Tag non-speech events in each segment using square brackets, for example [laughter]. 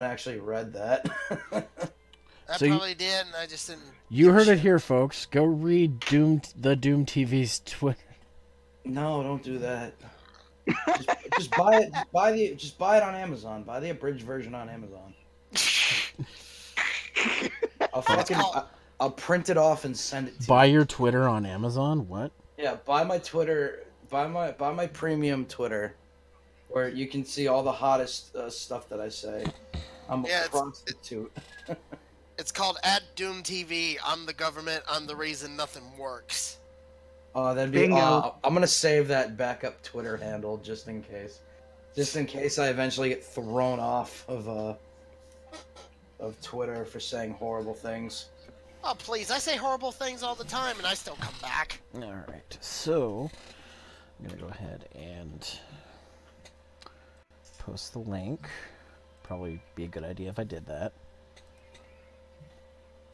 actually read that. I So you- probably did, and I just didn't. You give a heard it here, folks. Go read Doom the Doom TV's Twitter. no, don't do that. Just, just buy it. Just buy the. Just buy it on Amazon. Buy the abridged version on Amazon. [laughs] I'll fucking. called- I- I'll print it off and send it to Buy you. your Twitter on Amazon. What? Yeah, buy my Twitter. Buy my buy my premium Twitter, where you can see all the hottest uh, stuff that I say. I'm Yeah, a it's- prostitute. [laughs] It's called at Doom TV. I'm the government. I'm the reason nothing works. Oh, that'd be. Bingo. Uh, I'm gonna save that backup Twitter handle just in case. Just in case I eventually get thrown off of uh of Twitter for saying horrible things. Oh please! I say horrible things all the time, and I still come back. All right. So I'm gonna go ahead and post the link. Probably be a good idea if I did that.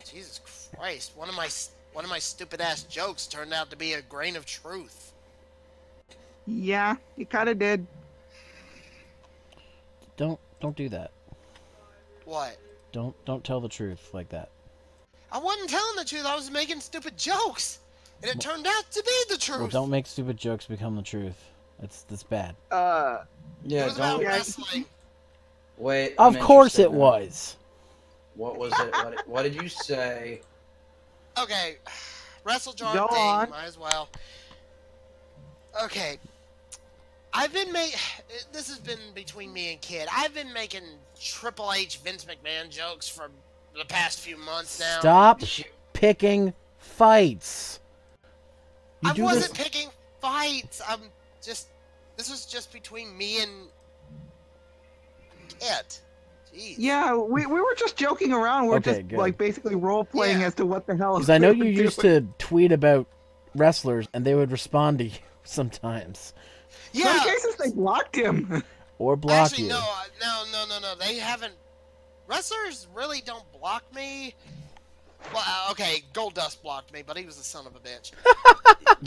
Jesus Christ! One of my one of my stupid ass jokes turned out to be a grain of truth. Yeah, you kind of did. Don't don't do that. What? Don't don't tell the truth like that. I wasn't telling the truth. I was making stupid jokes, and it turned out to be the truth. Well, don't make stupid jokes become the truth. That's that's bad. Uh, It Yeah, was don't Yeah. Wrestling. wait. Of I'm course it now. was. What was it? What, what did you say? Okay, wrestle jar Go thing. on. Might as well. Okay, I've been make. This has been between me and Kid. I've been making Triple H Vince McMahon jokes for the past few months now. Stop picking fights. You I wasn't this. picking fights. I'm just. This was just between me and Kid. Jeez. yeah, we, we were just joking around. We're Okay, just good. like basically role playing Yeah. as to what the hell. Because I know you used doing. to tweet about wrestlers, and they would respond to [laughs] you sometimes, Some Yeah. cases they blocked him. or block Actually, you. no, uh, no, no, no, no. They haven't. Wrestlers really don't block me. Well, uh, okay, Goldust blocked me, but he was a son of a bitch. [laughs]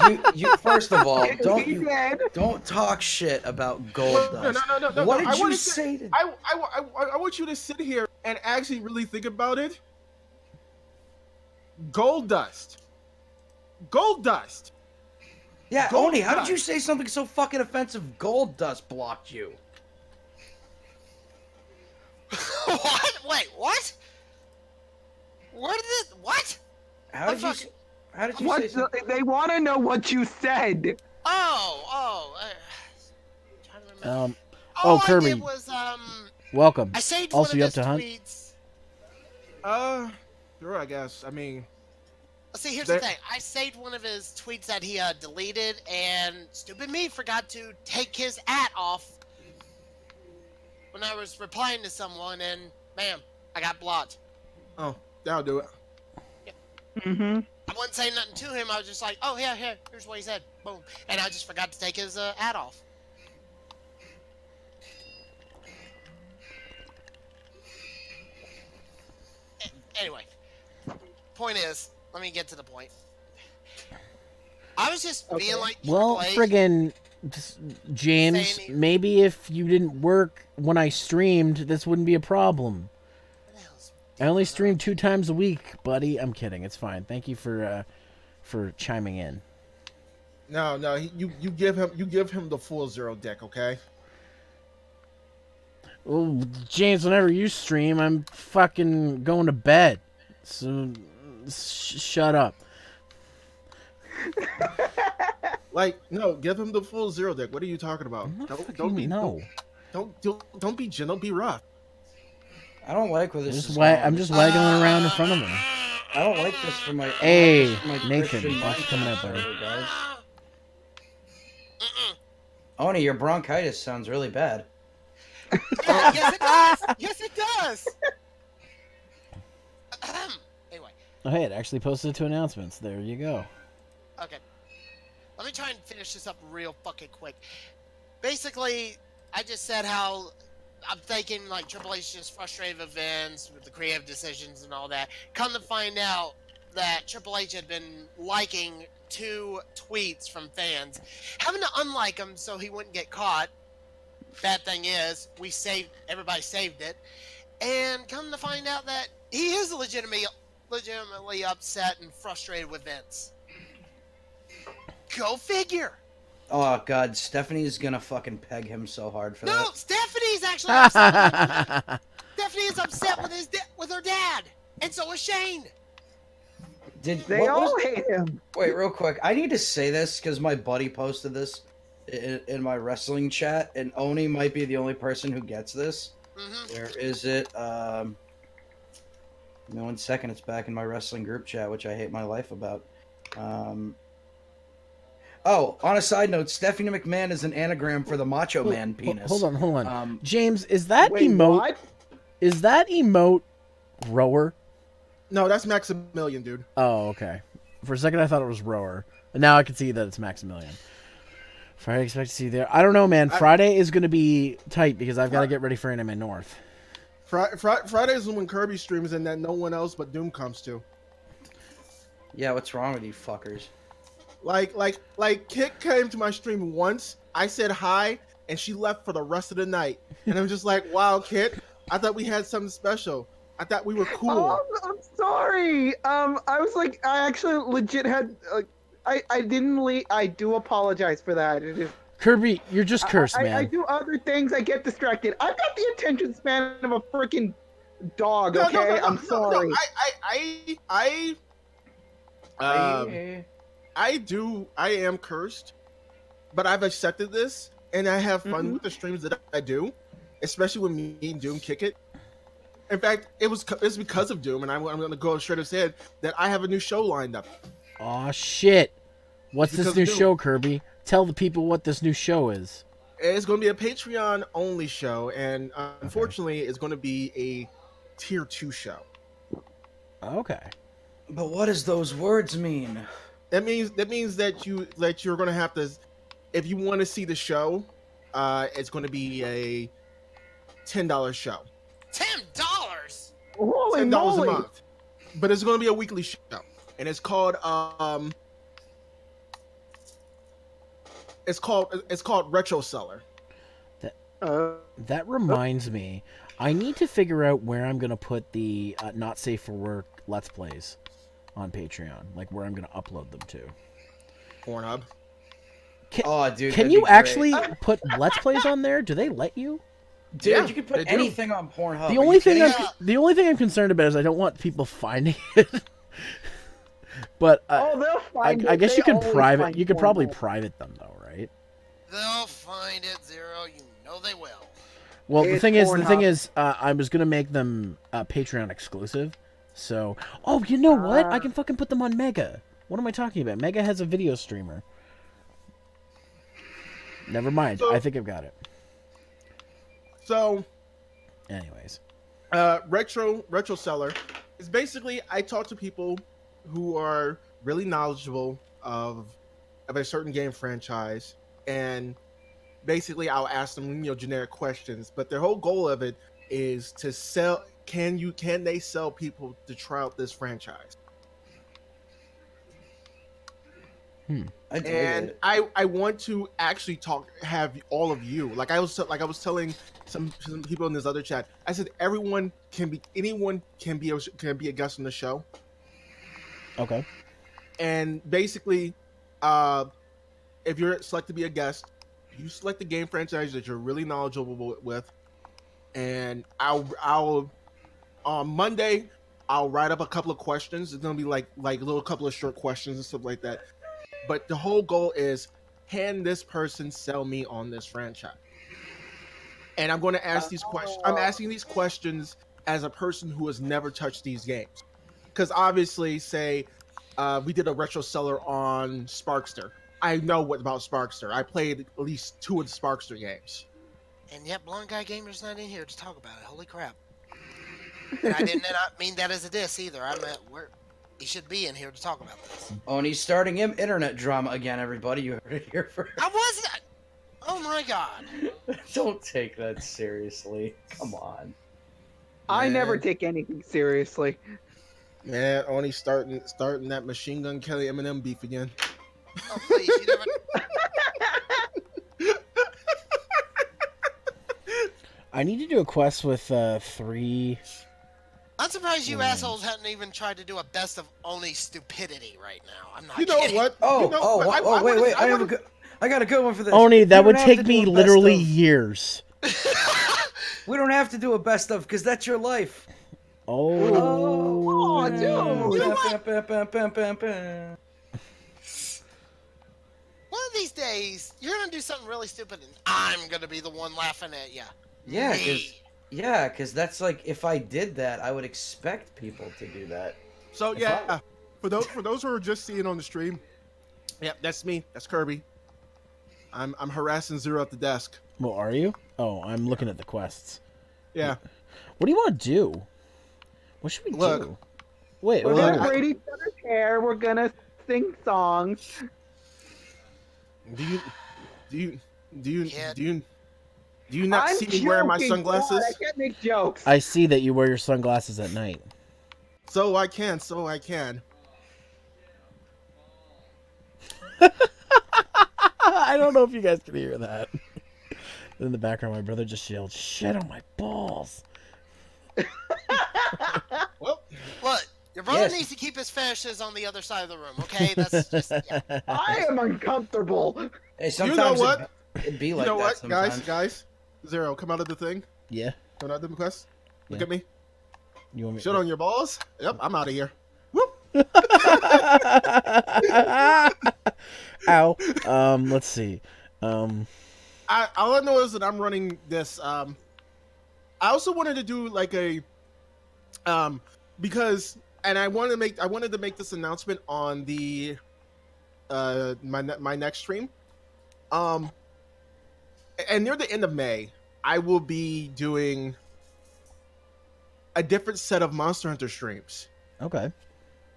You, you first of all, [laughs] don't you don't talk shit about gold No, no, dust. no, no, no, what no, did I you wanna say? to... I, I, I, I want you to sit here and actually really think about it. Goldust. Gold dust. Yeah, Gold Oni, how did you say something so fucking offensive? Goldust blocked you. [laughs] what? Wait, what? Where did it? What? How did you? fuck- s- How did you say? the, they want to know what you said. Oh, oh. Uh, trying to remember. Um, All oh, Kirby. I did was um, welcome. I saved Also, one you of up his to hunt? tweets. Uh, sure, I guess. I mean, See, here's There- the thing. I saved one of his tweets that he uh, deleted, and stupid me forgot to take his at off when I was replying to someone, and bam, I got blocked. oh, that'll do it. Mm-hmm. I wasn't saying nothing to him. I was just like, "Oh yeah, here, here's what he said." Boom, and I just forgot to take his uh, ad off. A- Anyway, point is, let me get to the point. I was just being like, Well, Triple friggin' James, Saying maybe if you didn't work when I streamed, this wouldn't be a problem. What the hell's- I only stream two times a week, buddy. I'm kidding. It's fine. Thank you for uh, for chiming in. No, no, he, you you give him you give him the full zero deck, okay? Well, James, whenever you stream, I'm fucking going to bed. So sh- shut up. [laughs] Like, no, give him the full zero deck. What are you talking about? I'm not Don't, don't be no. Don't, don't don't be gentle. Be rough. I don't like where I'm this just, is wa- going. I'm just waggling around in front of him. I don't like this for my. I like Hey, for my Nathan, Christian thanks for coming out, mindset, buddy. guys. Oni, your bronchitis sounds really bad. Yeah, [laughs] oh, yes, it does. Yes, it does. [clears throat] Anyway, Oh, hey, it actually posted to announcements. There you go. okay. Let me try and finish this up real fucking quick. Basically, I just said how I'm thinking like Triple H just frustrated with Vince with the creative decisions and all that. Come to find out that Triple H had been liking two tweets from fans, having to unlike them so he wouldn't get caught. Bad thing is, we saved everybody saved it, and come to find out that he is legitimately, legitimately upset and frustrated with Vince. Go figure. Oh god, Stephanie's gonna fucking peg him so hard for No, that. No, Stephanie's actually upset. [laughs] Stephanie is upset with his da- with her dad, and so is Shane. Did They all was- hate him. Wait, real quick. I need to say this because my buddy posted this in, in my wrestling chat, and Oni might be the only person who gets this. hmm Where is it? Um, give one second. It's back in my wrestling group chat, which I hate my life about. Um, oh, on a side note, Stephanie McMahon is an anagram for the Macho Hold- Man hold- penis. Hold on, hold on. Um, James, is that Wait, emote? what? Is that emote rower? No, that's Maximilian, dude. Oh, okay. For a second, I thought it was rower, and now I can see that it's Maximilian. Friday, expect to see you there. I don't know, man. I- Friday is going to be tight because I've got to get ready for Anime North. Fri- Fri- Friday is when Kirby streams and then no one else but Doom comes to. yeah, what's wrong with you fuckers? Like, like, like, Kit came to my stream once. I said hi, and she left for the rest of the night. And I'm just like, wow, Kit, I thought we had something special. I thought we were cool. Oh, I'm, I'm sorry. Um, I was like, I actually legit had. like, I I didn't. Le- I do apologize for that. It is. Kirby, you're just cursed, I, I, man. I do other things. I get distracted. I've got the attention span of a freaking dog. No, Okay, no, no, no, I'm no, no, sorry. I, I, I, I, um, I do. I am cursed, but I've accepted this, and I have fun Mhm. with the streams that I do, especially when me and Doom kick it. In fact, it was it's because of Doom, and I'm, I'm going to go straight ahead that I have a new show lined up. Oh shit. What's this new show, Kirby? Tell the people what this new show is. It's going to be a Patreon only show, and uh, unfortunately, it's going to be a tier two show. Okay. But what does those words mean? That means that means that you that you're going to have to, if you want to see the show, uh, it's going to be a ten dollars show. Ten dollars. Holy ten dollars a month. But it's going to be a weekly show, and it's called um, it's called it's called Retro Seller. Uh, That reminds me, I need to figure out where I'm gonna put the uh, not safe for work let's plays on Patreon, like where I'm gonna upload them to. Pornhub. Oh, dude. Can you actually [laughs] put let's plays on there? Do they let you? Dude, Yeah, you can they put do. anything on Pornhub. the only thing I'm me? the only thing I'm concerned about is I don't want people finding [laughs] it. but uh, oh, they'll I, find I it. guess They you can private. You could probably private them though, right? They'll find it, Zero. You know they will. Well, the It's thing is, the thing is, uh, I was gonna make them uh, Patreon exclusive. So, oh, you know what? I Ah. can fucking put them on Mega. What am I talking about? Mega has a video streamer. Never mind. So- I think I've got it. So Anyways, uh, retro retro seller is basically I talk to people who are really knowledgeable of of a certain game franchise, and basically I'll ask them you know generic questions. But their whole goal of it is to sell. Can you can they sell people to try out this franchise? I and it. I I want to actually talk have all of you like I was like I was telling some, some people in this other chat I said everyone can be anyone can be a, can be a guest on the show okay. and basically uh if you're selected to be a guest you select the game franchise that you're really knowledgeable with and I'll I'll on Monday I'll write up a couple of questions. It's gonna be like like a little couple of short questions and stuff like that. But the whole goal is can this person sell me on this franchise? And i'm going to ask these questions i'm asking these questions as a person who has never touched these games. Because obviously say uh, we did a retro seller on sparkster. I know what about sparkster. I played at least two of the sparkster games. And yet, Blonde Guy Gamer's not in here to talk about it. Holy crap! And I did not [laughs] mean that as a diss either. I meant where he should be in here to talk about this. Oh, and he's starting him internet drama again, everybody. You heard it here [laughs] first. I was not. Oh my god! [laughs] Don't take that seriously. Come on. I never take anything seriously. man only starting starting that machine gun kelly eminem beef again Oh please, you never. I need to do a quest with uh, three I'm surprised you Wins. assholes hadn't even tried to do a best of only stupidity right now. I'm not You know kidding. what? [laughs] Oh, You know, oh, I- oh, I wait, wanna- wait! I, have a wanna- good. I got a good one for this. Oni, that would take me literally of. years. [laughs] We don't have to do a best of because that's your life. Oh, Oh, dude. You know what? Bam, bam, bam, bam, bam. One of these days, you're gonna do something really stupid, and I'm gonna be the one laughing at you. Yeah, because yeah, because that's like if I did that, I would expect people to do that. So If yeah, I- uh, for those for those who are just seeing on the stream, yeah, that's me. That's Kirby. I'm I'm harassing Zero at the desk. well, are you? Oh, I'm looking at the quests. Yeah. What do you want to do? What should we Look. do? Wait, We're wait, gonna wait. braid each other's hair. We're gonna sing songs. Do you do you do you Kid. do you do you not I'm see me wearing my sunglasses? God, I can't make jokes. I see that you wear your sunglasses at night. So I can, so I can. [laughs] I don't know if you guys can hear that. [laughs] In the background, my brother just yelled, "Shit on my balls!" [laughs] Well, Look, your brother Yes. needs to keep his fetishes on the other side of the room, okay? That's just yeah. I am uncomfortable. Hey, sometimes what? It, it'd be you like know that what, sometimes. guys, guys, Zero, come out of the thing. Yeah, Come out of the quest. Look Yeah. at me. you want me? Shit on your balls. Yep, I'm out of here. Whoop. [laughs] Ow. Um, let's see. Um, I all I know is that I'm running this. Um, I also wanted to do like a, um, because and I wanted to make I wanted to make this announcement on the, uh, my my next stream, um, and near the end of May, I will be doing a different set of Monster Hunter streams okay.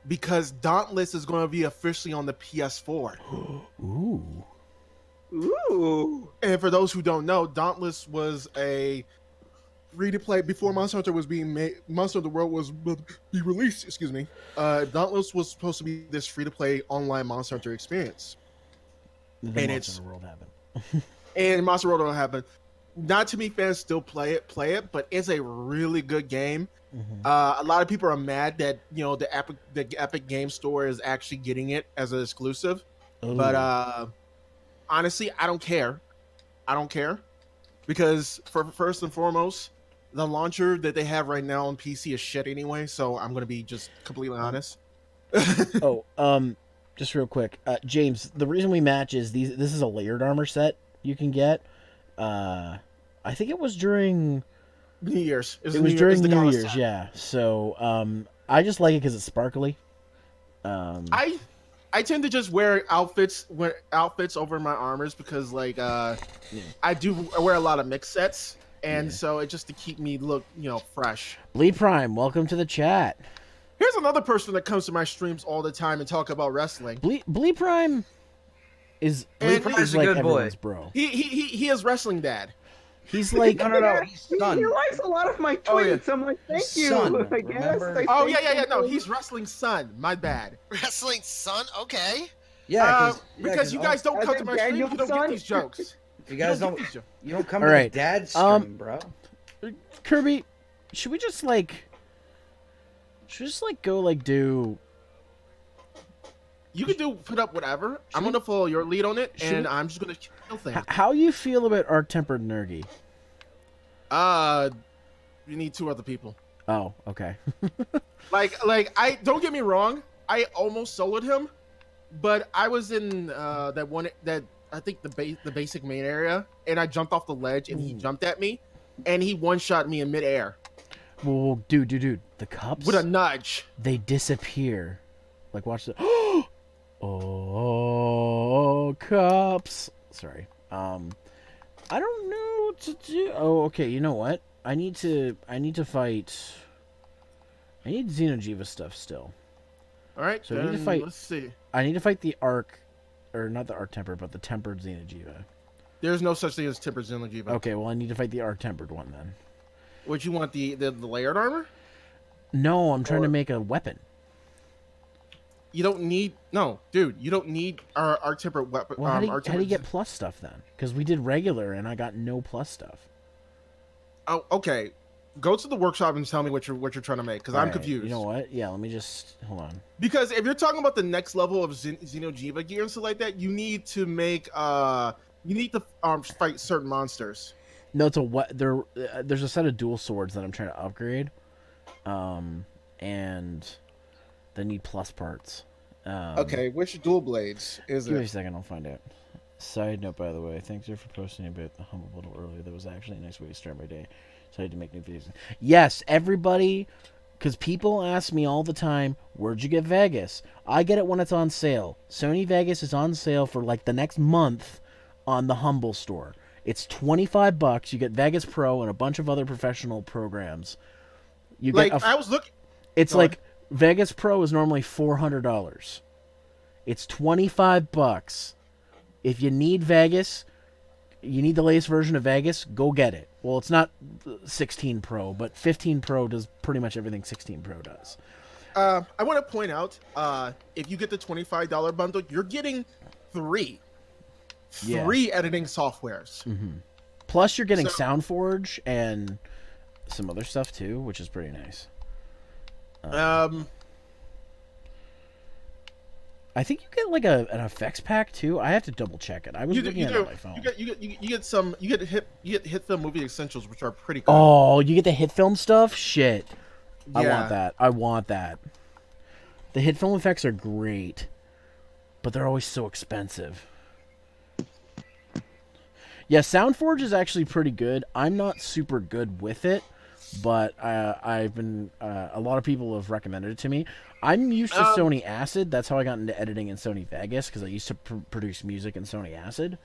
because Dauntless is going to be officially on the PS4. [gasps] Ooh. Ooh. And for those who don't know, Dauntless was a free to play before Monster Hunter was being made. Monster Hunter World was be released. Excuse me. Uh, Dauntless was supposed to be this free to play online Monster Hunter experience, The And Monster it's- Hunter world happened. [laughs] and Monster World don't happen. Not too many fans still play it, play it, but it's a really good game. Mhm. Uh, a lot of people are mad that you know the Epic the Epic Game Store is actually getting it as an exclusive. But uh honestly, I don't care. I don't care because for first and foremost, the launcher that they have right now on PC is shit anyway. So I'm gonna be just completely honest. [laughs] oh, um, just real quick, uh, James. The reason we match is these. This is a layered armor set you can get. Uh, I think it was during. New Year's. It's It was New- during the New Year's, set. yeah. So, um, I just like it because it's sparkly. Um, I I tend to just wear outfits wear outfits over my armors because like uh Yeah. I do I wear a lot of mix sets and Yeah. so it just to keep me look you know fresh. Blee Prime, welcome to the chat. Here's another person that comes to my streams all the time and talk about wrestling. Bleed, Blee Prime is Bleed And is a like good boy. everyone's bro. He he he, he is wrestling dad. He's like No, no, no. [laughs] He's He, son. he likes a lot of my tweets. Oh, yeah. I'm like, thank His you. son, [laughs] I guess. I Oh yeah yeah yeah no he's wrestling son. My bad. Wrestling son, okay. Yeah, Uh, 'cause- yeah, because 'cause you guys don't As come in to my stream, you don't get these jokes. you [laughs] You guys don't don't. get these jokes. You don't come All to right, the dad stream, um, bro. Kirby. Should we just like? Should we just like go like do? You can do put up whatever. I'm we- gonna follow your lead on it, and we- I'm just gonna kill things. How you feel about our Tempered Nergy? Uh, you need two other people. Oh, okay. [laughs] Like, like I don't get me wrong. I almost soloed him, but I was in uh that one that I think the base the basic main area, and I jumped off the ledge, and he jumped at me, and he one shot me in midair well, well, dude, dude, dude. The cups with a nudge. they disappear. Like watch the. [gasps] [gasps] oh, cups. Sorry. Um, I don't know what to do. Oh, okay. You know what? I need to. I need to fight. I need Xeno'jiiva stuff still. All right, So we need to fight- Let's see. I need to fight the arc, or not the arc tempered, but the tempered Xeno'jiiva. There's no such thing as tempered Xeno'jiiva. Okay, well I need to fight the arc tempered one then. Would you want the, the the layered armor? No, I'm trying Or- to make a weapon. You don't need no, dude. You don't need our our tempered weapon. Well, how um, do you, our how do you get plus stuff then? Because we did regular and I got no plus stuff. Oh, okay. Go to the workshop and tell me what you're what you're trying to make because I'm Alright, confused. You know what? Yeah, let me just hold on. Because if you're talking about the next level of Xen- Xeno'jiiva gear and stuff like that, you need to make uh you need to um fight certain monsters. No, it's a what? There, uh, there's a set of dual swords that I'm trying to upgrade, um, and they need plus parts. Um, okay, which dual blades is Give me a it? second, I'll find out. Side note, by the way, thanks you for posting about the humble a little earlier. That was actually a nice way to start my day. So I had to make new videos. Yes, everybody, because people ask me all the time, where'd you get Vegas? I get it when it's on sale. Sony Vegas is on sale for like the next month on the Humble store. It's 25 bucks. You get Vegas Pro and a bunch of other professional programs. You Like get a I was looking. it's Go on. Vegas Pro is normally four hundred dollars. It's twenty five bucks. If you need Vegas, you need the latest version of Vegas, go get it. Well, it's not sixteen Pro, but fifteen Pro does pretty much everything sixteen Pro does. Uh, I want to point out, uh, if you get the twenty-five dollar bundle, you're getting three, Yeah. three editing softwares. Plus, you're getting So- SoundForge and some other stuff too, which is pretty nice. Um, I think you get like a an effects pack too. I have to double check it. I was you, looking you, at it on my phone. you get you get you, you get some you get hit you get HitFilm movie essentials, which are pretty cool. Oh, you get the HitFilm stuff? Shit. I Yeah. want that. I want that. The HitFilm effects are great, but they're always so expensive. Yeah, SoundForge is actually pretty good. I'm not super good with it, but uh, I've been. Uh, a lot of people have recommended it to me. I'm used to Um, Sony Acid. That's how I got into editing in Sony Vegas because I used to pr- produce music in Sony Acid.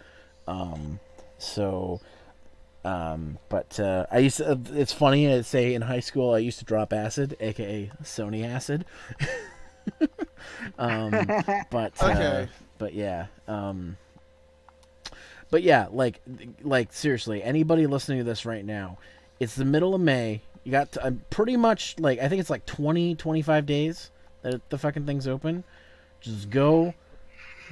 Um, so um, but uh, I used to, it's funny to say in high school I used to drop acid, aka Sony acid. [laughs] um, but uh, Okay. but yeah, um, but yeah, like like seriously, anybody listening to this right now, it's the middle of May. You got to, I'm pretty much like I think it's like 20, 25 days that the fucking thing's open. Just go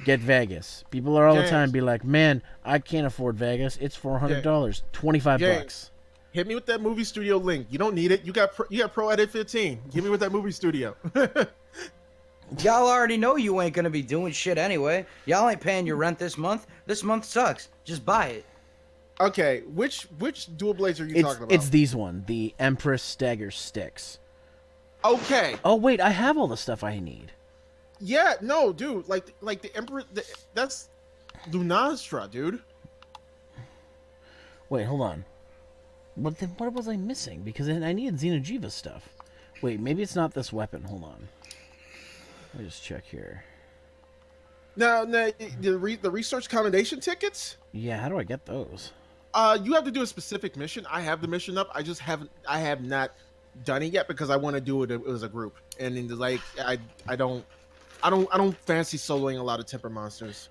get Vegas. People are all the time be like, "Man, I can't afford Vegas. It's four hundred dollars, twenty five James. bucks." Hit me with that movie studio link. You don't need it. You got pro, you got Pro Edit 15. Hit me with that movie studio. [laughs] Y'all already know you ain't gonna be doing shit anyway. Y'all ain't paying your rent this month. This month sucks. Just buy it. Okay, which which dual blades are you It's talking about? it's these one, the Empress Stagger sticks. okay. Oh wait, I have all the stuff I need. Yeah, no, dude. Like like the Emperor. The, that's Lunastra, dude. Wait, hold on. What then? What was I missing? Because I needed Xeno'jiiva stuff. Wait, maybe it's not this weapon. Hold on. Let me just check here. Now, now the re, the research commendation tickets. Yeah, how do I get those? Uh, you have to do a specific mission. I have the mission up. I just haven't. I have not done it yet because I want to do it as a group. And in the, like, I I don't. I don't. I don't fancy soloing a lot of temper monsters.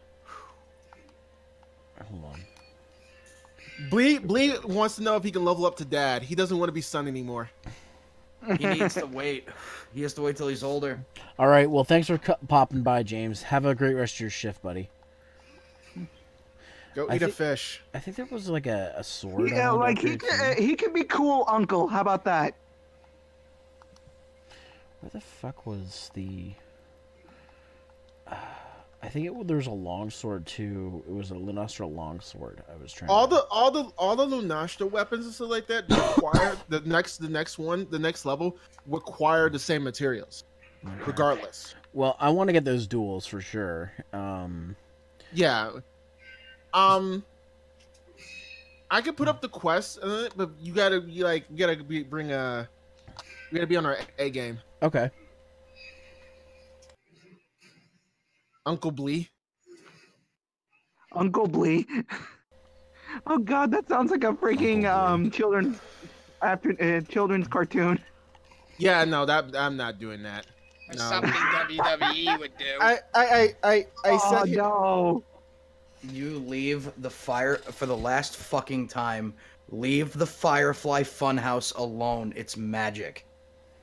Hold on. Bleed Bleed wants to know if he can level up to dad. He doesn't want to be son anymore. He needs to wait. He has to wait till he's older. All right. Well, thanks for cu- popping by, James. Have a great rest of your shift, buddy. Go I eat a fish. I think there was like a, a sword. Yeah, on like he here, can, too. he can be cool, Uncle. How about that? Where the fuck was the? Uh, I think it, there was a long sword too. It was a Lunastra long sword. I was trying. All to... the all the all the Lunastra weapons and stuff like that require [laughs] the next the next one the next level require the same materials, regardless. Well, I want to get those duels for sure. Um, Yeah. Um. I could put up the quest, uh, but you gotta be like you gotta be bring a. You gotta be on our A game, okay. Uncle Blee. Uncle Blee. Oh God, that sounds like a freaking um children's after uh, children's cartoon. Yeah, no, that I'm not doing that. No. something WWE would do. I I I I, I oh said no. You leave the fire for the last fucking time. Leave the Firefly Funhouse alone. It's magic.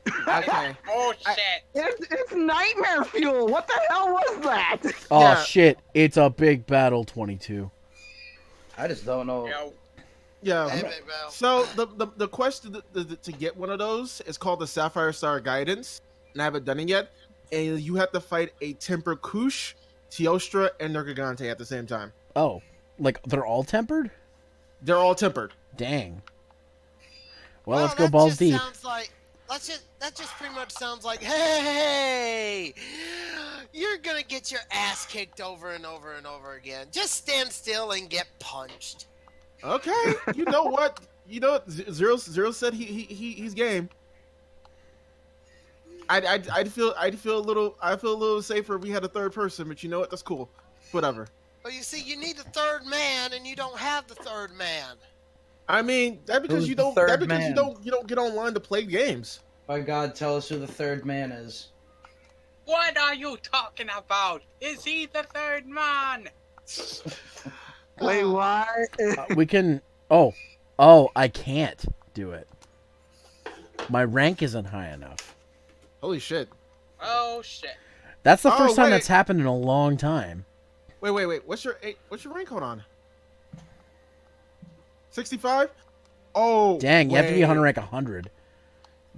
[laughs] okay. Bullshit. It's, it's nightmare fuel. What the hell was that? Oh [laughs] Yeah. shit! It's a big battle. Twenty two. I just don't know. Yo, Yeah. Hey, baby, well, So the the, the quest to, the, the, to get one of those is called the Sapphire Star Guidance, and I haven't done it yet. And you have to fight a Temper Kush, Teostra, and Nergigante at the same time. Oh, like they're all tempered? They're all tempered. Dang. Well, let's go that balls just deep. Sounds like that's just that just pretty much sounds like hey, you're gonna get your ass kicked over and over and over again. Just stand still and get punched. Okay. you know what? You know Zero Zero said he he, he he's game. I'd, I'd, I'd feel I'd feel a little I feel a little safer if we had a third person, but you know what? That's cool. Whatever. But you see, you need a third man, and you don't have the third man. I mean that because Who's you don't that because man? you don't you don't get online to play games. By God, tell us who the third man is. What are you talking about? Is he the third man? [laughs] Wait, why? Uh, [laughs] we can. Oh, oh, I can't do it. My rank isn't high enough. Holy shit! Oh shit. That's the Oh, first time wait. that's happened in a long time. Wait wait wait. What's your what's your rank code on? Sixty five. Oh Dang, you have to be wait. 100 rank 100.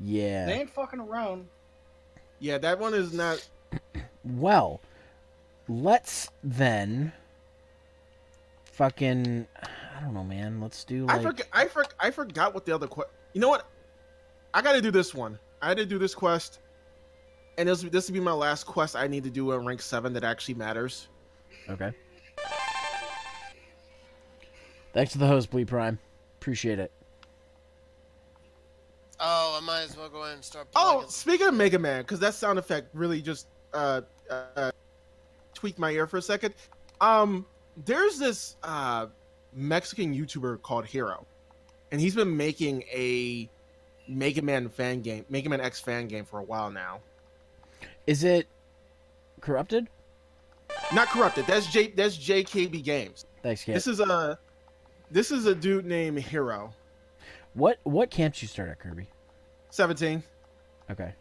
Yeah. They ain't fucking around. Yeah, that one is not. [clears throat] Well, let's then fucking I don't know, man. Let's do I like forgot. I for, I forgot what the other quest. You know what? I got to do this one. I had to do this quest, and this this will be my last quest. I need to do in rank seven that actually matters. Okay. Thanks to the host, Blee Prime. Appreciate it. Oh, I might as well go ahead and start. Oh, plugging. speaking of Mega Man, because that sound effect really just uh, uh, tweaked my ear for a second. Um, there's this uh, Mexican YouTuber called Hero, and he's been making a Mega Man fan game, Mega Man X fan game for a while now. Is it corrupted? Not corrupted. That's J. That's JKB Games. Thanks, kid. This is a this is a dude named Hero. What what can't you start at Kirby? Seventeen. Okay.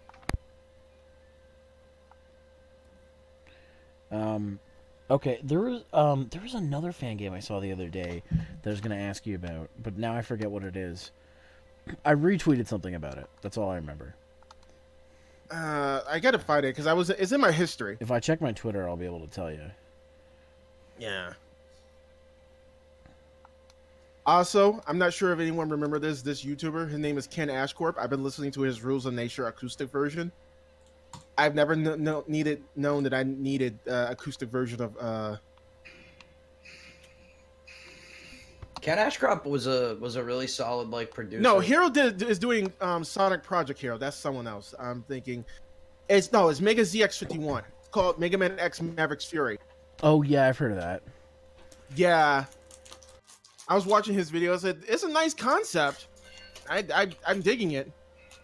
Um, okay. There was um there was another fan game I saw the other day that I was gonna ask you about, but now I forget what it is. [clears throat] I retweeted something about it. That's all I remember. Uh, I gotta find it because I was. It's in my history. If I check my Twitter, I'll be able to tell you. Yeah. Also, I'm not sure if anyone remember this. This YouTuber, his name is Ken Ashcorp. I've been listening to his Rules of Nature acoustic version. I've never kn- kn- needed known that I needed uh, acoustic version of. Uh, Ken Ashcorp was a was a really solid like producer. no, Hero did, is doing um, Sonic Project Hero. That's someone else. I'm thinking. It's no, it's Mega ZX51. It's called Mega Man X Mavericks Fury. Oh yeah, I've heard of that. Yeah. I was watching his video. I said, it's a nice concept. I, I, I'm digging it.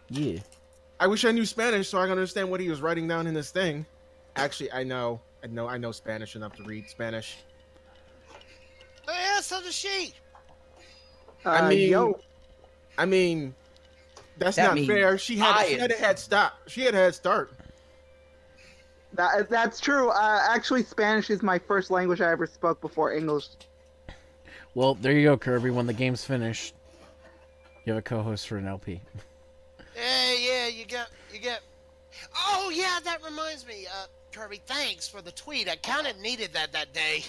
Yeah. I wish I knew Spanish so I can understand what he was writing down in this thing. Actually, I know. I know. I know Spanish enough to read Spanish. Oh, yeah, so does she. I Uh, mean, yo, I mean, that's That not means fair. She had, she had a science. head start. She had a head start. that, that's true. Uh, actually, Spanish is my first language I ever spoke before English. Well, there you go, Kirby. When the game's finished, you have a co-host for an LP. Yeah, yeah, you got, you got. Oh yeah, that reminds me, uh, Kirby. Thanks for the tweet. I kind of needed that that day.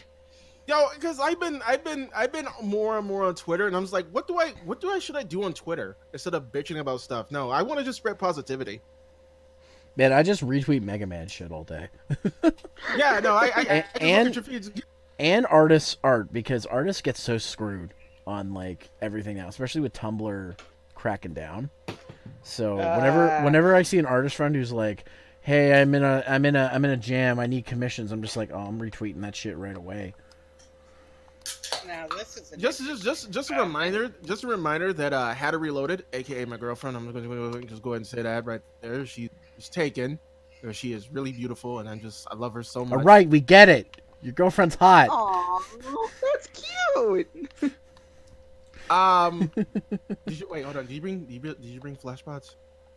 Yo, because I've been, I've been, I've been more and more on Twitter, and I'm just like, what do I, what do I should I do on Twitter instead of bitching about stuff? No, I want to just spread positivity. Man, I just retweet Mega Man shit all day. [laughs] Yeah, no, I, I, I, I And- at your feeds. and artists art because artists get so screwed on like everything now, especially with Tumblr cracking down. So whenever Ah. whenever I see an artist friend who's like, "Hey, I'm in a I'm in a I'm in a jam. I need commissions," I'm just like, "Oh, I'm retweeting that shit right away." Now this is Just, just, just, just a reminder. Just a reminder that uh, Had to Reloaded, aka my girlfriend. I'm going to just go ahead and say that right there. she's taken. She is really beautiful, and I'm just, I love her so much. All right, we get it. Your girlfriend's hot. Aw, that's cute. Um, [laughs] did you wait? Hold on. Did you bring? Did you, bring- did you bring flashbots?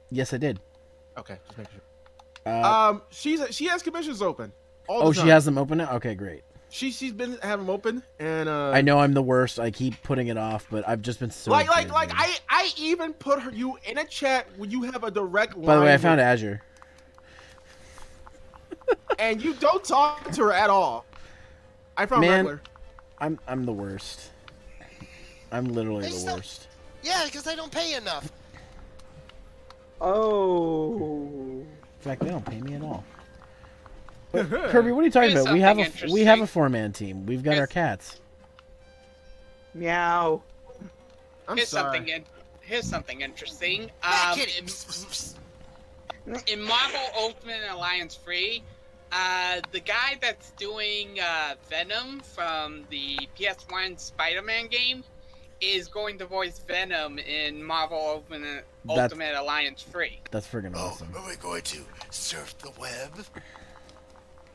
Yes, I did. Okay, just make sure. Uh, Um, she's she has commissions open. All oh, the she has them open now. Okay, great. She she's been having them open, and uh, I know I'm the worst. I keep putting it off, but I've just been so like like busy. like I I even put her you in a chat when you have a direct line. By the way, I found with- Azure. [laughs] and you don't talk to her at all. I found Man. regular. I'm I'm the worst. I'm literally They the still- worst. Yeah, because they don't pay enough. Oh. In fact, they don't pay me at all. But, [laughs] Kirby, what are you talking about? We have a we have a four man team. We've got our cats. Meow. I'm here's sorry. something. In, here's something interesting. Um, in, in Marvel Ultimate Alliance Free, uh, the guy that's doing uh, Venom from the PS1 Spider-Man game is going to voice Venom in Marvel Ultimate, Ultimate Alliance Free. That's friggin' Oh, awesome. are we going to surf the web?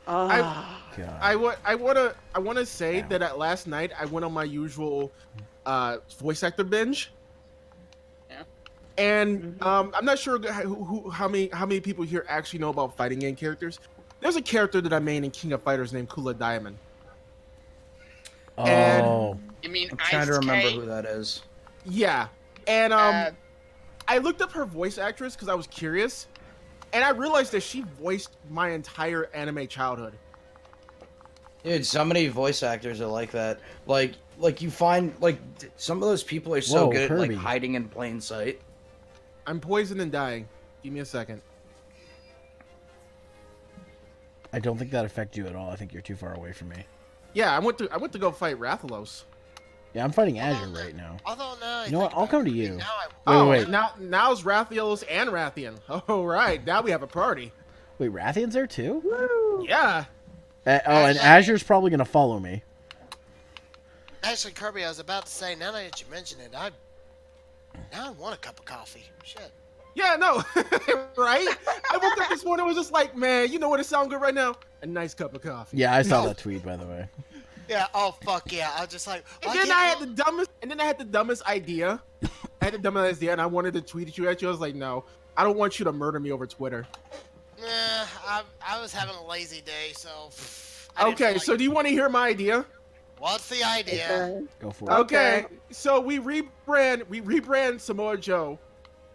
Ah. God. I want I want to I want to say that at last night I went on my usual uh, voice actor binge. Yeah. And um, I'm not sure who, who, how many how many people here actually know about fighting game characters. There's a character that I made in King of Fighters named Kula Diamond. and- oh, I mean, I'm trying to remember K, who that is. Yeah, and um, uh, I looked up her voice actress because I was curious, and I realized that she voiced my entire anime childhood. Dude, so many voice actors are like that. Like, like you find like some of those people are so Whoa, good at like hiding in plain sight. I'm poisoned and dying. Give me a second. I don't think that affects you at all. I think you're too far away from me. Yeah, I went to I went to go fight Rathalos. Yeah, I'm fighting Azure right now. Although now, I You know what? I'll come to you. Now I, oh, wait. now now's Rathalos and Rathian. [laughs] All right, now we have a party. Wait, Rathian's there too? Woo. Yeah. Uh, oh, and Azure's probably gonna follow me. actually, Kirby, I was about to say. Now that you mention it, I now I want a cup of coffee. Shit. Yeah, no, [laughs] right? I woke up this morning, I was just like, man, you know what? It sound good right now. A nice cup of coffee. Yeah, I saw No. that tweet by the way. Yeah. Oh fuck yeah! I was just like. And then I had the dumbest, and then I had the dumbest idea. I had the dumbest idea, and I wanted to tweet at you. At you, I was like, no, I don't want you to murder me over Twitter. Nah, I, I was having a lazy day, so. pff, I didn't Okay, feel so do you want to hear my idea? what's the idea? Go for it. Okay. Okay. So we rebrand we rebrand Samoa Joe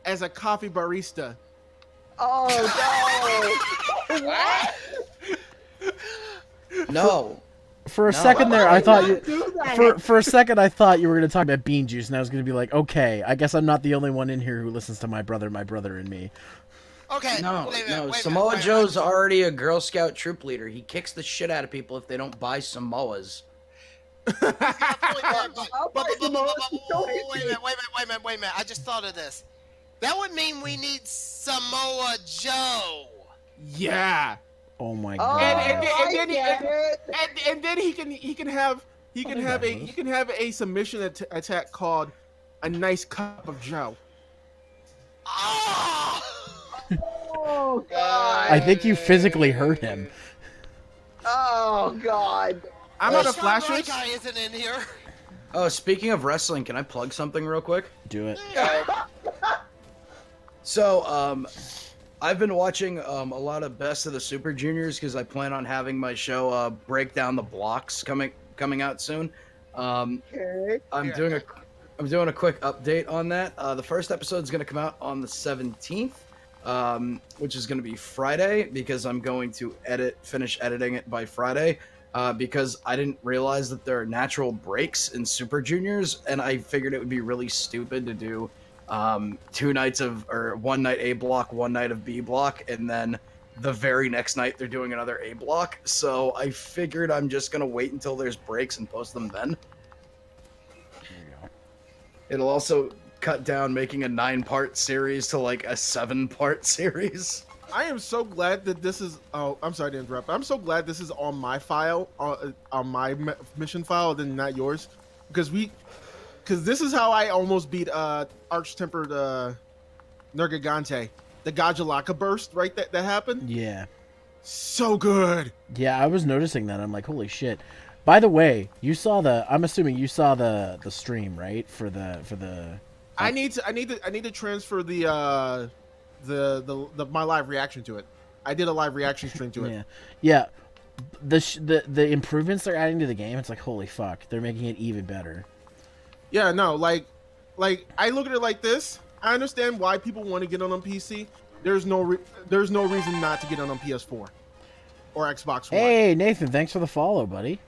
as a coffee barista. Oh no! [laughs] what? No, For a No. second there, no! I thought you. For for a second, I thought you were gonna talk about bean juice, and I was gonna be like, okay, I guess I'm not the only one in here who listens to my brother, my brother, and me. Okay. no, wait no. wait Samoa wait a minute. Joe's already a Girl Scout troop leader. He kicks the shit out of people if they don't buy Samoas. Wait a minute, but- I'll but- buy but- but- Samoa. but- but- Don't Wait hit a me. minute, wait a minute, wait a minute, wait a minute. I just thought of this. That would mean we need Samoa Joe. yeah. Oh my Oh, god. And- and- and I then he- get. And and then he can he can have he can think have that a he can have a submission at- attack called a nice cup of Joe. Ah! [laughs] Oh god. I think you physically hurt him. Oh god. I'm out of Sean Wright flashers. guy isn't in here. Oh, speaking of wrestling, can I plug something real quick? Do it. [laughs] So, um, I've been watching um, a lot of Best of the Super Juniors because I plan on having my show uh, break down the blocks coming coming out soon. Um, Okay. I'm Yeah. doing a I'm doing a quick update on that. Uh, the first episode is going to come out on the 17th, um, which is going to be Friday because I'm going to edit finish editing it by Friday. Uh, because I didn't realize that there are natural breaks in Super Juniors, and I figured it would be really stupid to do um, two nights of or one night A block, one night of B block, and then the very next night they're doing another A block. So I figured I'm just gonna wait until there's breaks and post them then. It'll also cut down making a nine part series to like a seven part [laughs] series. I am so glad that this is. Oh, I'm sorry to interrupt. I'm so glad this is on my file, on, on my mission file, than not yours, because we, because this is how I almost beat uh Arch Tempered uh Nergigante, the Gajalaka burst, right? That that happened. Yeah. So good. Yeah, I was noticing that. I'm like, holy shit. By the way, you saw the. I'm assuming you saw the the stream, right? For the for the. I need to. I need to. I need to transfer the uh the the, the my live reaction to it. I did a live reaction stream to it. [laughs] Yeah, yeah. the sh- the the improvements they're adding to the game, it's like holy fuck, they're making it even better. Yeah, no, like, like I look at it like this. I understand why people want to get on on PC. There's no, re- there's no reason not to get on on PS4 or Xbox One. Hey Nathan, thanks for the follow, buddy.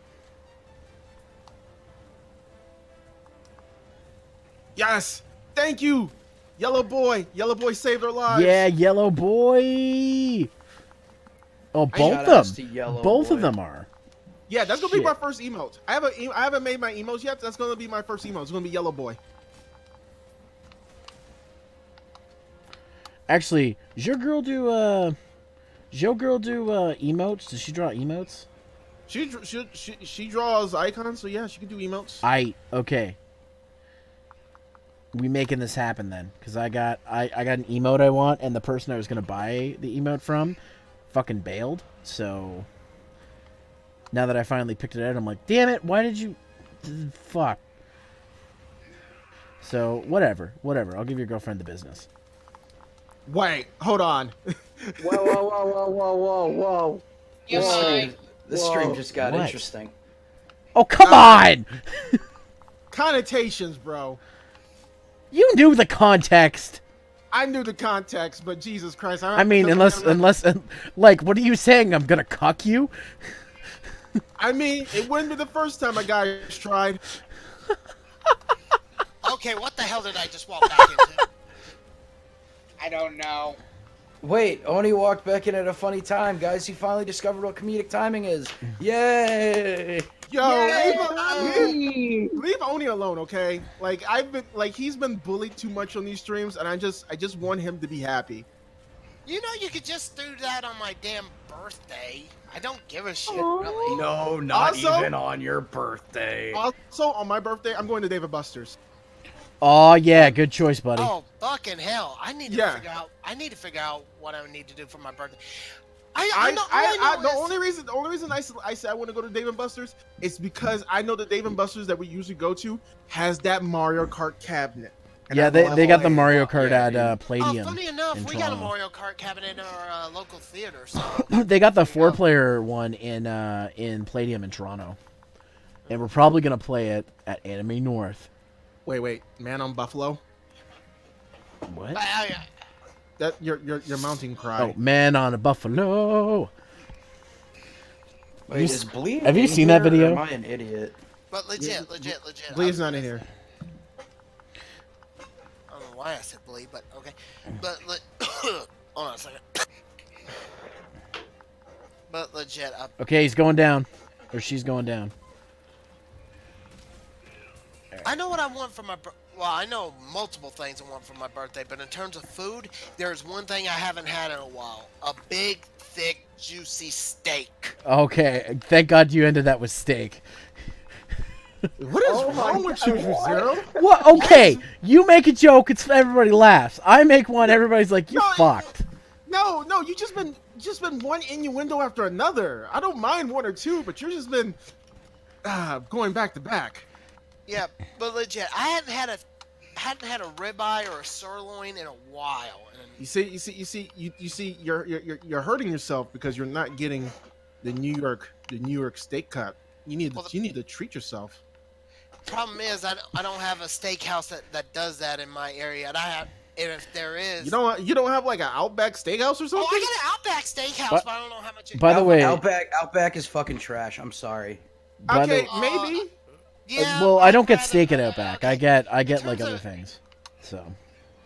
Yes, thank you, Yellow Boy. Yellow Boy saved our lives. Yeah, yellow boy. Oh, both of them. to Yellow Both of them are. Yeah, that's gonna be my first emote. I haven't, I haven't made my emotes yet. That's gonna be my first emote. It's gonna be Yellow Boy. Actually, does your girl do uh, does your girl do uh emotes? Does she draw emotes? She, she, she, she draws icons, so yeah, she can do emotes. I okay. We making this happen then, because I got I, I got an emote I want, and the person I was gonna buy the emote from, fucking bailed. So now that I finally picked it out, I'm like, damn it! Why did you? Fuck. So whatever, whatever. I'll give your girlfriend the business. Wait, hold on. Whoa, whoa, whoa, whoa, whoa, whoa, whoa. You Whoa. mind? This Whoa. stream just got What? interesting. Oh come Uh, on! [laughs] Connotations, bro. You knew the context. I knew the context, but Jesus Christ, I, I mean, unless unless like, what are you saying? I'm gonna cuck you? I mean, it wouldn't be the first time a guy has tried. Okay, what the hell did I just walk back into? I don't know. Wait, Oni walked back in at a funny time, guys. He finally discovered what comedic timing is. Yay! Yo, Yay! leave, leave, leave Oni alone, okay? Like I've been, like he's been bullied too much on these streams, and I just, I just want him to be happy. You know, you could just do that on my damn birthday. I don't give a shit, Aw. really. No, not Also- even on your birthday. Also, on my birthday, I'm going to Dave and Buster's. Oh yeah, good choice, buddy. Oh fucking hell! I need to Yeah. figure out. I need to figure out what I need to do for my birthday. I, I, I, know. all I, I, I, the is- only reason, the only reason I, s- I said I want to go to Dave and Buster's is because I know the Dave and Buster's that we usually go to has that Mario Kart cabinet. And yeah, they, they got the. Mario Kart Yeah, at dude. uh, Oh, funny enough, in we got a Mario Kart cabinet in our uh, local theater. So [laughs] they got the four player one in uh, in Palladium in Toronto, and we're probably gonna play it at Anime North. Wait, wait, man on Buffalo. What? I, I, That your your your mounting cry. Oh, man on a buffalo. Wait, you is Bleed have you seen that here, or video? Am I an idiot? but legit, legit, legit. Bleed's I'm- not in here. I don't know why I said bleed, but okay. Mm. But le- [coughs] hold on a second. [coughs] But legit, I, Okay, he's going down, or she's going down. I know what I want for my. Well, I know multiple things I want for my birthday, but in terms of food, there's one thing I haven't had in a while: a big, thick, juicy steak. Okay, thank God you ended that with steak. What is Oh wrong with you, God. Zero? What? Okay, you make a joke, it's everybody laughs. I make one, everybody's like, "You're No, fucked." No, no, you just been just been one innuendo after another. I don't mind one or two, but you're just been uh, going back to back. Yeah, but legit, I hadn't had a hadn't had a ribeye or a sirloin in a while. And You see, you see, you see, you, you see, you're, you're you're you're hurting yourself because you're not getting the New York the New York steak cut. You need Well, you need to treat yourself. Problem is, I, I don't have a steakhouse that, that does that in my area, and I have. And if there is, You don't you don't have like an Outback Steakhouse or something. Oh, something? I got an Outback Steakhouse, But- but, I don't know how much. It By the Out- way, Outback Outback is fucking trash. I'm sorry. by the- okay, maybe. yeah. well, I don't get steak at Outback. okay. I get I get like terms other of- things. So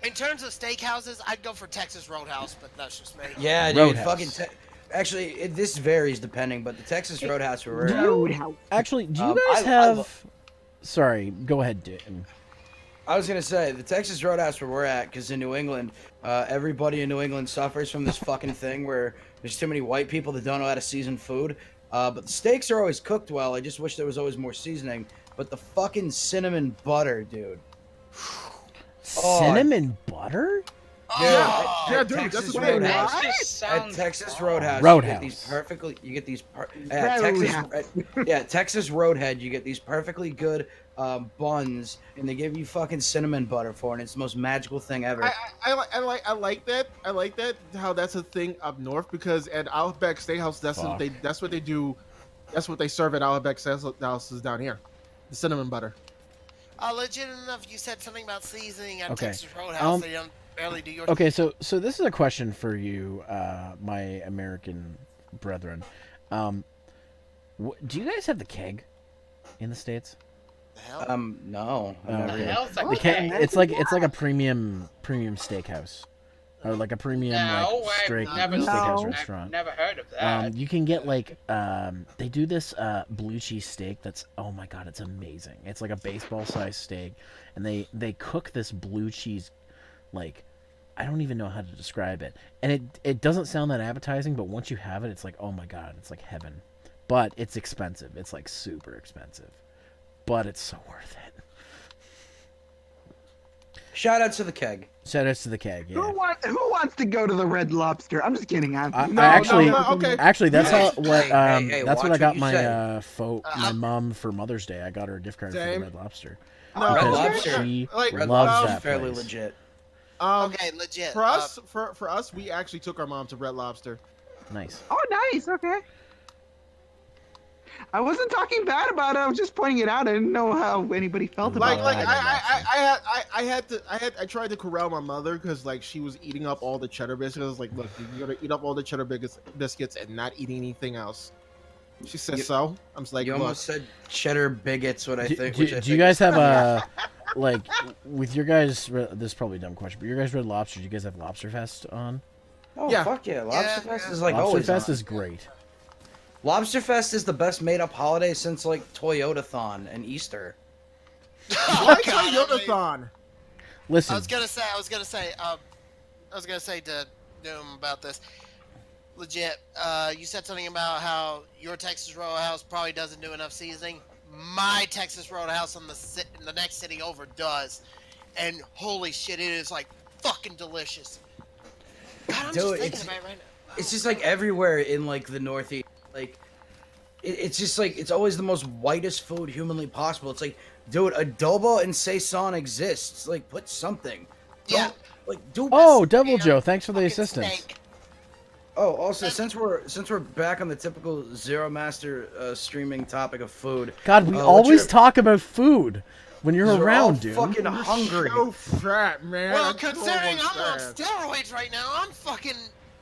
In terms of steakhouses, I'd go for Texas Roadhouse, but that's just me. Yeah, dude. Roadhouse. Fucking. Te- Actually, it, this varies depending, but the Texas Roadhouse where Roadhouse. actually, do you Um, guys I- I have? Sorry, go ahead, Dayton. I was gonna say the Texas Roadhouse where we're at, because in New England, uh, everybody in New England suffers from this fucking thing where there's too many white people that don't know how to season food. Uh, but the steaks are always cooked well. I just wish there was always more seasoning. But the fucking cinnamon butter, dude. Oh. Cinnamon butter? Oh, yeah, at dude, that's Texas the thing. Roadhouse. At Texas wrong. Roadhouse, you Roadhouse. get these perfectly. You get these. Per, at Texas, at- yeah, Texas Roadhead. You get these perfectly good um, buns, and they give you fucking cinnamon butter for it. And it's the most magical thing ever. I, I, I, like, I like I like that. I like that how that's a thing up north because at Outback Steakhouse that's what they that's what they do. That's what they serve at Outback Steakhouses down here. The cinnamon butter. Uh, legit enough, you said something about seasoning at Okay. Texas Roadhouse. Um, they don't barely do yours. Okay, so so this is a question for you, uh, my American brethren. Um, wh- do you guys have the keg in the states? The hell? um, no, I've Oh, The okay. even- hell's a The keg, keg? it's like it's like a premium premium steakhouse, or like a premium No, like I've steak never, steakhouse No. restaurant. I've never heard of that. Um, you can get like um, they do this uh, blue cheese steak that's oh my god, it's amazing. It's like a baseball sized steak, and they they cook this blue cheese like I don't even know how to describe it, and it it doesn't sound that appetizing, but once you have it, it's like oh my god, it's like heaven. But it's expensive. It's like super expensive, but it's so worth it. Shout out to the keg. Shout outs to the keg. Yeah. Who, want, who wants to go to the Red Lobster? I'm just kidding. I'm, I- I actually- no, no, okay. Actually, that's Hey, how what hey, um, hey, that's what I got you my uh, fo- Uh, my mom for Mother's Day. I got her a gift card Same. for the Red Lobster No, Red because Lobster. she Like, Red loves Lobster's that fairly legit. Um, okay, legit. for uh, us, for for us, we actually took our mom to Red Lobster. Nice. oh, nice. Okay. I wasn't talking bad about it. I was just pointing it out. I didn't know how anybody felt about Like, Oh, like I I, I, I, I had, I, I had to, I had, I tried to corral my mother because like she was eating up all the cheddar biscuits. I was like, look, you gotta eat up all the cheddar biscuits, biscuits and not eat anything else. She said You- so. I'm just like, you look, almost said cheddar bigots. What I think. do- which I do you guys is- have a [laughs] like with your guys? This is probably a dumb question, but your guys Red Lobster. Do you guys have Lobster Fest on? Oh Yeah. fuck yeah! Lobster Yeah, Fest yeah. is like Lobster always. Fest on. is great. Lobster Fest is the best made up holiday since like Toyota Thon and Easter. [laughs] why God, I mean- Toyotathon? I Listen, was gonna say, I was gonna say, um, I was gonna say to Doom about this. Legit, uh, you said something about how your Texas Roadhouse probably doesn't do enough seasoning. My Texas Roadhouse in the ci- in the next city over does, and holy shit, it is like fucking delicious. God, I'm Dude, just thinking it's- about it right now. It's just like everywhere in like the Northeast. Like, it's just like it's always the most whitest food humanly possible. It's like, dude, adobo and sazón exists. Like, put something. Yeah. Don't, like, do. oh, Devil Joe, thanks for the assistance. steak. Oh, also since we're since we're back on the typical Zero Master uh, streaming topic of food, God, we uh, always your- talk about food when you're 'cause we're all around, dude. Fucking hungry. So fat, man. Well, I'm so considering I'm on steroids right now, I'm fucking.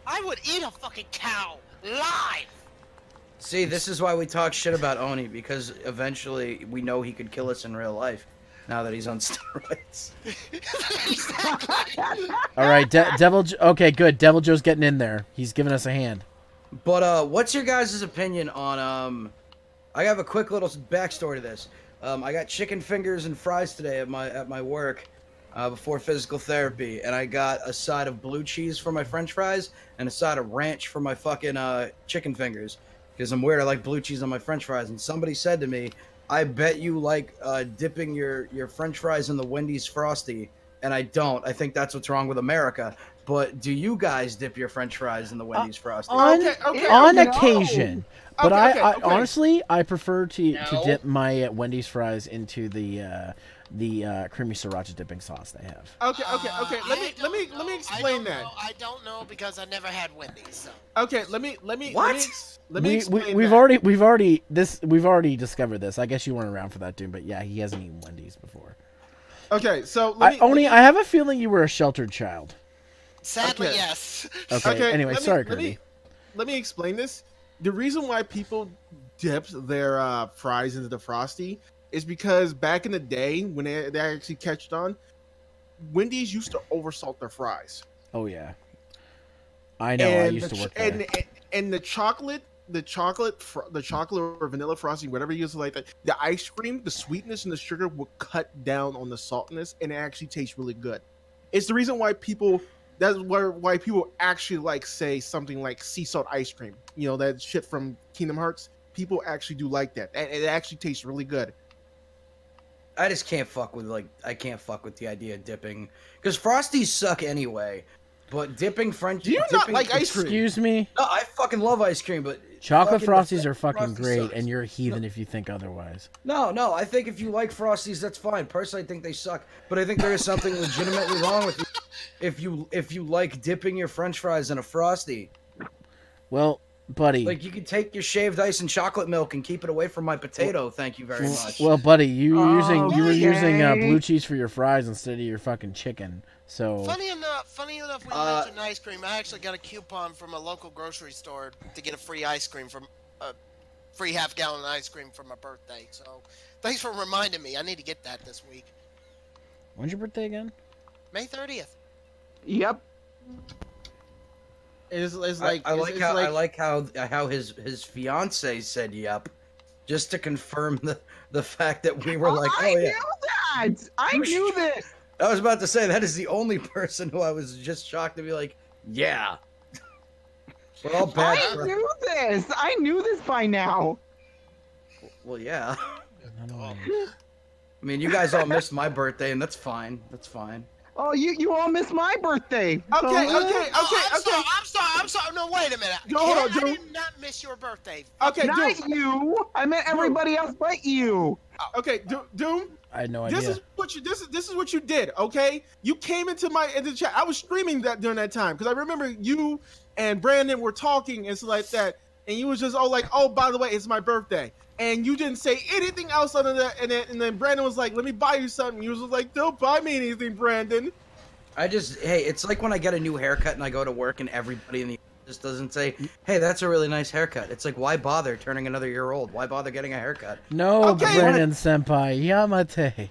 I would eat a fucking cow live. See, this is why we talk shit about Oni because eventually we know he could kill us in real life. Now that he's on [laughs] steroids. [laughs] All right, De- Devil. Jo- okay, good. Devil Joe's getting in there. He's giving us a hand. But uh, what's your guys' opinion on um? I have a quick little backstory to this. Um, I got chicken fingers and fries today at my at my work, uh, before physical therapy, and I got a side of blue cheese for my French fries and a side of ranch for my fucking uh chicken fingers. Because I'm weird, I like blue cheese on my French fries. And somebody said to me, "I bet you like uh, dipping your your French fries in the Wendy's frosty." And I don't. I think that's what's wrong with America. But do you guys dip your French fries in the Wendy's frosty? On Okay, okay, on okay. occasion, but Okay, I, okay, I okay. honestly I prefer to to dip my uh, Wendy's fries into the uh, the uh, creamy sriracha dipping sauce they have. Okay, okay, Uh, okay. Let I me, let me, know. let me explain don't that. know. I don't know because I never had Wendy's. So. Okay, let me, let me, What? Let me, let me we, explain we we've that. already we've already this we've already discovered this. I guess you weren't around for that, dude. But yeah, he hasn't eaten Wendy's before. Okay, so let I, me, Oni, I have a feeling you were a sheltered child. Sadly, Okay. yes. Okay. Okay, anyway, me- sorry, let Kirby. me- let me explain this. The reason why people dip their uh, fries into the frosty is because back in the day when they, they actually catched on, Wendy's used to oversalt their fries. Oh yeah. I know. I and used the to work there. and, and the chocolate, the chocolate, fr- the chocolate or vanilla frosting, whatever you use like that. The ice cream, the sweetness and the sugar will cut down on the saltiness, and it actually tastes really good. It's the reason why people. That's why why people actually like say something like sea salt ice cream. You know that shit from Kingdom Hearts. People actually do like that. and It actually tastes really good. I just can't fuck with like I can't fuck with the idea of dipping because frosties suck anyway. But dipping French. Do you not like ice cream? Excuse me. No, I fucking love ice cream, but Chocolate frosties are fucking Frosty great, sucks. and you're a heathen if you think otherwise. No, no. I think if you like frosties, that's fine. Personally, I think they suck, but I think there is something [laughs] legitimately wrong with you if you if you like dipping your French fries in a frosty. Well, buddy. Like you could take your shaved ice and chocolate milk and keep it away from my potato. Thank you very much. Well, buddy, you were using you were using uh, blue cheese for your fries instead of your fucking chicken. So Funny enough, funny enough, when you Uh, mentioned ice cream, I actually got a coupon from a local grocery store to get a free ice cream from a free half gallon ice cream for my birthday. So, thanks for reminding me. I need to get that this week. when's your birthday again? May thirtieth. Yep. It's, it's like I, it's- like it's how I like- like how how his his fiance said yep, just to confirm the the fact that we were oh, like, I oh yeah. knew that. I knew this. I was about to say that is the only person who I was just shocked to be like, yeah. We're all bad. I for- knew this. I knew this by now. Well, yeah. I don't know. I mean, you guys all missed my birthday, and that's fine. That's fine. Oh, you you all missed my birthday. Okay, So, okay, okay, Oh, I'm okay. sorry. I'm sorry. I'm sorry. No, wait a minute. No, hold on, I did not miss your birthday. Okay, Not Doom. you. I meant everybody else but you. Oh. Okay, Doom. Doom. I had no idea. This is what you. This is this is what you did. Okay, you came into my into the chat. I was streaming that during that time because I remember you and Brandon were talking and stuff like that, and you was just oh like oh by the way it's my birthday, and you didn't say anything else other than that, and then and then Brandon was like let me buy you something. You was like don't buy me anything, Brandon. I just, hey, it's like when I get a new haircut and I go to work and everybody in the just doesn't say, hey, that's a really nice haircut. It's like, why bother turning another year old? Why bother getting a haircut? No, Okay, Brennan Senpai, Yamate.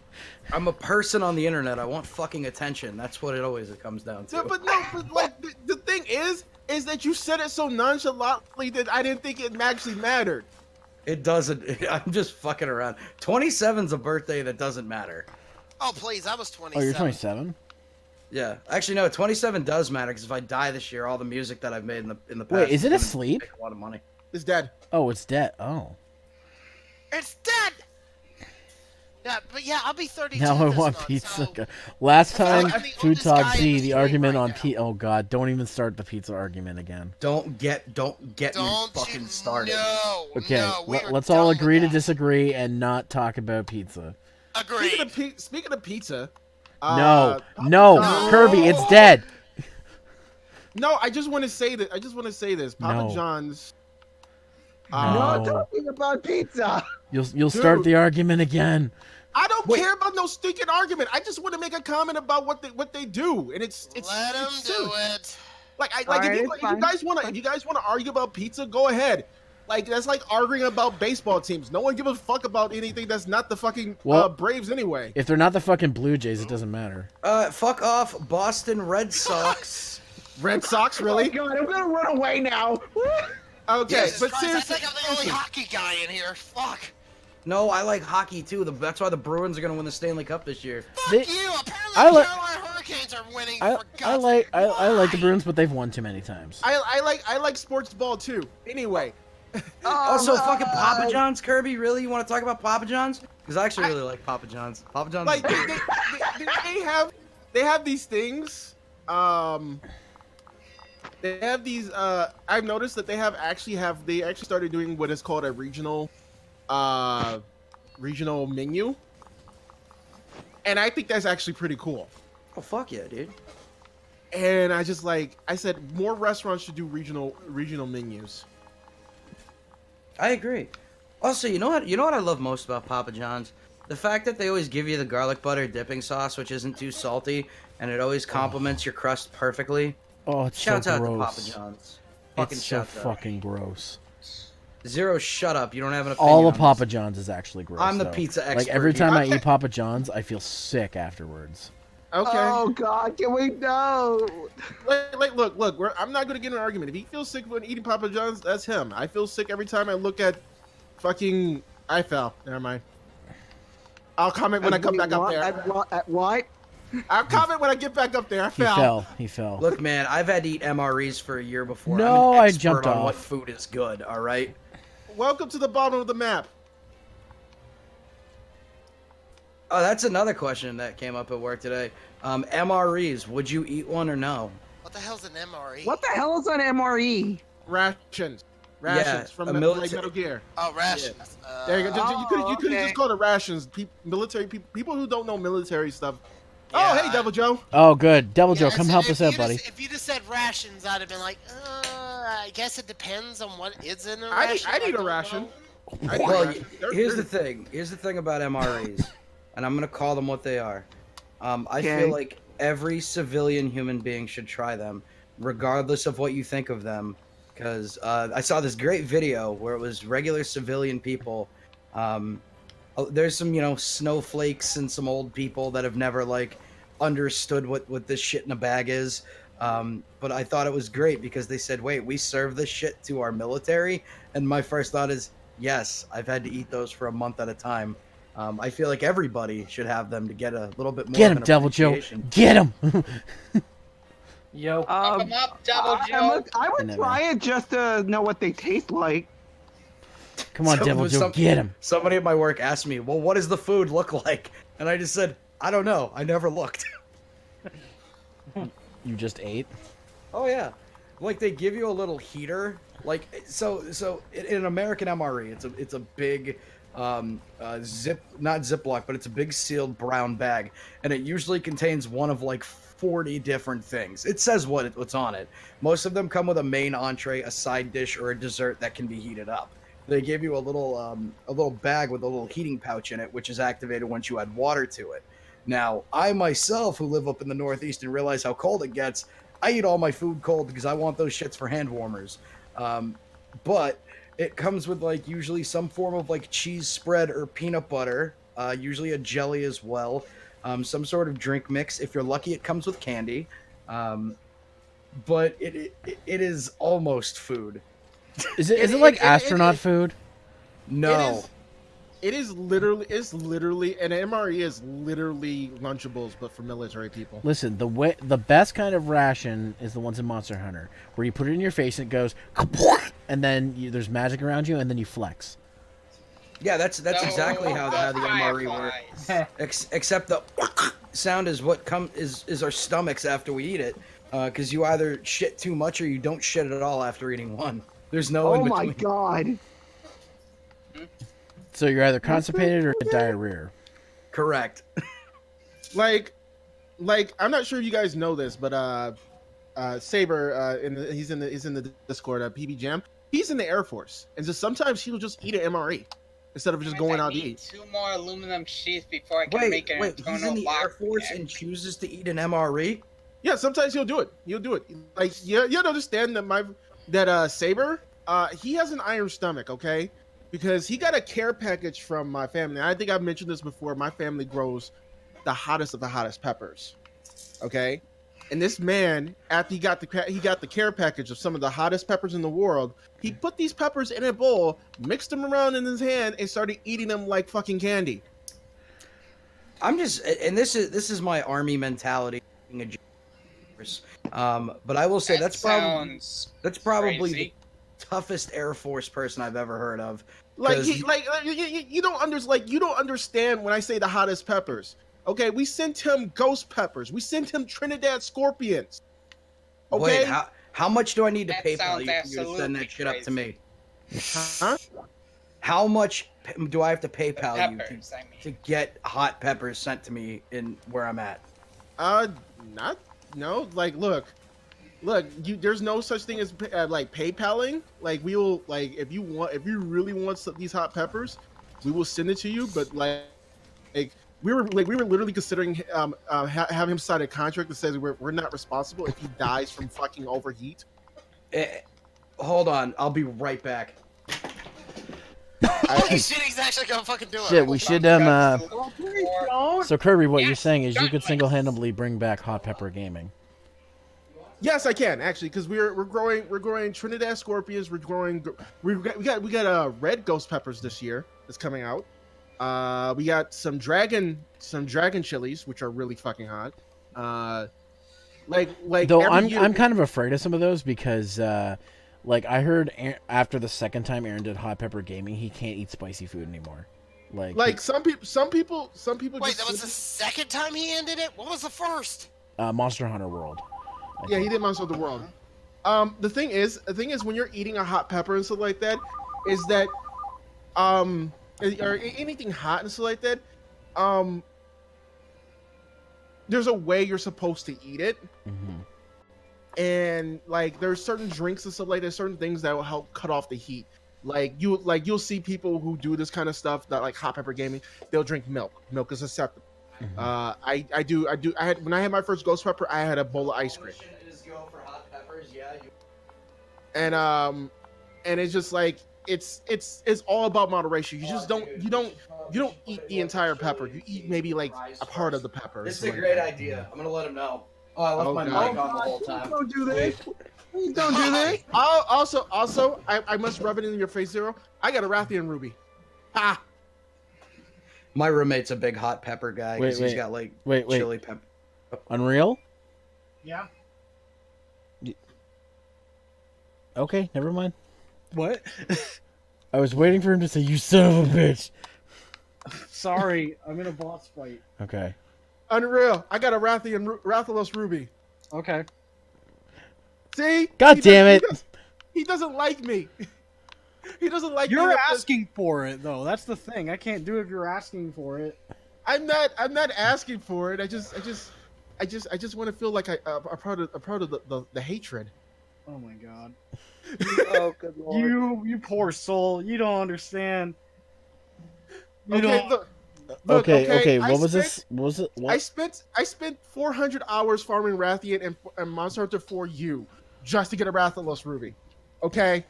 I'm a person on the internet. I want fucking attention. That's what it always comes down to. No, but no, but like the, the thing is, is that you said it so nonchalantly that I didn't think it actually mattered. It doesn't. [laughs] I'm just fucking around. 27's a birthday that doesn't matter. Oh, please. I was 27. Oh, you're 27. Yeah, actually, no. 27 does matter because if I die this year, all the music that I've made in the in the past. Wait, is it asleep? Make a lot of money. It's dead. Oh, it's dead. Oh, It's dead. Yeah, but yeah, I'll be 32 now I want month, pizza. so- [laughs] Last I'm time, Food oldest Talk Z, the the argument right on now. pizza. Oh God, don't even start the pizza argument again. Don't get don't get Don't me fucking you, started. No, Okay, no, we let's all agree to disagree and not talk about pizza. Agree. Speaking of, pi- speaking of pizza, no, uh, no, No. Kirby, it's dead. no, I just want to say that. I just want to say this. Papa No. John's. No. Uh, Not talking about pizza. You'll you'll start the argument again. I don't Wait. care about no stinking argument. I just want to make a comment about what they what they do, and it's it's. Let him it's do silly. it. Like I like if, you, it's if you guys want to if you guys want to argue about pizza, go ahead. Like that's like arguing about baseball teams. No one gives a fuck about anything that's not the fucking Well- uh, Braves anyway. If they're not the fucking Blue Jays, it doesn't matter. Uh, fuck off, Boston Red Sox. [laughs] Red Sox, Oh really? my god, I'm gonna run away now. [laughs] Okay, Jesus but Christ, I seriously, think I'm the only hockey guy in here. Fuck. no, I like hockey too. The, that's why the Bruins are gonna win the Stanley Cup this year. Fuck They- you. Apparently, I the li- Carolina Hurricanes are winning. I, for I like. I, I like the Bruins, but they've won too many times. I, I like I like sports ball too. Anyway, [laughs] Also, Oh, fucking Papa John's, Kirby. Really, you want to talk about Papa John's? Because I actually really like Papa John's. Papa John's. like they, they, they, they have they have these things. Um, they have these. Uh, I've noticed that they have actually have they actually started doing what is called a regional, uh, regional menu, and I think that's actually pretty cool. oh fuck yeah, dude. And I just like I said, more restaurants should do regional regional menus. I agree. Also, you know what? You know what I love most about Papa John's? The fact that they always give you the garlic butter dipping sauce, which isn't too salty, and it always complements your crust perfectly. Oh, it's Shouts so out to Papa gross. John's. Fucking It's so out. fucking gross. Zero, shut up. You don't have an opinion. All on of Papa this. John's is actually gross. I'm the though. pizza expert. Like every here. time I eat Papa John's, I feel sick afterwards. Okay. Oh god, can we no? Like, like, look, look. We're, I'm not gonna get in an argument. If he feels sick when eating Papa John's, that's him. I feel sick every time I look at fucking. I fell. Never mind. I'll comment when I come back up there. At what? At what? I'll comment when I get back up there. I He fell. fell. He fell. Look, man, I've had to eat MREs for a year before. No, I'm an I expert jumped on what food is good. All right. Welcome to the bottom of the map. Oh, that's another question that came up at work today. Um, MREs, would you eat one or no? What the hell's an MRE? What the hell is an? MRE? Rations. Rations Yeah, from a the, like Metal Gear. Oh, rations. Uh, There you go. Just- you could Oh, you could okay. just called it rations. Pe- military people people who don't know military stuff. Yeah, oh, hey, I- Devil Joe. Oh, good. Devil Joe, come so help us out, you'd buddy. have- If you just said rations, I'd have been like, uh, I guess it depends on what is in a I need, ration. I need a don't ration. I need a Well, ration. They're- here's they're- the thing. Here's the thing about MREs, and I'm gonna call them what they are. Um, I Okay. feel like every civilian human being should try them, regardless of what you think of them. Because uh, I saw this great video where it was regular civilian people. Um, oh, there's some, you know, snowflakes and some old people that have never like understood what what this shit in a bag is. Um, but I thought it was great because they said, "Wait, we serve this shit to our military," and my first thought is, yes, I've had to eat those for a month at a time. Um, I feel like everybody should have them to get a little bit more. Get of him, an Devil Joe. appreciation. Get him. [laughs] Yo, Pump Um, 'em up, Double I, Joe. I'm would never- try it just to know what they taste like. Come on, So- Devil Joe, some- get him. Somebody at my work asked me, "Well, what does the food look like?" And I just said, "I don't know. I never looked." [laughs] You just ate. Oh yeah, like they give you a little heater. Like so, so in an American MRE, it's a it's a big um, uh, zip, not Ziploc, but it's a big sealed brown bag, and it usually contains one of like forty different things. It says what it, what's on it. Most of them come with a main entree, a side dish, or a dessert that can be heated up. They give you a little um, a little bag with a little heating pouch in it, which is activated once you add water to it. Now, I myself, who live up in the Northeast and realize how cold it gets, I eat all my food cold because I want those shits for hand warmers. Um, but it comes with like usually some form of like cheese spread or peanut butter, uh, usually a jelly as well, um, some sort of drink mix. If you're lucky, it comes with candy. Um, but it, it it is almost food. Is it? Is It- it like it- it- astronaut it- food? No. It is, it is literally it's literally an MRE is literally Lunchables, but for military people. Listen, the way the best kind of ration is the ones in Monster Hunter, where you put it in your face and it goes, and then you, there's magic around you, and then you flex. Yeah, that's that's No, exactly how the, how the MRE works. Ex- except the [laughs] sound is what come is is our stomachs after we eat it, uh, because you either shit too much or you don't shit at all after eating one. There's no in Oh my between. god. [laughs] So you're either constipated or diarrhea. Correct. [laughs] Like, like I'm not sure if you guys know this, but uh, uh, Saber, uh, in the, he's in the he's in the Discord, uh, PB Jam. He's in the Air Force, and so sometimes he'll just eat an MRE instead of just going I out to need eat. Two more aluminum sheets before I can Wait, make an wait. He's in the Air Force pick. and chooses to eat an E? MRE. Yeah, sometimes he'll do it. He'll do it. Like you, you gotta understand that my that uh Saber, uh, he has an iron stomach, okay? Because he got a care package from my family. I think I've mentioned this before. My family grows the hottest of the hottest peppers, okay? And this man, after he got the he got the care package of some of the hottest peppers in the world, he put these peppers in a bowl, mixed them around in his hand, and started eating them like fucking candy. I'm just, and this is this is my army mentality. being a G- Um, but I will say That that's probably sounds that's probably crazy. the toughest Air Force person I've ever heard of. Like, 'Cause he, like, like, you, you, you don't under, like, you don't understand when I say the hottest peppers. Okay, we sent him ghost peppers. We sent him Trinidad scorpions. Okay, Wait, how how much do I need to That PayPal you for you to send that shit up to me? huh? How much do I have to PayPal you to. I mean, to get hot peppers sent to me in where I'm at? Uh, not no. Like, look, look. You there's no such thing as uh, like PayPaling. Like, we will like if you want if you really want some, these hot peppers, we will send it to you. But like, like we were like we were literally considering um uh, ha- have him sign a contract that says we're we're not responsible if he dies from fucking overheat. Eh, hold on, I'll be right back. Holy shit, he's actually gonna fucking do it. Shit, we should um. Uh, please don't. so Kirby, what you're saying is you could single-handedly bring back hot pepper gaming. Yes, I can actually, because we're we're growing we're growing Trinidad scorpions. We're growing we got we got we got uh red ghost peppers this year that's coming out. Uh, we got some dragon some dragon chilies which are really fucking hot. Uh, like like Though I'm year- I'm kind of afraid of some of those because, uh, like I heard Aaron, after the second time Aaron did hot pepper gaming, he can't eat spicy food anymore. Like, Like some people, some people, some people. Wait, just that was the second time he ended it. What was the first? uh, Monster Hunter World. I Yeah, he did Monster of the World. Um, the thing is, the thing is, when you're eating a hot pepper and stuff like that, is that, um, or anything hot and stuff like that, um, there's a way you're supposed to eat it, Mhm. and like there's certain drinks and stuff like that, certain things that will help cut off the heat. Like you, like you'll see people who do this kind of stuff that like hot pepper gaming. They'll drink milk. Milk is acceptable. Mhm. Uh, I, I do, I do. I had when I had my first ghost pepper, I had a bowl of ice cream. Is go for hot peppers, yeah. You... and um and it's just like it's it's it's all about moderation you just don't you don't you don't eat the entire pepper you eat maybe like a part of the pepper This is a great idea. I'm gonna let him know. Oh, I left Oh, my God. mic on the whole time. Don't do that. Don't do that. Al- also also I, I must rub it in your face zero i got a rathian ruby ah My roommate's a big hot pepper guy Wait, because he's wait. got like Wait, wait. chili pepper. Oh. Unreal. Yeah. Okay, never mind. What? I was waiting for him to say, "You son of a bitch." [laughs] Sorry, I'm in a boss fight. Okay. unreal i got a rathian Ru- rathalos ruby Okay. see God He damn doesn't- it. he, does, he doesn't like me [laughs] [laughs] he doesn't like You're with this- asking for it though. That's the thing. I can't do it if you're asking for it. I'm not. I'm not asking for it. I just. I just. I just. I just want to feel like I. A part of. I'm proud of the, the, the hatred. Oh my god. [laughs] Oh, good lord. You you poor soul. You don't understand. You okay. don't. Look, look, okay, okay. I What was spent- this? What was it? What? I spent. I spent 400 hours farming Rathian and, and Monster Hunter for you, just to get a Rathalos Ruby. Okay.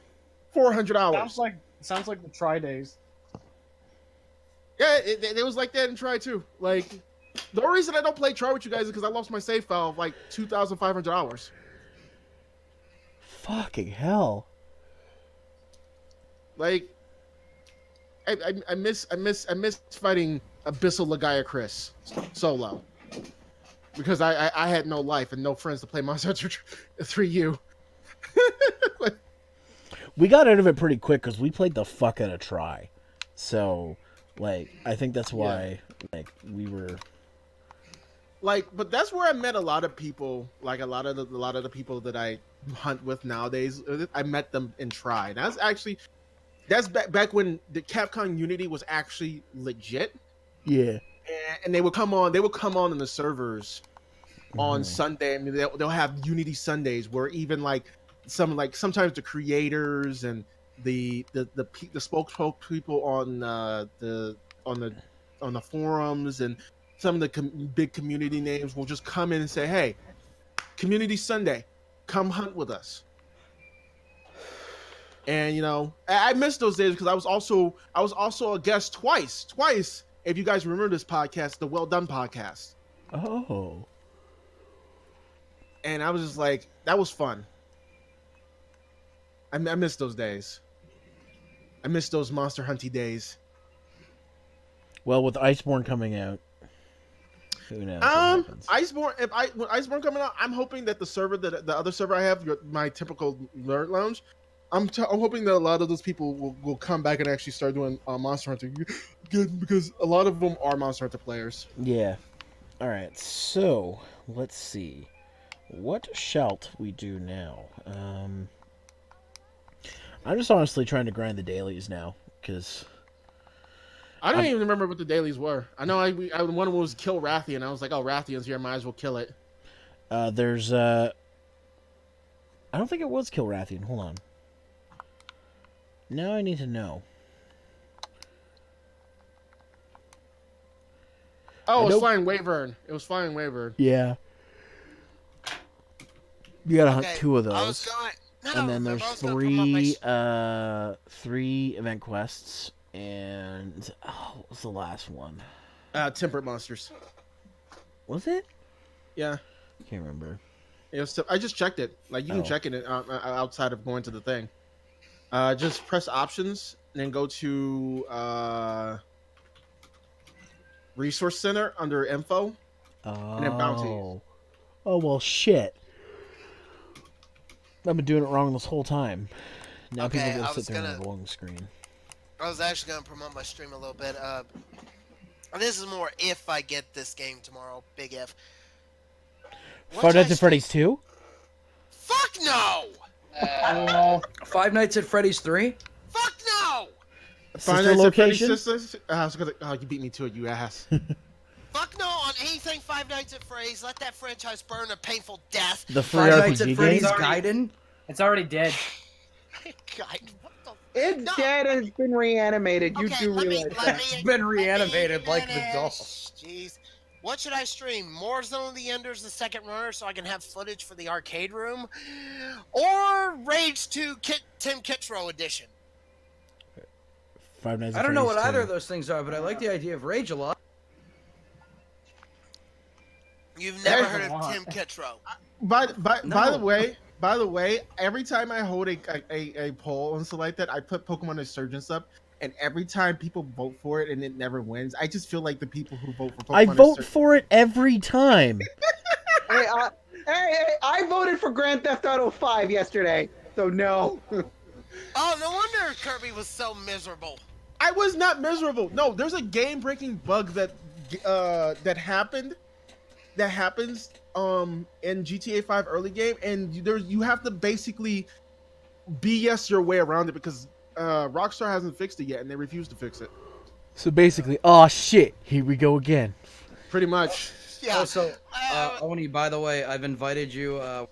400 hours. Sounds like sounds like the Tri days. Yeah, it, it, it was like that in Tri too. Like, the only reason I don't play Tri with you guys is because I lost my save file of like 2,500 hours. Fucking hell. Like, I, I, I miss I miss I miss fighting Abyssal Lagiacrus solo because I, I I had no life and no friends to play Monster Hunter [laughs] 3U. We got out of it pretty quick because we played the fuck out of Tri. So, like, I think that's why, like, we were. like, but that's where I met a lot of people. Like a lot of the, a lot of the people that I hunt with nowadays. I met them in Tri. That's actually that's back back when the Capcom Unity was actually legit. Yeah. and, and they would come on they would come on in the servers on Mhm. sunday I mean, they'll, they'll have unity sundays where even like some like sometimes the creators and the the the, pe- the spokespeople on uh, the on the on the forums and some of the com- big community names will just come in and say hey community sunday come hunt with us and you know i, I miss those days because i was also i was also a guest twice twice if you guys remember this podcast the well done podcast Oh. and I was just like, that was fun. I, I miss those days. I miss those monster hunty days. Well, with Iceborne coming out, who knows? Um. Iceborne. If I when Iceborne coming out, I'm hoping that the server that the other server I have, my typical nerd lounge, I'm, t- I'm hoping that a lot of those people will, will come back and actually start doing uh, Monster Hunter [gasps] good because a lot of them are Monster Hunter players. Yeah. All right. So let's see. What shalt we do now? Um, I'm just honestly trying to grind the dailies now because I don't I'm- even remember what the dailies were. I know I, I one of them was kill Rathian. And I was like, oh, Rathian's here. Might as well kill it. uh, there's uh, I don't think it was kill Rathian. Hold on. Now I need to know. Oh, it was Flying Wyvern. It was Flying Wyvern. Yeah. You gotta hunt two of I was those. going. No, and then there's I was gonna promote my three uh three event quests and oh what was the last one Uh, Temperate Monsters. was it Yeah. I can't remember It was, I just checked it. Like you can Oh. check it uh, uh, outside of going to the thing. Uh, just press options and then go to uh, resource center under info. oh then bounties. oh well shit i've been doing it wrong this whole time now Okay, people I are gonna sit there on gonna- a long screen I was actually going to promote my stream a little bit. Uh, this is more if I get this game tomorrow. Big if. What Five Nights at? Freddy's 2? Fuck no! Uh, Five Nights at Freddy's 3? Fuck no! Sister Five Nights at Freddy's location? Sisters? Uh, I was gonna, oh, you beat me to it, you ass. [laughs] Fuck no on anything Five Nights at Freddy's. Let that franchise burn a painful death. The free Five Nights at Freddy's game? Gaiden? It's already dead. [laughs] God, what the It's No. dead and it's been reanimated. You Okay, do let me, realize let that. me, It's been reanimated like the finish. doll. Jeez. What should I stream? More Zone of the Enders, the second runner, so I can have footage for the arcade room? Or Rage 2 Kit, Tim Kitzrow edition? Five Nights I don't know what Freddy's either of those things are, but I like the idea of Rage a lot. You've never There's heard of lot. Tim Kitzrow. by, by, by the way, by the way, every time I hold a, a, a poll and stuff like that, I put Pokemon Insurgence up, and every time people vote for it and it never wins, I just feel like the people who vote for Pokemon I vote Insur- for it every time. [laughs] Hey, uh, hey, hey, I voted for Grand Theft Auto 5 yesterday, so no. [laughs] Oh, no wonder Kirby was so miserable. I was not miserable. No, there's a game-breaking bug that uh that happened that happens um in GTA 5 early game and you- there's you have to basically BS your way around it because uh Rockstar hasn't fixed it yet and they refuse to fix it. So basically, oh shit, here we go again. Pretty much. Yeah. Also, uh, Uh, Oni, by the way, I've invited you uh,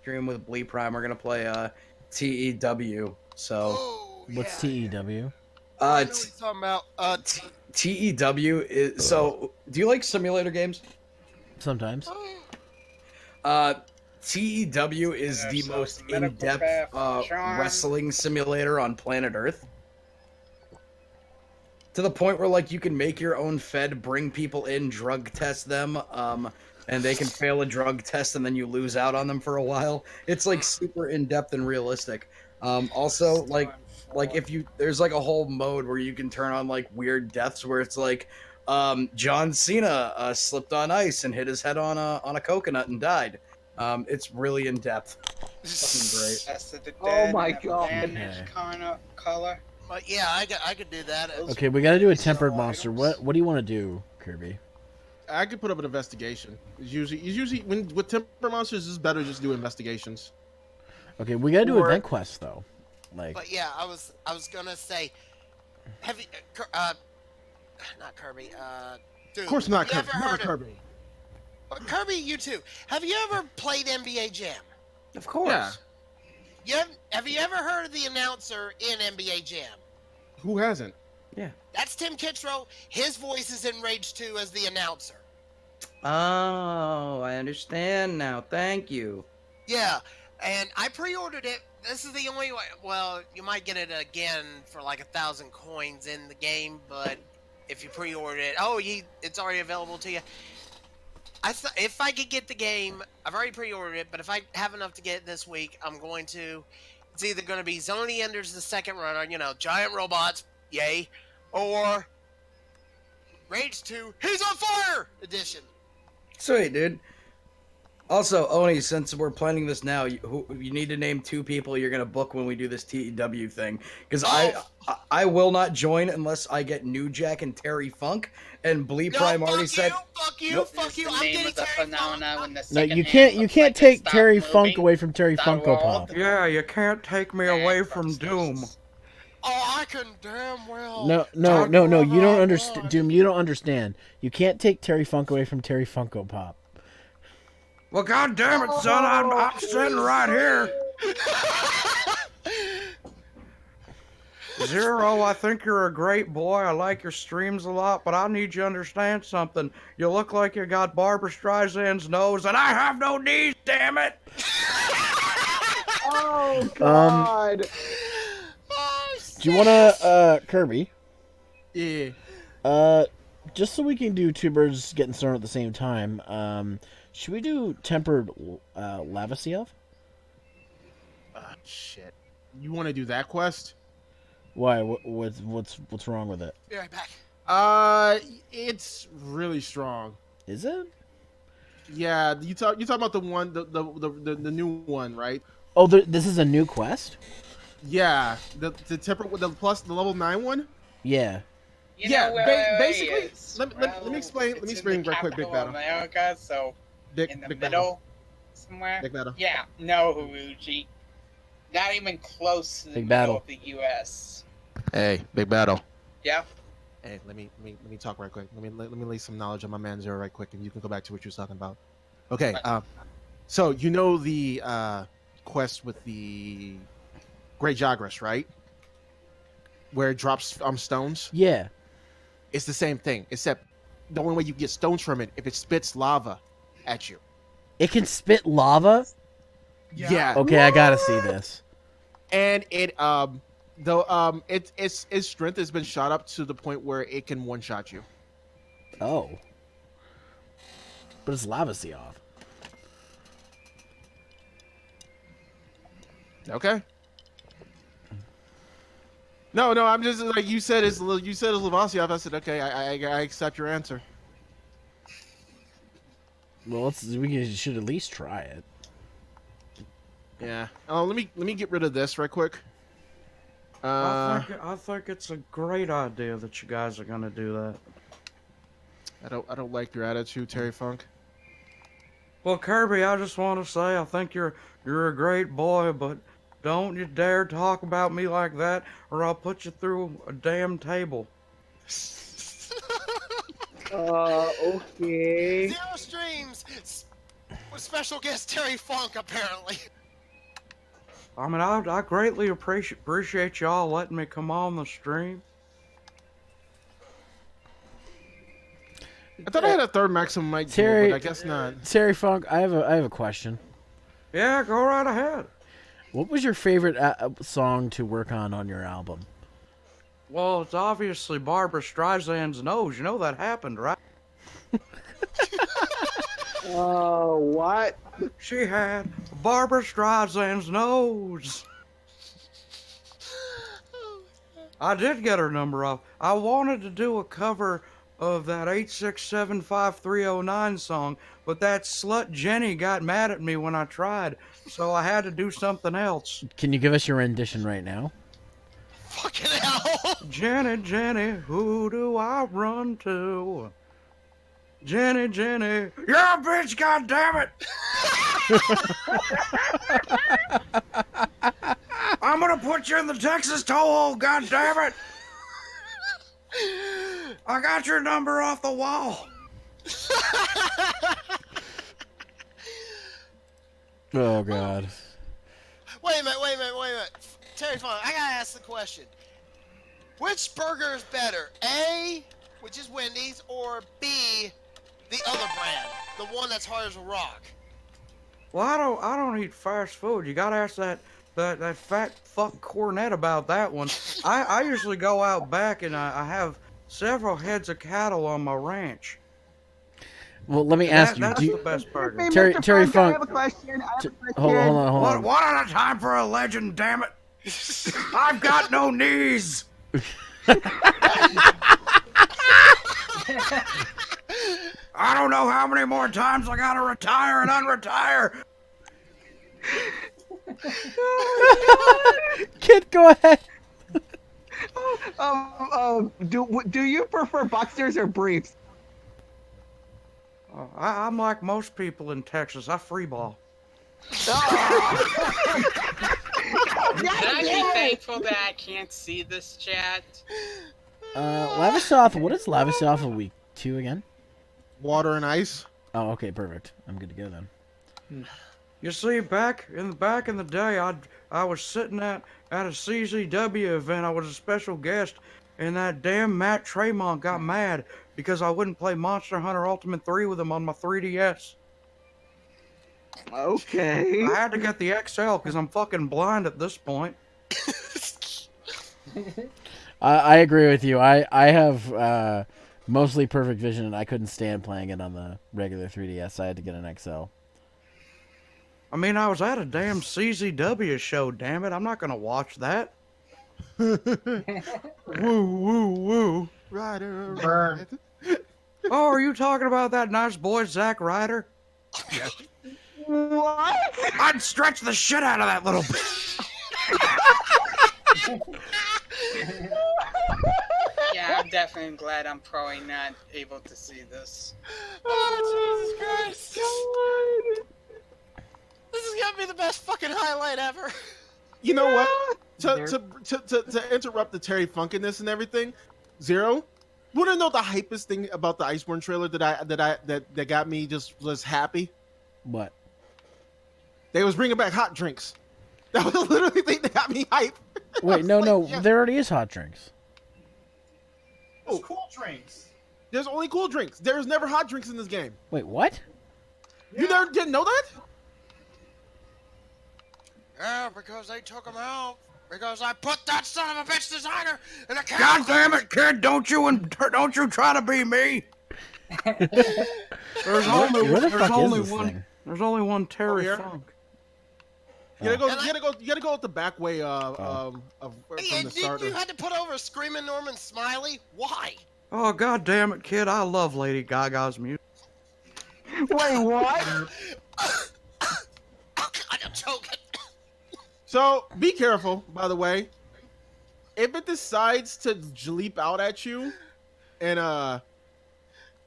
stream with Blee Prime. We're gonna play uh, TEW. So oh, What's yeah. TEW? I uh, know what talking about. Uh, t- TEW is so. Do you like simulator games? Sometimes. Uh, TEW is Yeah, the so most in-depth uh, wrestling simulator on planet Earth. To the point where like you can make your own Fed, bring people in, drug test them, um, and they can fail a drug test, and then you lose out on them for a while. It's like super in-depth and realistic. Um, also, like like if you there's like a whole mode where you can turn on like weird deaths where it's like um John Cena uh, slipped on ice and hit his head on a on a coconut and died. Um, it's really in depth. Fucking great. That's the Oh my have a God. bandage color- color. but yeah, I could, I could do that. Okay, we gotta do a tempered all monster. What what do you want to do, Kirby? I could put up an investigation. It's usually it's usually when with temper monsters it's better just do investigations. Okay, we gotta do Or- event quests though. Like, But yeah, I was I was gonna say, have you, uh, [sighs] not Kirby, uh, dude. Of course not Kirby. you Never Kirby. Of, uh, Kirby, you too. Have you ever played NBA Jam? Of course. Yeah. You have, have you ever heard of the announcer in NBA Jam? Who hasn't? Yeah. That's Tim Kitzrow. His voice is in Rage 2 as the announcer. Oh, I understand now. Thank you. Yeah, and I pre-ordered it. This is the only way. Well, you might get it again for like a thousand coins in the game, but if you pre-order it, oh, you, it's already available to you. I if I could get the game, I've already pre-ordered it, but if I have enough to get it this week, I'm going to. It's either going to be Zony Enders, the second runner, you know, giant robots, yay, or Rage 2, He's on Fire edition. Sweet, dude. Also, Oni, since we're planning this now, you, who, you need to name two people you're gonna book when we do this TEW thing. Because I, oh. I I will not join unless I get New Jack and Terry Funk. And Blee No, Prime already you, said, fuck you, Nope. fuck you. I'm getting Terry Funk. phenomena when the no, you can't you can't like take stopped Terry Funk away from Terry That Funko. Pop. "Yeah, you can't take me away from Doom." Oh, I can damn well. No, no, no, no. You don't understand. Doom. You don't understand. You can't take Terry Funk away from Terry Funko Pop. Well, god damn it, son! I'm, I'm sitting right here. Zero, I think you're a great boy. I like your streams a lot, but I need you to understand something. You look like you got Barbra Streisand's nose, and I have no knees, damn it! Oh God! Oh, Do you want to, uh, Kirby? Yeah. Uh, just so we can do two birds getting thrown at the same time. Um, should we do tempered uh, Lavasioth? Ah, shit. You want to do that quest? Why? What's what's what's wrong with it? Be right back. Uh, it's really strong. Is it? Yeah, you talk. You talk about the one, the the the, the, the new one, right? Oh, there, this is a new quest. Yeah, the the temper with the plus the level nine one. Yeah. You Yeah, ba- basically- let me- let me- let me explain- let me explain in the right quick, Big Battle. America, so Big in the big middle battle. somewhere. Big battle. Yeah, no, Haruji. Not even close to the Big middle battle. of the U.S. Hey, big battle. Yeah. Hey, let me let me let me talk right quick. Let me let, let me lay some knowledge on my man Zero right quick, and you can go back to what you was talking about. Okay. Right. Um, so you know the uh, quest with the Great Jagras, right? Where it drops um stones. Yeah. It's the same thing, except the only way you get stones from it if it spits lava at you. It can spit lava. Yeah. Okay, I gotta see this. and it um though um it its its strength has been shot up to the point where it can one shot you. Oh. But it's lava sea off. Okay. No, no, I'm just like you said. It's you said it's Lavasioff. I said okay. I, I I accept your answer. Well, let's we can- should at least try it. Yeah. Oh, let me let me get rid of this right quick. Uh, I think I think it's a great idea that you guys are gonna do that. I don't I don't like your attitude, Terry Funk. Well, Kirby, I just want to say I think you're you're a great boy, but don't you dare talk about me like that, or I'll put you through a damn table. [laughs] Uh, okay. Zero streams s- with special guest Terry Funk, apparently. I mean, I, I greatly appreciate appreciate y'all letting me come on the stream. I thought I had a third maximum mic, Terry- but I guess not. Terry Funk, I have a I have a question. Yeah, go right ahead. What was your favorite uh, song to work on on your album? Well, it's obviously Barbra Streisand's nose. You know that happened, right? [laughs] Uh, what? She had Barbra Streisand's nose. I did get her number off. I wanted to do a cover of that 8675309 song, but that slut Jenny got mad at me when I tried, so I had to do something else. Can you give us your rendition right now? Fucking hell. [laughs] Jenny, Jenny, who do I run to? Jenny, Jenny, you're a bitch, goddammit! [laughs] I'm gonna put you in the Texas tow hole, goddammit! I got your number off the wall. Oh God. Wait a minute, wait a minute, wait a minute. Terry Funk, I gotta ask the question. Which burger is better? A, which is Wendy's, or B, the other brand? The one that's hard as a rock? Well, I don't, I don't eat fast food. You gotta ask that, that, that fat fuck Cornette about that one. [laughs] I, I usually go out back and I, I have several heads of cattle on my ranch. Well, let me ask That- you. that's Do you the best burger. Terry- Terry Funk, I have a question. I have T- a question. hold, hold on, hold One, on. one at a time for a legend, damn it! I've got no knees. I don't know how many more times I gotta retire and unretire. Kid, go ahead. Um, um, do do you prefer boxers or briefs? Uh, I, I'm like most people in Texas. I freeball. Can [laughs] [laughs] I be thankful that I can't see this chat? Uh, Lavasioth, what is Lavasioth of week two again? Water and ice. Oh, okay, perfect. I'm good to go then. You see, back in the back in the day, I I was sitting at at a CZW event. I was a special guest, and that damn Matt Tremont got mad because I wouldn't play Monster Hunter Ultimate 3 with him on my 3DS. Okay. I had to get the XL because I'm fucking blind at this point. [laughs] I, I agree with you. I I have uh, mostly perfect vision, and I couldn't stand playing it on the regular 3DS. I had to get an XL. I mean, I was at a damn CZW show. Damn it, I'm not gonna watch that. [laughs] woo woo woo. Rider, Burn. rider. [laughs] Oh, are you talking about that nice boy Zack Ryder? What? I'd stretch the shit out of that little bitch. yeah, I'm definitely glad I'm probably not able to see this. Oh, Jesus Christ! God. This is gonna be the best fucking highlight ever. You know yeah. what? To, to, to, to, to interrupt the Terry Funkiness and everything, Zero, want to know the hypest thing about the Iceborne trailer that I that I that, that got me just was happy? What? They was bringing back hot drinks. [laughs] That was literally the thing that got me hype. Wait, no, [laughs] like, no. yeah. There already is hot drinks. Oh. cool drinks. There's only cool drinks. There's never hot drinks in this game. Wait, what? You never didn't know that? Yeah, because they took them out. Because I put that son of a bitch designer in a the God damn it, kid! Don't you and [laughs] don't you try to be me. There's only where the there's only one thing? there's only one Terry oh, here? Funk. You gotta go. You gotta go. You gotta go with the back way. Uh, Oh. um, of from and the did start. you of- had to put over Screaming Norman Smiley? Why? Oh god damn it, kid! I love Lady Gaga's music. [laughs] Wait, what? Oh [coughs] God, I'm choking. [coughs] So be careful, by the way. If it decides to leap out at you and uh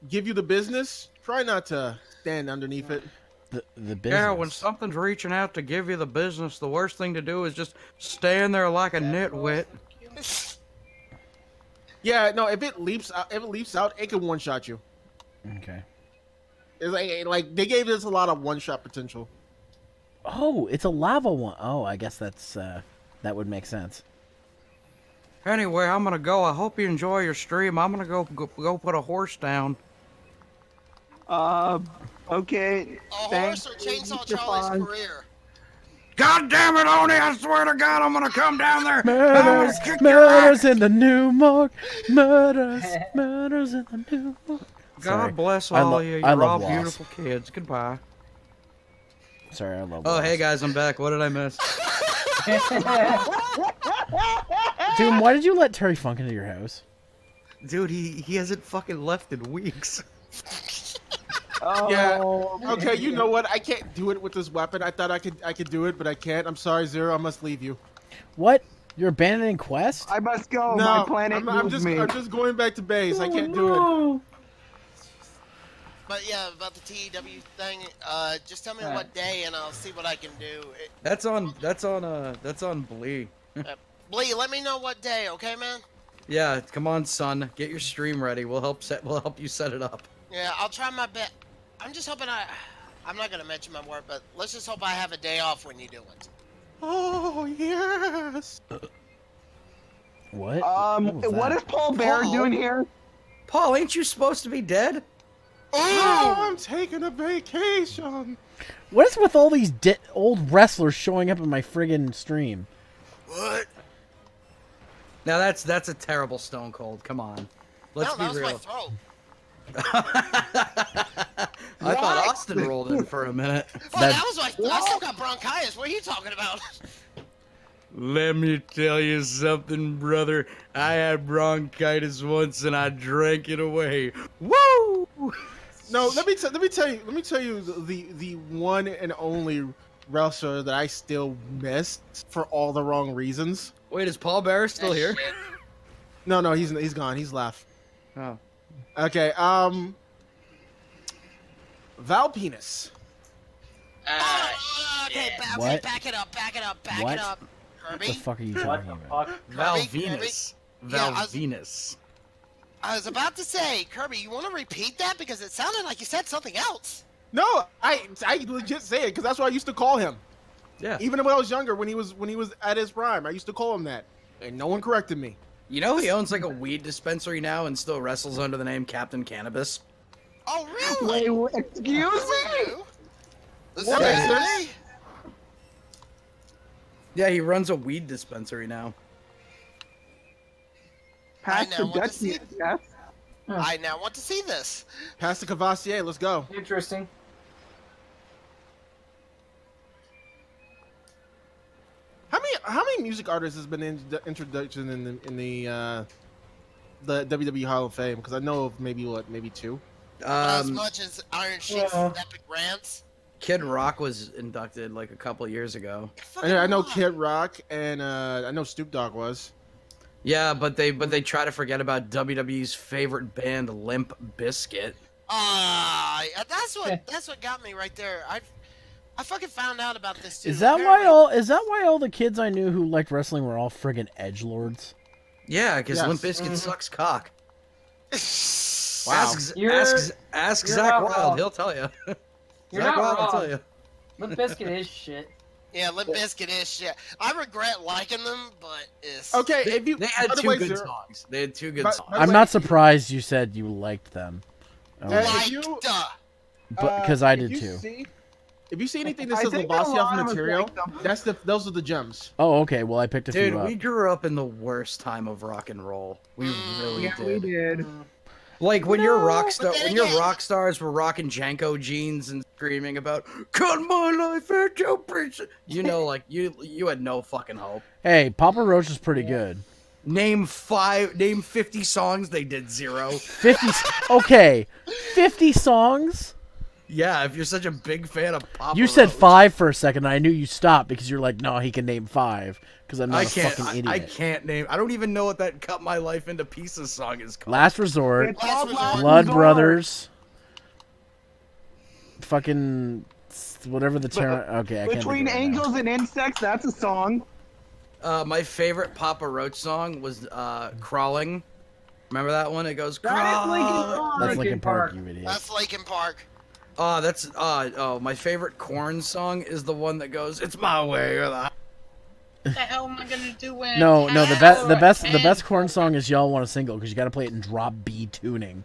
give you the business, try not to stand underneath it. The the business. Yeah, when something's reaching out to give you the business, the worst thing to do is just stand there like a nitwit. Yeah, no. If it leaps out, if it leaps out, it can one shot you. Okay. It's like like they gave this a lot of one shot potential. Oh, it's a lava one. Oh, I guess that's uh, that would make sense. Anyway, I'm gonna go. I hope you enjoy your stream. I'm gonna go go, go put a horse down. Uh, okay. A horse or Chainsaw Charlie's Fong. career? God damn it, Oni! I swear to God, I'm gonna come down there. Murders, gonna kick your ass. murders in the new morgue. Murders, murders in the new morgue. God Sorry. bless all lo- of you. You're love all Lost. beautiful kids. Goodbye. Sorry, I love. Oh, Lost. hey guys, I'm back. What did I miss? [laughs] [laughs] Doom, why did you let Terry Funk into your house? Dude, he he hasn't fucking left in weeks. [laughs] Oh, Yeah. Okay, you know what? I can't do it with this weapon. I thought I could I could do it, but I can't. I'm sorry, Zero. I must leave you. What? You're abandoning Quest? I must go. no, My planet I'm, I'm just me. I'm just going back to base. I can't do it. But yeah, about the TEW thing, uh, just tell me Alright. what day and I'll see what I can do. It, That's on that's on uh that's on Blee. Blee, let me know what day, okay, man? Yeah, come on, son. Get your stream ready. We'll help set. We'll help you set it up. Yeah, I'll try my best. I'm just hoping I. I'm not gonna mention my work, but let's just hope I have a day off when you do it. Oh yes. What? Um, was what that? is Paul Bearer Paul? doing here? Paul, ain't you supposed to be dead? Oh, I'm taking a vacation. What is with all these di- old wrestlers showing up in my friggin' stream? What? Now that's that's a terrible Stone Cold. Come on, let's no, that be was my real. Throat. [laughs] I thought Austin rolled in for a minute. Oh, That- that was my. I still got bronchitis. What are you talking about? [laughs] Let me tell you something, brother. I had bronchitis once and I drank it away. Woo! No, let me t- let me tell you let me tell you the, the the one and only wrestler that I still missed for all the wrong reasons. Wait, is Paul Bearer still here? No, no, he's he's gone. He's left. Oh. Okay, um, Val Penis. Uh, Oh, okay, yeah. okay, What? back it up, back it up, back What? it up. What the fuck are you talking about? fuck? Val Venis. Val I was- Venis. I was about to say, Kirby, you want to repeat that because it sounded like you said something else. No, I I legit say it because that's what I used to call him. Yeah. Even when I was younger, when he was when he was at his prime, I used to call him that, and no one corrected me. You know he owns like a weed dispensary now and still wrestles under the name Captain Cannabis. Oh, really? Wait, wait, excuse me? This That is makes Yeah, he runs a weed dispensary now. Pass I the know what to see. yes? I now want to see this. Pass the Cavassier. Let's go. Interesting. How many music artists has been in the introduction in the in the uh, the WWE Hall of Fame? Because I know of maybe what maybe two. as Um, much as Iron Sheik's Yeah. epic rants. Kid Rock was inducted like a couple years ago. I, I know Kid Rock and uh, I know Snoop Dogg was. Yeah, but they but they try to forget about WWE's favorite band, Limp Bizkit. Ah, yeah, that's what that's what got me right there. I I fucking found out about this too. Is that why all? Is that why all the kids I knew who liked wrestling were all friggin' edge lords? Yeah, because Yes. Limp Bizkit Mhm. sucks cock. [laughs] Wow. Ask, You're- ask, ask you're Zakk Wylde, wrong. he'll tell you. You're [laughs] Zakk Wylde will tell you. Limp Bizkit is shit. Yeah, Limp Bizkit is shit. I regret liking them, but it's Okay, They, if you they had two way, good Zero- songs. They had two good But- songs. I'm way- not surprised you said you liked them, because Like, you- duh. uh, I did you too. See, if you see anything that says think a Lavasioth material, um, that's the those are the gems. Oh, okay. Well, I picked a Dude, few up. Dude, we grew up in the worst time of rock and roll. We really Yeah, did. we did. Like when your rock star, when your rock stars were rocking JNCO jeans and screaming about "Cut my life into pieces," you know, like you you had no fucking hope. Hey, Papa Roach is pretty good. Name five, name fifty songs. They did zero. Fifty. okay, fifty songs. Yeah, if you're such a big fan of pop, You said five for a second. And I knew you stopped because you're like, no, he can name five. Because I'm not I a can't. fucking I, idiot. I can't name. I don't even know what that "Cut My Life into Pieces" song is called. Last Resort, It's Last Resort. Blood Resort. Brothers, fucking whatever the term. Okay, I can't. Between think of it right now. angels and insects, that's a song. Uh, my favorite Papa Roach song was uh, "Crawling." Remember that one? It goes That is Linkin "Crawl." Park. That's Linkin Linkin Park, Park. you idiot. That's Linkin Park. Oh, that's uh oh. My favorite Korn song is the one that goes, "It's my way or the." The hell am I gonna do when? No, no, the best, the best, the best Korn song is "Y'all Want a Single" because you got to play it in drop B tuning.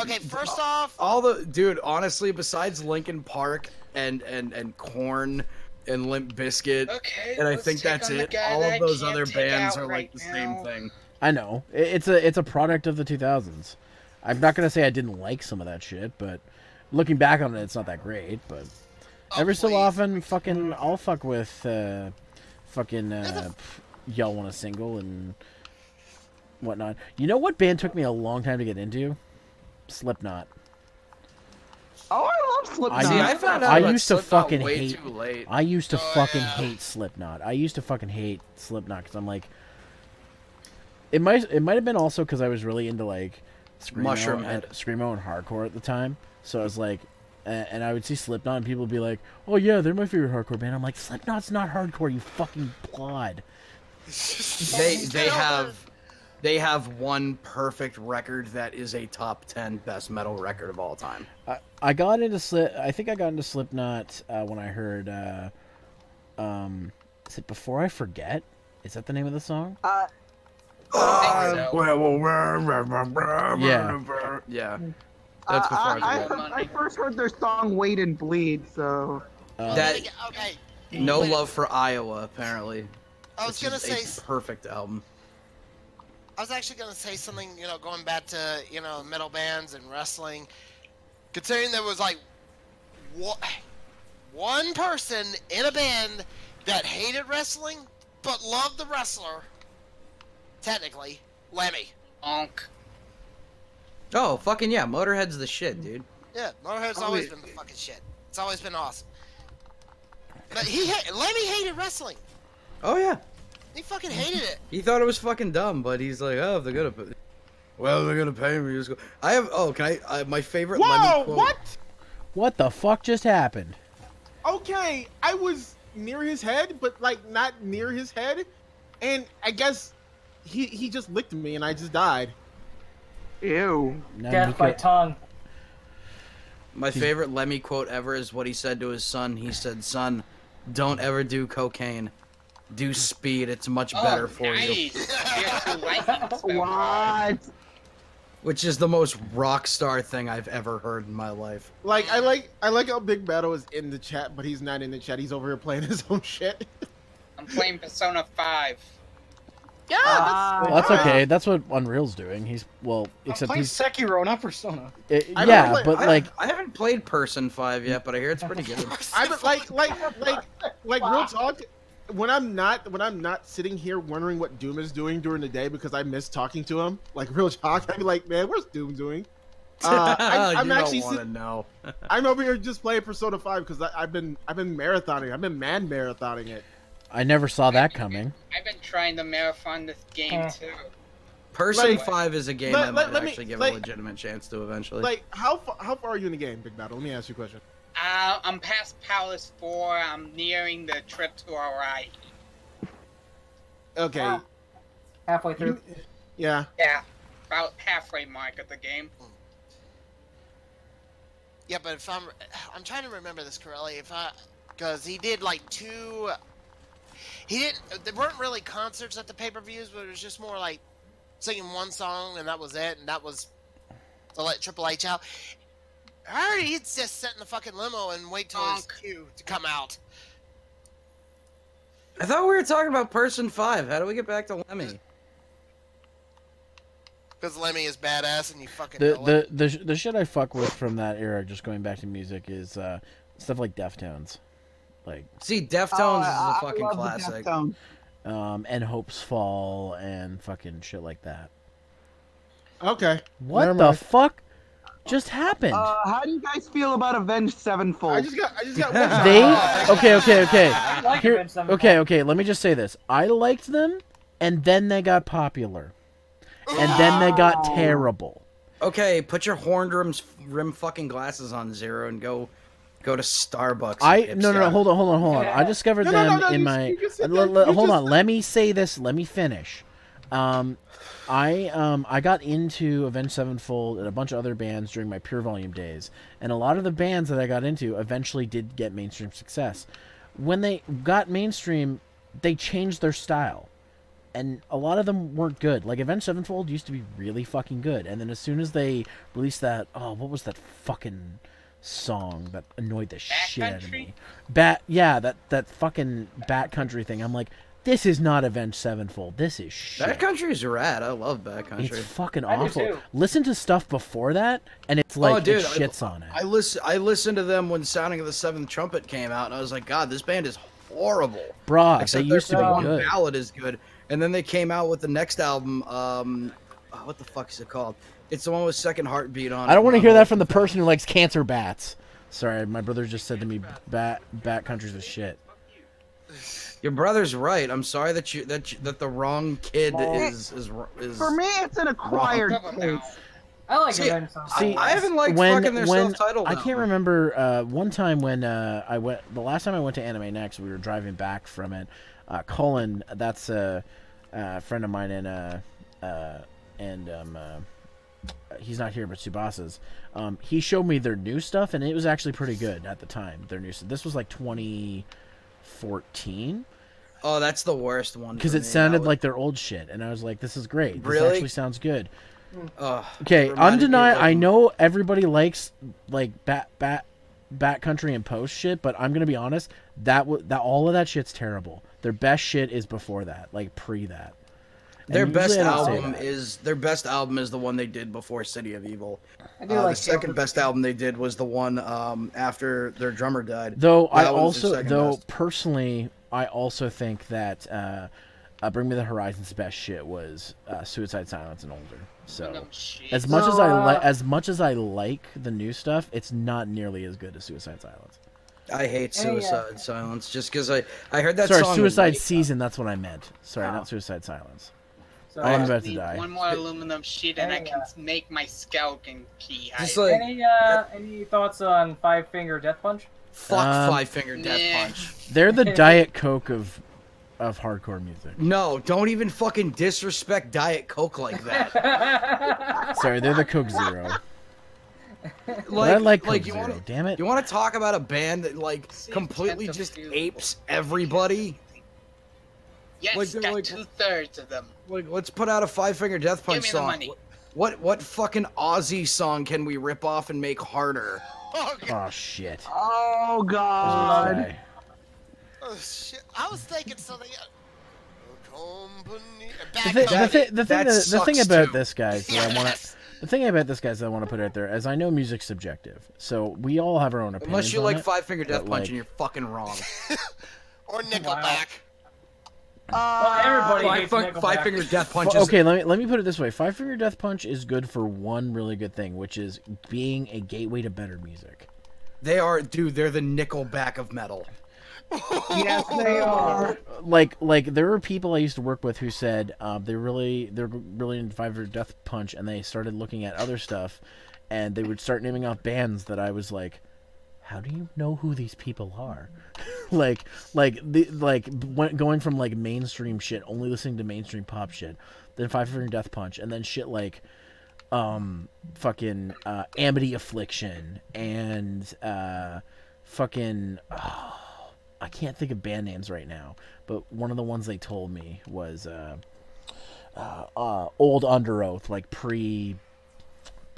Okay, first off, All the dude, honestly, besides Linkin Park and and and Korn and Limp Bizkit Okay. and I think that's it. All that of those other bands are right like the same thing. I know it's a it's a product of the 2000s. I'm not gonna say I didn't like some of that shit, but looking back on it, it's not that great. But oh, every so often, fucking, I'll fuck with uh, fucking uh, pff, y'all want a single and whatnot. You know what band took me a long time to get into? Slipknot. Oh, I love Slipknot. See, I found out I about used to Slipknot fucking way hate- too late. I used to Oh, fucking yeah. hate Slipknot. I used to fucking hate Slipknot because I'm like, it might it might have been also because I was really into like screamo Mushroom and Head. screamo and hardcore at the time. So I was like, and, and I would see Slipknot and people would be like, "Oh yeah, they're my favorite hardcore band." I'm like, Slipknot's not hardcore, you fucking plod. [laughs] they they have they have one perfect record that is a top 10 best metal record of all time I, I got into Slip. I think I got into Slipknot uh, when I heard. Uh, um, is it Before I Forget? Is that the name of the song? Uh, I yeah yeah that's before uh, I, I, I, heard. I first heard their song "Wait and Bleed," so Uh, That- okay. no Wait. love for iowa apparently I was which gonna is say a perfect album I was actually gonna say something, you know, going back to you know metal bands and wrestling. Considering there was like one, one person in a band that hated wrestling but loved the wrestler. Technically, Lemmy. Onk. Oh fucking yeah motorhead's the shit dude Yeah, Motorhead's Oh, always yeah. been the fucking shit. It's always been awesome. But he ha- Lemmy hated wrestling. oh yeah He fucking hated it. he thought it was fucking dumb but he's like oh if they're gonna pay well they're gonna pay me just go i have oh can i uh, my favorite Whoa! Lemmy quote What? What the fuck just happened? Okay, I was near his head, but like not near his head, and I guess he he just licked me, and I just died. Ew. Now Death by tongue. My favorite Lemmy quote ever is what he said to his son. He said, "Son, don't ever do cocaine. Do speed. It's much oh, better oh, for nice. you." You're too liking spell. What? Which is the most rock star thing I've ever heard in my life. Like I like I like how Big Battle is in the chat, but he's not in the chat. He's over here playing [laughs] his own shit. I'm playing Persona 5. Yeah, Ah. Well, that's okay. That's what Unreal's doing. He's well, I'm except he's Sekiro, not Persona. it- yeah, don't play- but I, like I haven't played Person Five yet, but I hear it's pretty good. [laughs] I but like like like like real talk. When I'm not when I'm not sitting here wondering what Doom is doing during the day because I miss talking to him, like real talk, [laughs] I'd be like, man, where's Doom doing? Uh, [laughs] I, I'm you actually don't want to sit- know. I'm over here just playing Persona Five because I've been I've been marathoning. I've been man marathoning it. I never saw that coming. I've been trying to marathon this game too. Person Like- Five is a game let- I let- might let me- actually give like- a legitimate chance to eventually. Like, how far, how far are you in the game, Big Battle? Let me ask you a question. Uh, I'm past Palace 4. I'm nearing the trip to Hawaii. Okay. Halfway through. You- yeah. Yeah, about halfway mark of the game. Yeah, but if I'm, I'm trying to remember this correctly. If I, because he did like two. He didn't. There weren't really concerts at the pay-per-views, but it was just more like singing one song and that was it, and that was to let Triple H out. I heard he'd just sit in the fucking limo and wait till his Honk. cue to come out. I thought we were talking about Person Five. How do we get back to Lemmy? Because Lemmy is badass and you fucking The know it. the the the shit I fuck with from that era, just going back to music, is uh, stuff like Deftones, like See, Deftones Oh, is a fucking I love the classic. Um, and Hopes Fall and fucking shit like that. Okay. What Never the mind. fuck just happened? Uh, how do you guys feel about Avenged Sevenfold? I just got. I just got [laughs] one. shot. they okay okay okay like Here- okay okay. Let me just say this: I liked them, and then they got popular, and then they got Oh. terrible. Okay, put your horned rims, rim fucking glasses on zero and go, go to Starbucks. I no no no hold on hold on hold on. I discovered No, no, them no, no, in you- my. you just said uh, l- l- hold just on. Let me say [laughs] this. Let me finish. Um, I um I got into Avenged Sevenfold and a bunch of other bands during my Pure Volume days, and a lot of the bands that I got into eventually did get mainstream success. When they got mainstream, they changed their style. And a lot of them weren't good. Like Avenged Sevenfold used to be really fucking good, and then as soon as they released that, oh, what was that fucking song that annoyed the shit out of me? Bat, yeah, that that fucking Bat Country thing. I'm like, this is not Avenged Sevenfold. This is shit. That country's rad. I love that it's fucking I awful. Listen to stuff before that, and it's like oh, dude, it shits I, on it. I listen. I listened to them when Sounding of the Seventh Trumpet came out, and I was like, God, this band is horrible. Bruh, they Except used to their be one good. ballad is good, and then they came out with the next album. Um, oh, what the fuck is it called? It's the one with Second Heartbeat on. I don't want to hear that from the person who likes cancer bats. Sorry, my brother just said to me, "Bat, bat country's a shit." Your brother's right. I'm sorry that you that you, that the wrong kid Well, is is is. For me, it's an acquired Come on now. taste. I like See, Avenged Sevenfold. See, I haven't liked when fucking their when self-titled. I can't remember uh, one time when uh, I went the last time I went to Anime Next, we were driving back from it. Uh, Colin, that's a, a friend of mine, and uh, uh, and um, uh, he's not here, but Subasa's. Um, he showed me their new stuff, and it was actually pretty good at the time. Their new stuff. This was like 2014 Oh, that's the worst one. because it sounded was- like their old shit, and I was like, "This is great. This actually sounds good." Okay, it reminded me of, undeniable. I know everybody likes like bat bat bat country and post shit, but I'm gonna be honest. That w- that all of that shit's terrible. Their best shit is before that, like pre that. And Their best I don't say album that. is their best album is the one they did before City of Evil. I do Uh, like the second best album they did was the one um, after their drummer died. Though I That one's their also, though best. personally, I also think that uh, uh, Bring Me the Horizon's best shit was uh, Suicide Silence and older. So No as much So, as I uh, like, as much as I like the new stuff, it's not nearly as good as Suicide Silence. I hate Hey, uh, Suicide Silence just because I I heard that Sorry, song. Suicide late. Season. That's what I meant. Sorry, Oh. not Suicide Silence. So, I am uh, about to die. One more aluminum sheet, and I can uh, make my skeleton key. Just like any uh, any thoughts on Five Finger Death Punch? fuck Um, Five Finger Death nah. Punch. They're the [laughs] Diet Coke of of hardcore music. No, don't even fucking disrespect Diet Coke like that. [laughs] Sorry, they're the Coke Zero. like, But I like Coke like you Zero. want Damn it. you want to talk about a band that like See, completely just apes everybody? yes, like, got like- two thirds of them. Like, let's put out a Five Finger Death Punch me the song. money. What what fucking Aussie song can we rip off and make harder? [laughs] Oh, God. Oh shit. Oh God! Oh, shit. I was thinking something. else. The, Back the, company. the thing, that that, the thing about too. this, guys, that I want to, the thing about this, guys, that I want to put out there, is I know music's subjective, so we all have our own opinions. Unless you on like it. Five Finger Death Punch like- and you're fucking wrong. [laughs] Or Nickelback. Uh, everybody Five, hates Fi- Nickelback. Five Finger Death Punch Well, okay, let me let me put it this way: Five Finger Death Punch is good for one really good thing, which is being a gateway to better music. They are, dude. They're the Nickelback of metal. [laughs] Yes, they are. like like there were people I used to work with who said um, they really they're really into Five Finger Death Punch, and they started looking at other stuff, and they would start naming off bands that I was like, how do you know who these people are? [laughs] like like the like went, going from like mainstream shit, only listening to mainstream pop shit, then Five Finger Death Punch, and then shit like um fucking uh Amity Affliction and uh fucking oh, I can't think of band names right now, but one of the ones they told me was uh, uh, uh, old Under Oath, like pre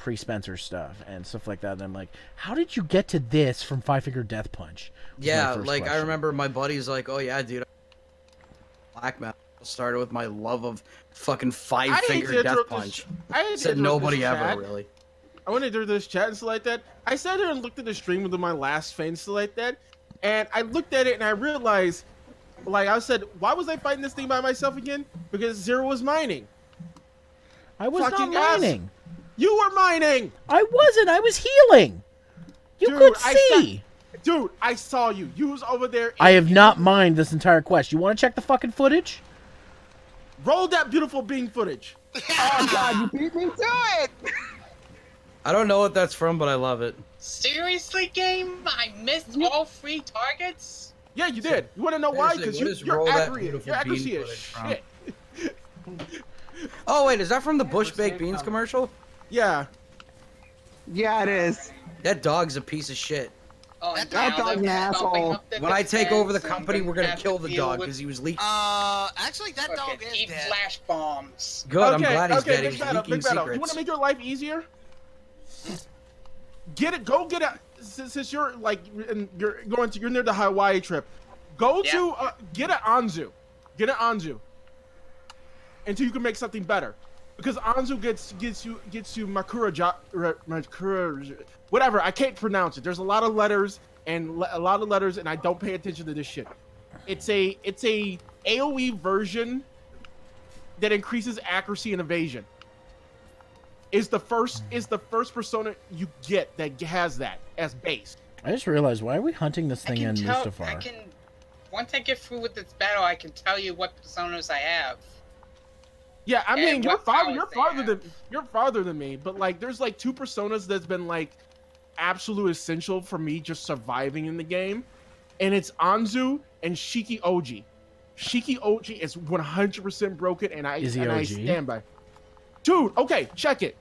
pre Spencer stuff and stuff like that. And I'm like, how did you get to this from Five Finger Death Punch? was Yeah, first like I remember my buddy's like, "Oh yeah, dude, black metal started with my love of fucking five I finger to death interrupt this- punch." I hate to Said nobody ever chat. really. I went into this chat and stuff like that. I sat here and looked at the stream with my last fan and stuff like that, and I looked at it and I realized, like I said, why was I fighting this thing by myself again? Because Zero was mining. I was not fucking ass. Mining. You were mining, I wasn't. I was healing. You Dude, could I see. dude. I saw you. You was over there. I have not mined this entire quest. You want to check the fucking footage? Roll that beautiful being footage. [laughs] Oh god, you beat me to it. I don't know what that's from, but I love it. Seriously, game? I missed all three targets? Yeah, you did. You want to know why? Because what you, is your roll that beautiful your accuracy bean is footage shit. Oh wait, is that from the Bush Baked Beans them. commercial? Yeah. Yeah, it is. That dog's a piece of shit. Oh, That now dog's they're an asshole. When I take over the company, we're gonna kill the deal dog with because he was leaking. Uh, actually, that dog fucking is eat dead. flash bombs. Good, I'm okay, glad he's okay, dead. He's Battle, leaking Big Battle. You want to make your life easier? Get it. Go get it. Since, since you're like, and you're going to, you're near the Hawaii trip. Go Yeah. to uh, get an Anzu. Get an Anzu. Until you can make something better, because Anzu gets gets you gets you Makura ja, Ra- Makura whatever. I can't pronounce it. There's a lot of letters and le- a lot of letters, and I don't pay attention to this shit. It's a it's a AOE version that increases accuracy and evasion. Is the first is the first persona you get that has that as base. I just realized why are we hunting this I thing in can tell. I Mustafar? can. Once I get through with this battle, I can tell you what personas I have. Yeah, I And mean you're what farther you're farther than you're farther than me, but like there's like two personas that's been like absolute essential for me just surviving in the game, and it's Anzu and Shiki Oji. Shiki Oji is 100% broken, and I Is he and I stand by. Dude, okay, check it.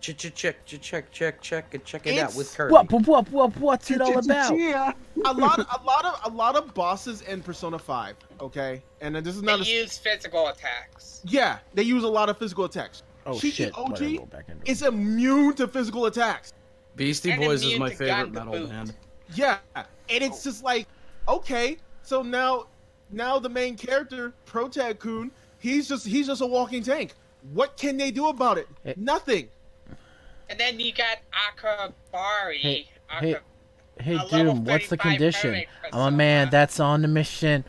Check, check, check, check, check, check, check it, check it out with Kirby. What, what, what, what, what's it all about? Yeah. a lot, a lot of, a lot of bosses in Persona Five. Okay, and then this is They not a use physical attacks. yeah. They use a lot of physical attacks. Oh Shiki shit! OG Whatever, go back into it. is immune to physical attacks. Beastie And Boys is my favorite metal boot. band. Yeah, and it's just like, okay, so now, now the main character, Protag Kun, he's just he's just a walking tank. What can they do about it? Hey. Nothing. And then you got Akabari. Hey, Aka- hey, Hey Doom, what's the condition? hermit I'm a man that's on the mission.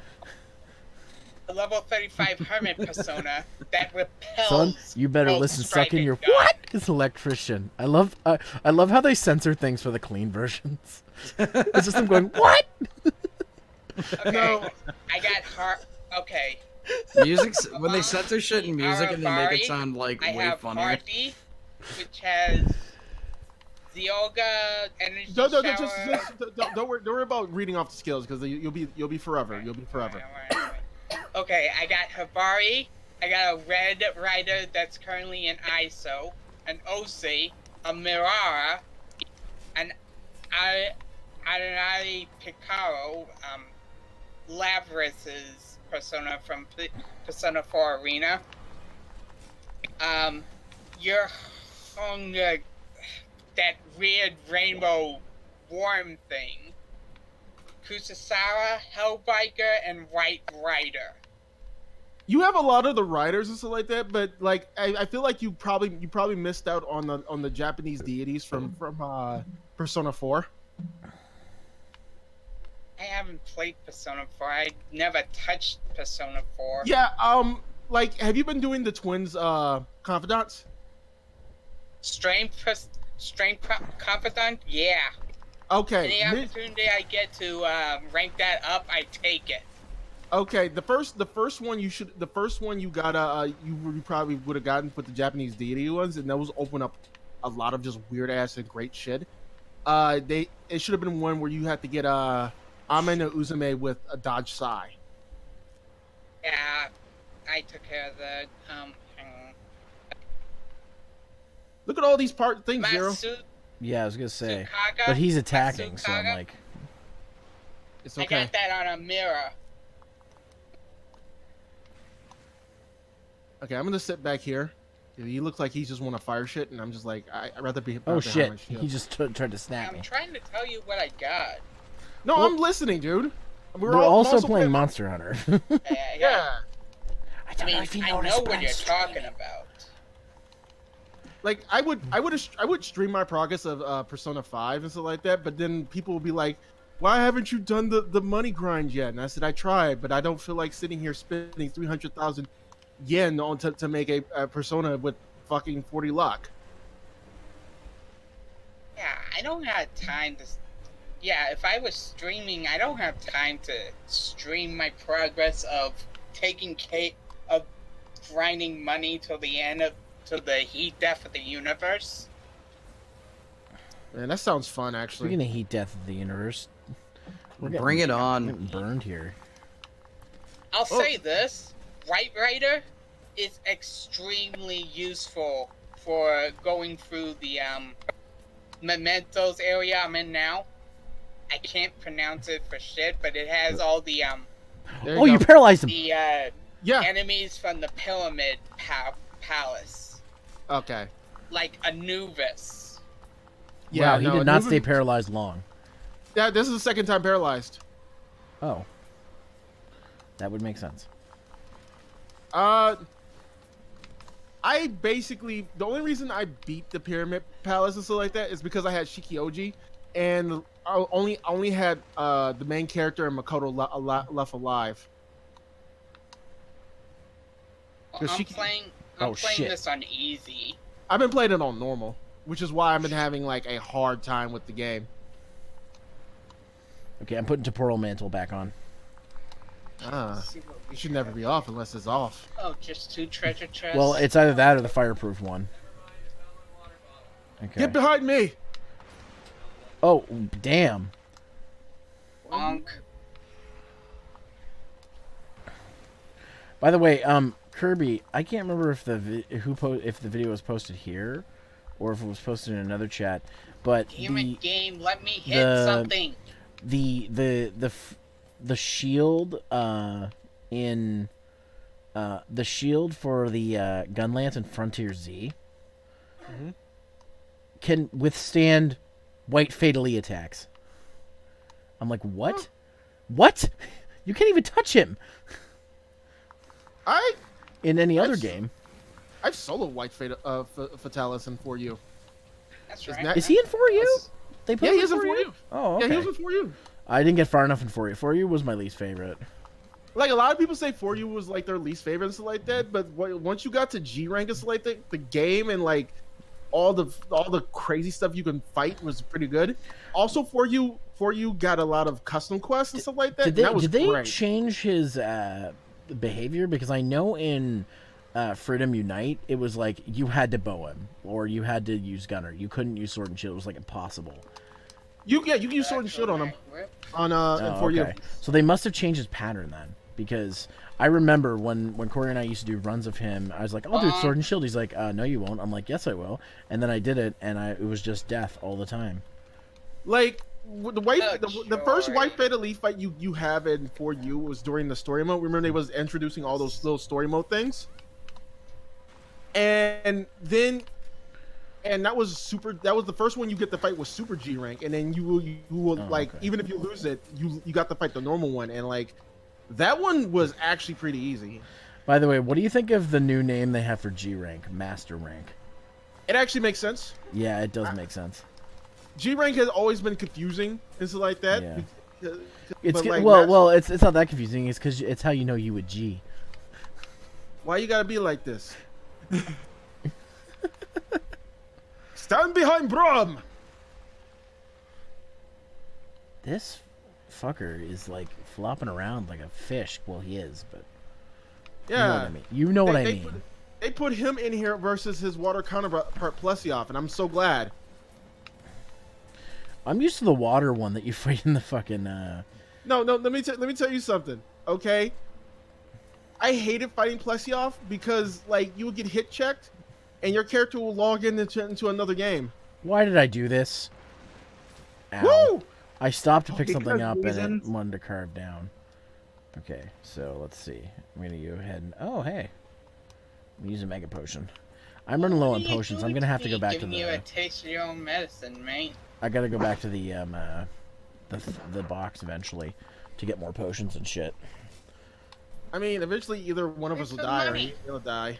a level 35 hermit persona that [laughs] repels. Son, you better listen. Suck striking in your guns. what? It's electrician. I love. I I love how they censor things for the clean versions. [laughs] it's just them going what? Okay, No. I got heart. Okay, Music's when they censor shit in music and they make it sound like I way have funnier. Hardy, which has Zioga energy Don't, don't, don't, shower. just, just, don't, don't worry, don't worry about reading off the skills because you, you'll be you'll be forever. You'll be forever. Alright, alright, alright. Okay, I got Habari. I got a Red Rider that's currently in ISO, an OC, a Mirara, an I, Ariadne Picaro, um, Labrys's persona from P- Persona 4 Arena. Um, your hunger, that weird rainbow worm thing. Kusasara, Hellbiker, and White Rider. You have a lot of the writers and stuff like that, but like I, I feel like you probably you probably missed out on the on the Japanese deities from from uh, Persona Four. I haven't played Persona 4. I never touched Persona 4. Yeah. Um. Like, have you been doing the twins uh confidants? Strength, strength co- confidant? Yeah. Okay. Any opportunity I get to uh, rank that up, I take it. Okay, the first the first one you should the first one you gotta uh, you, you probably would have gotten with the Japanese deity ones, and those open up a lot of just weird ass and great shit. Uh, they it should have been one where you had to get uh Amen Uzume with a Dodge Psy. Yeah, I took care of that. Um. Look at all these part things, Zero. Yeah, I was gonna say, Tsukaga, but he's attacking, so I'm like, It's okay. I okay. got that on a mirror. Okay, I'm gonna sit back here. He looks like he just want to fire shit, and I'm just like, I, I'd rather be. oh rather shit, have my shield. he just t- tried to snap me. I'm me. trying to tell you what I got. No, Well- I'm listening, dude. We're, all- also, playing Monster Hunter. [laughs] Yeah, yeah. Yeah. I I don't mean, know if you I know what you're streaming. talking about. Like I would I would I would stream my progress of uh, Persona Five and stuff like that, but then people will be like, "Why haven't you done the the money grind yet?" And I said, "I tried, but I don't feel like sitting here spending three hundred thousand yen on to, to make a, a Persona with fucking forty luck." Yeah, I don't have time to. Yeah, if I was streaming, I don't have time to stream my progress of taking ca- of grinding money till the end of to the heat death of the universe. Man, that sounds fun, actually. Speaking of heat death of the universe, we're getting, Bring it on. burned here. I'll Oh. say this: Right Rider is extremely useful for going through the um mementos area I'm in now. I can't pronounce it for shit, but it has all the um There oh, you you paralyzed him. the uh, Yeah. enemies from the Pyramid pa- Palace, Okay. like Anubis. Yeah. wow, he no, did not Anubis- stay paralyzed long. Yeah, this is the second time paralyzed. Oh, that would make sense. Uh, I basically the only reason I beat the Pyramid Palace and stuff like that is because I had Shikioji, and I only only had uh the main character and Makoto le- al- left alive. Well, I'm she- playing. I'm Oh, playing shit. this on easy. I've been playing it on normal, which is why I've been having like a hard time with the game. Okay, I'm putting temporal mantle back on. Ah, See you should never be off unless it's off. Oh, just two treasure chests. Well, it's either that or the fireproof one. Okay. Get behind me! Oh, damn. Bonk. By the way, um, Kirby, I can't remember if the vi- who po- if the video was posted here, or if it was posted in another chat. But Damn the it, game. Let me hit the- something. the the the f- the shield uh in uh the shield for the uh, Gunlance and Frontier Z Mhm. can withstand white Fatalis attacks. I'm like, what? What? [laughs] You can't even touch him I in any other That's- game. I've solo white Fata- uh, F- Fatalis in 4U. That's Isn't right. that- Is he in 4U? They put Yeah, him he is in for 4U. you. Oh, Yeah, he was in 4U. I didn't get far enough in 4U. For you was my least favorite. like a lot of people say 4U was like their least favorite and stuff like that but what, once you got to g rank and stuff like the game and like all the all the crazy stuff you can fight was pretty good also 4U for you got a lot of custom quests and stuff like that Did they that was did they great. change his uh, behavior? Because I know in uh, Freedom Unite it was like you had to bow him or you had to use gunner. You couldn't use sword and shield. It was like impossible. you yeah you can use sword and shield on him on uh and Oh, for you. So they must have changed his pattern then, because I remember when when Corey and I used to do runs of him, I was like, "I'll do sword and shield." He's like, uh, "No, you won't." I'm like, "Yes, I will." And then I did it, and I it was just death all the time. like w- the white Oh, the, the first joy. white fate fight you you have in 4U was during the story mode remember they was introducing all those little story mode things and then and that was super that was the first one you get the fight with super g rank and then you will you will Oh, like okay. even if you lose it you you got to fight the normal one and like that one was actually pretty easy By the way, what do you think of the new name they have for G rank, Master rank? it actually makes sense Yeah, it does make sense. G rank has always been confusing and stuff like that Yeah. because- It's like, well, well, it's it's not that confusing. It's because it's how you know you would G. Why you gotta be like this? [laughs] Stand behind Brom. This fucker is like flopping around like a fish. Well, he is, but you know what Yeah. I mean. You know what They- I they mean. put- They put him in here versus his water counterpart Plesioth, and I'm so glad. I'm used to the water one that you [laughs] fight in the fucking. uh No, no. Let me t- let me tell you something. Okay. I hated fighting Plesioth because like you would get hit checked, and your character will log in into, into another game. Why did I do this? Ow. Woo! I stopped to pick something Because up and reasons. it wanted to carve down. Okay, so let's see. I'm gonna go ahead and oh hey, I'm using mega potion. I'm running low on potions. I'm gonna have to go back to Giving you a the. taste of your own medicine, mate. I gotta go back to the um uh, the the box eventually to get more potions and shit. I mean, eventually either one of us will die money. or he'll die.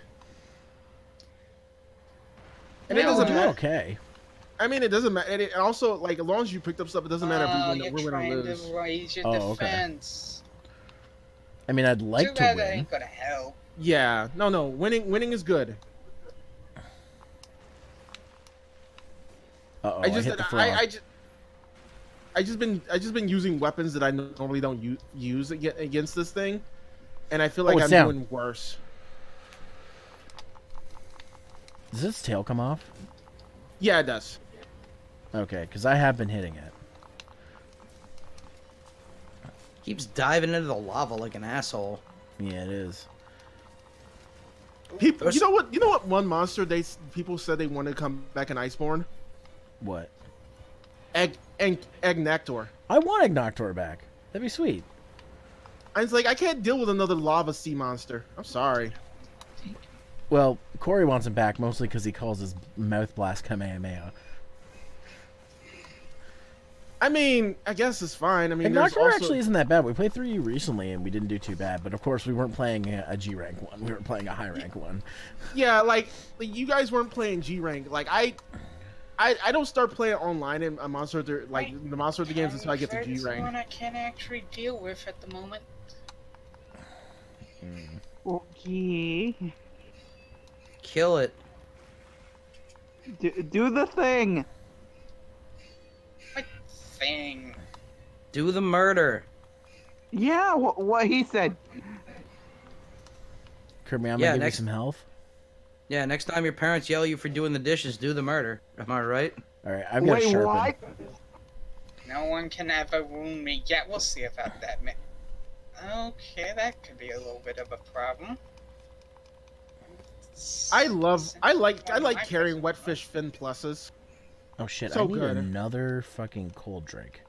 And Yeah, it doesn't matter. Okay. I mean, it doesn't matter. And it, also, like, as long as you picked up stuff, it doesn't matter if Oh, we you're win, we're gonna lose. to raise your Oh, okay. defense. I mean, I'd like Too to bad that win. ain't gonna help. Yeah, no, no, winning, winning is good. Uh oh, I I, just, hit the I, frog. I, just, I just been, I just been using weapons that I normally don't use, use against this thing, and I feel like Oh, it's I'm down. doing worse. Does this tail come off? Yeah, it does. Okay, because I have been hitting it. Keeps diving into the lava like an asshole. Yeah, it is. People, you know what? You know what? One monster they people said they wanted to come back in Iceborne. What? Egg, egg, Agnaktor. I want Egg Agnaktor back. That'd be sweet. I was like, I can't deal with another lava sea monster. I'm sorry. Well, Corey wants him back mostly because he calls his mouth blast Kamehameha. I mean, I guess it's fine. I mean, Agnaktor also... actually isn't that bad. We played through you recently and we didn't do too bad, but of course we weren't playing a, a G rank one. We were playing a high rank one. Yeah, like, like you guys weren't playing G rank. Like I, I, I don't start playing online in a Monster Hunter like the Monster Hunter games until I get the G It's one. I can't actually deal with at the moment. Okay. Kill it. Do, do the thing. What thing? Do the murder. Yeah, wh- what he said. Kirby, I'm Yeah, gonna give next- you some health. Yeah, next time your parents yell at you for doing the dishes, do the murder. Am I right? All right, I've got Wait, sharpen. what? No one can ever wound me yet. We'll see about that. ma- Okay, that could be a little bit of a problem. I love, I like, I like carrying wet fish fin pluses. Oh shit! So I need good. another fucking cold drink.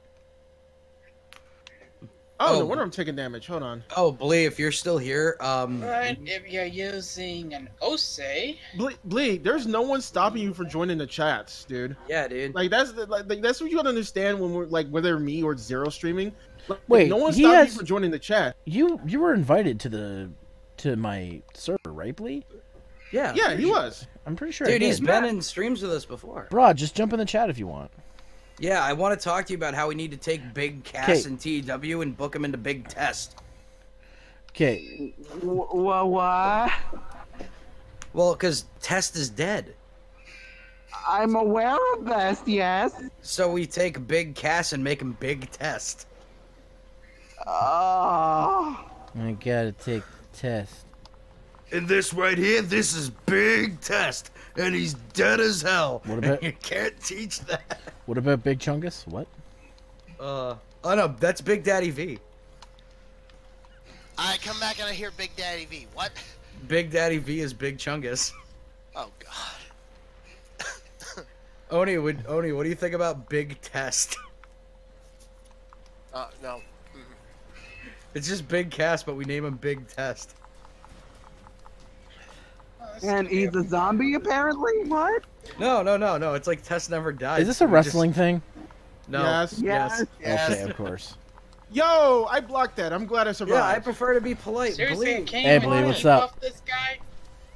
Oh, no Oh. wonder I'm taking damage. Hold on, Oh, Blee, if you're still here, um, But if you're using an Osei, Blee, Blee, There's no one stopping you from joining the chats, dude. yeah, dude. Like that's the, like like, that's what you gotta understand when we're like whether me or Zero streaming. Like, Wait, no one's he stopping has- you from joining the chat. You you were invited to the to my server, right, Blee? Yeah, Yeah, he was. I'm pretty sure. Dude, he's been in streams with us before. Bro, just jump in the chat if you want. Yeah, I want to talk to you about how we need to take Big Cass Okay. and TW and book him into Big Test. Okay, Wh- wh- Well, because Test is dead. I'm aware of this, yes. So we take Big Cass and make him Big Test. Oh. I gotta take the test. And this right here, this is Big Test, and he's dead as hell. What about- You can't teach that. What about Big Chungus? What? Uh, oh no, that's Big Daddy V. I come back and I hear Big Daddy V. What? Big Daddy V is Big Chungus. Oh God. Oni, would Oni, what do you think about Big Test? Uh, no. It's just Big Cass, but we name him Big Test. Oh, And he's a zombie, apparently? What? No, no, no, no. It's like Test never died. Is this a We just- wrestling thing? No. Yes. Yes. Yes. Okay, of course. Yo, I blocked that. I'm glad I survived. Yeah, I prefer to be polite. Seriously, Blee. can Hey, Blee, what's up? this guy?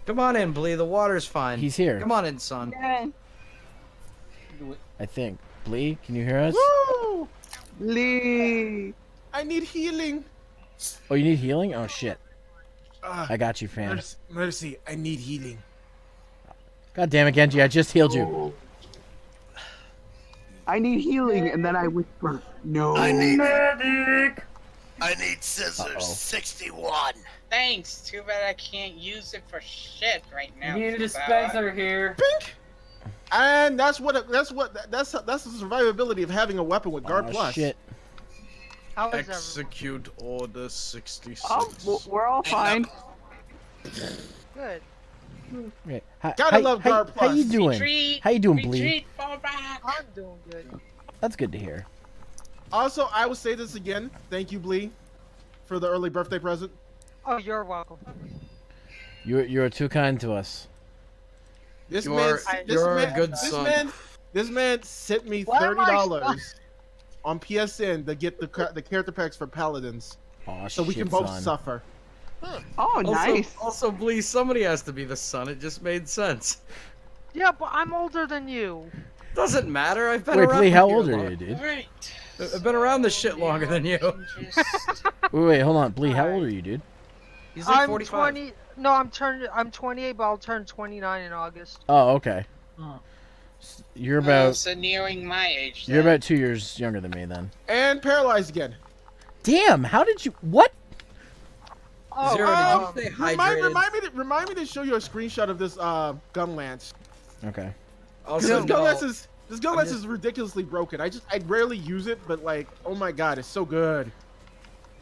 Come on in, Blee. The water's fine. He's here. Come on in, son. I think. Blee, can you hear us? Woo! Blee! I need healing. Oh, you need healing? Oh shit! Ah, I got you, fam. mercy, mercy, I need healing. God damn it, Genji! I just healed you. I need healing, and then I whisper, no. I need Medic. I need scissors Uh-oh. 61. Thanks. Too bad I can't use it for shit right now. You Need a Bella. dispenser here. And that's what that's what that's that's the survivability of having a weapon with oh, guard Aw, plus. shit. How is everyone? Execute order 66. Oh, we're all fine. Good. Okay. How, Gotta how, love how, Guard how you doing? Retreat. How you doing, Bleed? Retreat. Fall back. I'm doing good. That's good to hear. Also, I will say this again. Thank you, Blee, for the early birthday present. Oh, you're welcome. You're you're too kind to us. This You're- man, this you're a man, good this son. man, this man sent me Why thirty dollars on PSN to get the the character packs for paladins, Aw, so we can both son. suffer. Oh, Also, nice. also, please, somebody has to be the son. It just made sense. Yeah, but I'm older than you. Doesn't matter. I've been Wait, around. Blee, how old are you, dude? Right. I've been around this shit longer than you. [laughs] Just- Wait, wait, hold on, Blee. How old are you, dude? He's like I'm 45. 20. No, I'm turned. I'm 28, but I'll turn 29 in August. Oh, okay. Oh. S- You're Oh, about so nearing my age. you're about two years younger than me then. And paralyzed again. Damn! How did you? What? Oh, Zero, um, did you stay Remind, hydrated? remind me to remind me to show you a screenshot of this uh gun lance. Okay. Also, this gun no, lance is this gun lance just- is ridiculously broken. I just I rarely use it, but like, oh my god, it's so good.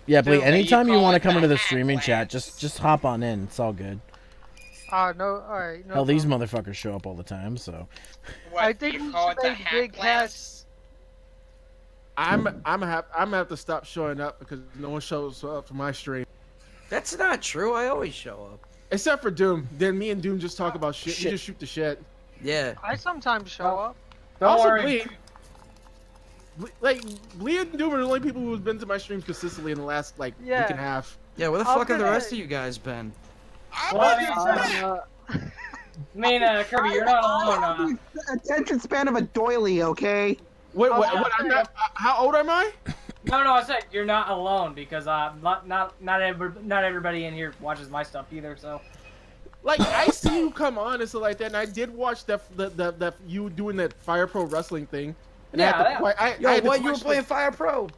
Yeah, Blee. Dude, Anytime you you want to come into the hack streaming chat, just just hop on in. It's all good. Uh, no, alright. No Hell, these problem. motherfuckers show up all the time. So What, I think you we should make big lance? I'm I'm hap- I'm gonna have to stop showing up because no one shows up for my stream. That's not true. I always show up. Except for Doom. Then me and Doom just talk about shit. Shit. We just shoot the shit. Yeah. I sometimes show up. Don't also, worry. Blee, Blee- like Lee and Doom are the only people who've been to my streams consistently in the last like week and a half. Yeah. Where the I'll fuck have the rest of you guys been? I'm Well, I on mean, your uh. Uh, I mean, uh, Kirby, you're not alone. Uh, Attention span of a doily, okay? Wait, Oh, what, yeah. what, I'm not, uh, how old am I? No, no, I said you're not alone because uh, not not not every, not everybody in here watches my stuff either. So Like I see you come on and stuff like that, and I did watch that the the, the you doing that Fire Pro wrestling thing. And I Yeah, had to yeah. que- I, Yo, I had what? You were question- playing Fire Pro?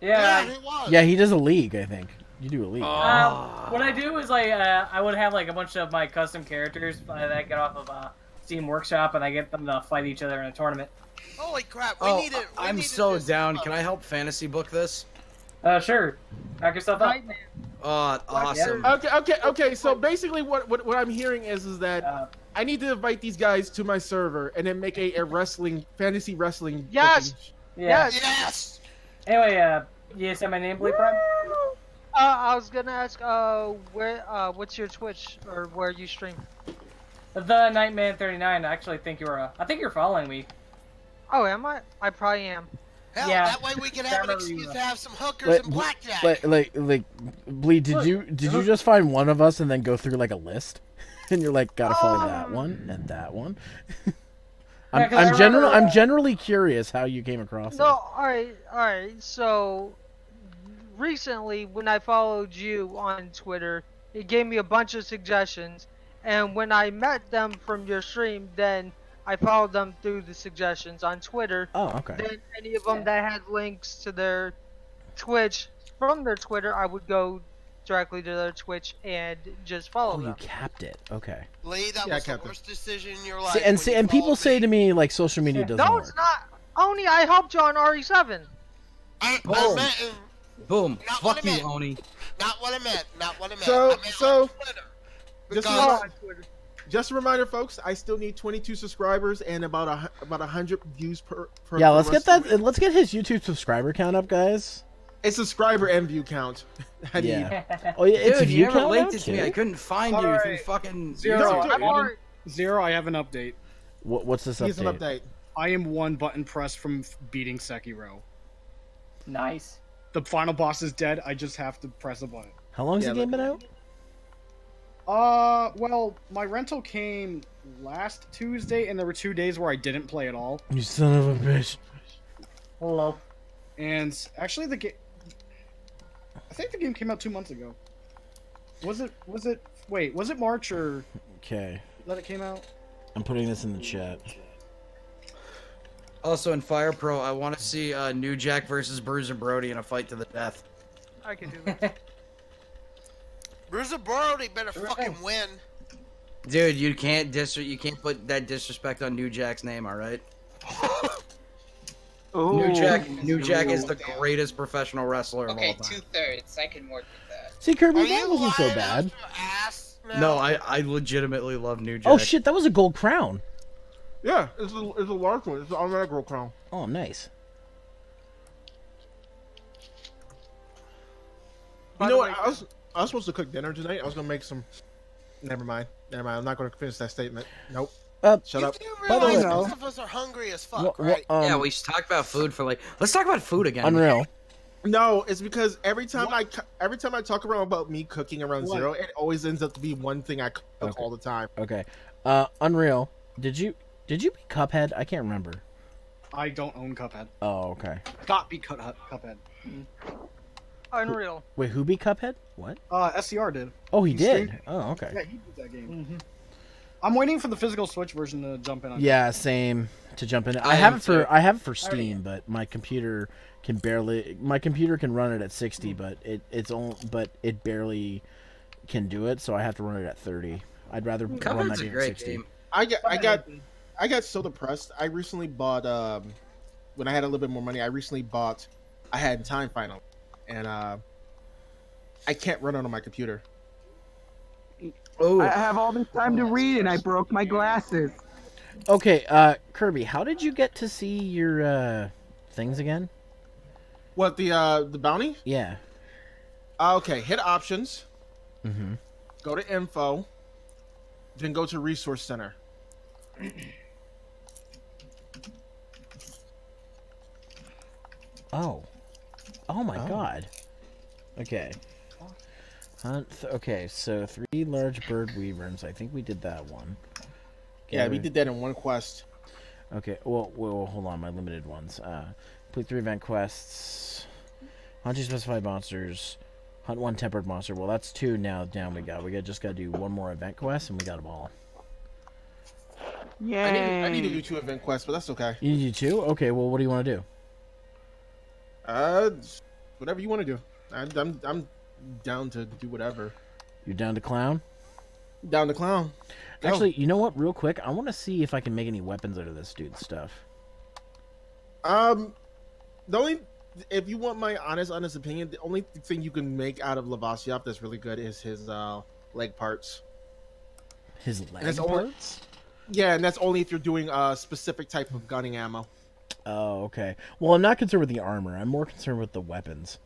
yeah. Yeah, was. yeah, he does a league. I think you do a league. Um, what I do is like uh, I would have like a bunch of my custom characters uh, that I get off of uh, Steam Workshop, and I get them to fight each other in a tournament. Holy crap! We Oh, need it. I'm so down. Can I help fantasy book this? Uh, sure. Back yourself up. Nightmare. Oh, awesome. Okay, okay, okay. So basically, what, what what I'm hearing is is that Uh, I need to invite these guys to my server and then make a, a wrestling fantasy wrestling. Yes! yeah. Yes. Yes. Anyway, uh, you said my name, Blade Prime. Uh, I was gonna ask, uh, where, uh, what's your Twitch or where you stream? The Nightman 39. I actually think you're. Uh, I think you're following me. Oh, am I? I probably am. Hell, Yeah. that way we can have an excuse to have some hookers Like, and blackjack. Like, like, like, Bleed. Did you did you just find one of us and then go through like a list, [laughs] and you're like, gotta follow that Um, one and that one. [laughs] I'm 'cause I I'm general I'm generally curious how you came across No, it. alright, alright. So, recently, when I followed you on Twitter, it gave me a bunch of suggestions. And when I met them from your stream, then I followed them through the suggestions on Twitter. Oh, okay. Then any of them that had links to their Twitch from their Twitter, I would go directly to their Twitch and just follow Oh, you capped it. Okay. Lee, that Yeah, was the Captain. worst decision in your life. See, and see, you and people followed say to me like social media Yeah. doesn't No, work. it's not. Oni, I helped you on RE7. I, I Boom. meant, uh, Boom. Not Fuck I you. Oni. not what I meant. Not what I meant. So- I meant so- on Twitter. Just Because- a on Twitter. Just a reminder, folks. I still need 22 subscribers and about a about a hundred views per. per Yeah, let's get that. week. Let's get his YouTube subscriber count up, guys. A subscriber and view count. [laughs] I need. Yeah. Oh yeah, it's Dude, view you never count linked it to me. I couldn't find you through fucking Zero. Don't YouTube. do it. I'm already, Zero, I have an update. What, what's this update? Here's an update? update. I am one button press from beating Sekiro. Nice. The final boss is dead. I just have to press a button. How long's Yeah, the game but- been out? Uh, well, my rental came last Tuesday, and there were two days where I didn't play at all. You son of a bitch. Hello. And actually, the game. I think the game came out two months ago. Was it? Was it? Wait, was it March or Okay, that it came out? I'm putting this in the chat. Also in Fire Pro, I want to see uh, New Jack versus Bruiser Brody in a fight to the death. I can do that. [laughs] Bruiser Brody better fucking win. Dude, you can't dis you can't put that disrespect on New Jack's name, all right? [laughs] New Jack, New Jack is the greatest professional wrestler of all time. Okay, time. two thirds. I can work with that. See, Kirby, Are that wasn't so bad. ass? No, I, I legitimately love New oh, Jack. Oh shit, that was a gold crown. Yeah, it's a, it's a large one. It's an automatic gold crown. Oh, nice. You know what? I was I was supposed to cook dinner tonight. I was gonna make some. Never mind. Never mind. I'm not gonna finish that statement. Nope. Uh, Shut You up. do By the realize way- most of us are hungry as fuck, Wha- wha- right? um, yeah, we should talk about food for like. Let's talk about food again. Unreal. No, it's because every time I every time I talk around about me cooking around What? zero, it always ends up to be one thing I cook Okay. all the time. Okay. Uh, Unreal. Did you did you beat Cuphead? I can't remember. I don't own Cuphead. Oh, okay. Got be Cut- Cuphead. Unreal. Wait, who beat Cuphead? What? Uh, SCR did. Oh, he He did. streamed- Oh, okay. Yeah, he beat that game. I'm waiting for the physical Switch version to jump in. on Yeah, same. To jump in, I, I have it for too. I have it for Steam, but my computer can barely. My computer can run it at sixty, but it it's only but it barely can do it, so I have to run it at thirty. I'd rather run that Cuphead's a game at great sixty. game. I got I got I got so depressed. I recently bought um when I had a little bit more money. I recently bought. I had time finally, and uh, I can't run it on my computer. Oh, I have all this time to read and I broke my glasses. Okay, uh, Kirby, how did you get to see your uh things again? What the uh the bounty? Yeah. Uh, okay, hit options. Mm-hmm. Go to info. Then go to resource center. [clears throat] Oh. Oh my Oh. god. Okay. Hunt. Th- okay, so three large bird wyverns. I think we did that one. Yeah, we did that in one quest. Okay. Well, well, hold on. My limited ones. Uh, complete three event quests. Hunt two specified monsters. Hunt one tempered monster. Well, that's two now. Down we got. We got just got to do one more event quest, and we got them all. Yeah. I need, I need to do two event quests, but that's okay. You need two? Okay. Well, what do you want to do? Uh, whatever you want to do. I'm, I'm I'm down to do whatever. You're down to clown. Down to clown. Go. Actually, you know what? Real quick, I want to see if I can make any weapons out of this dude's stuff. Um, the only if you want my honest, honest opinion, the only thing you can make out of Lavasioth that's really good is his uh leg parts. His leg that's only- parts. Yeah, and that's only if you're doing a specific type of gunning ammo. Oh, okay. Well, I'm not concerned with the armor. I'm more concerned with the weapons.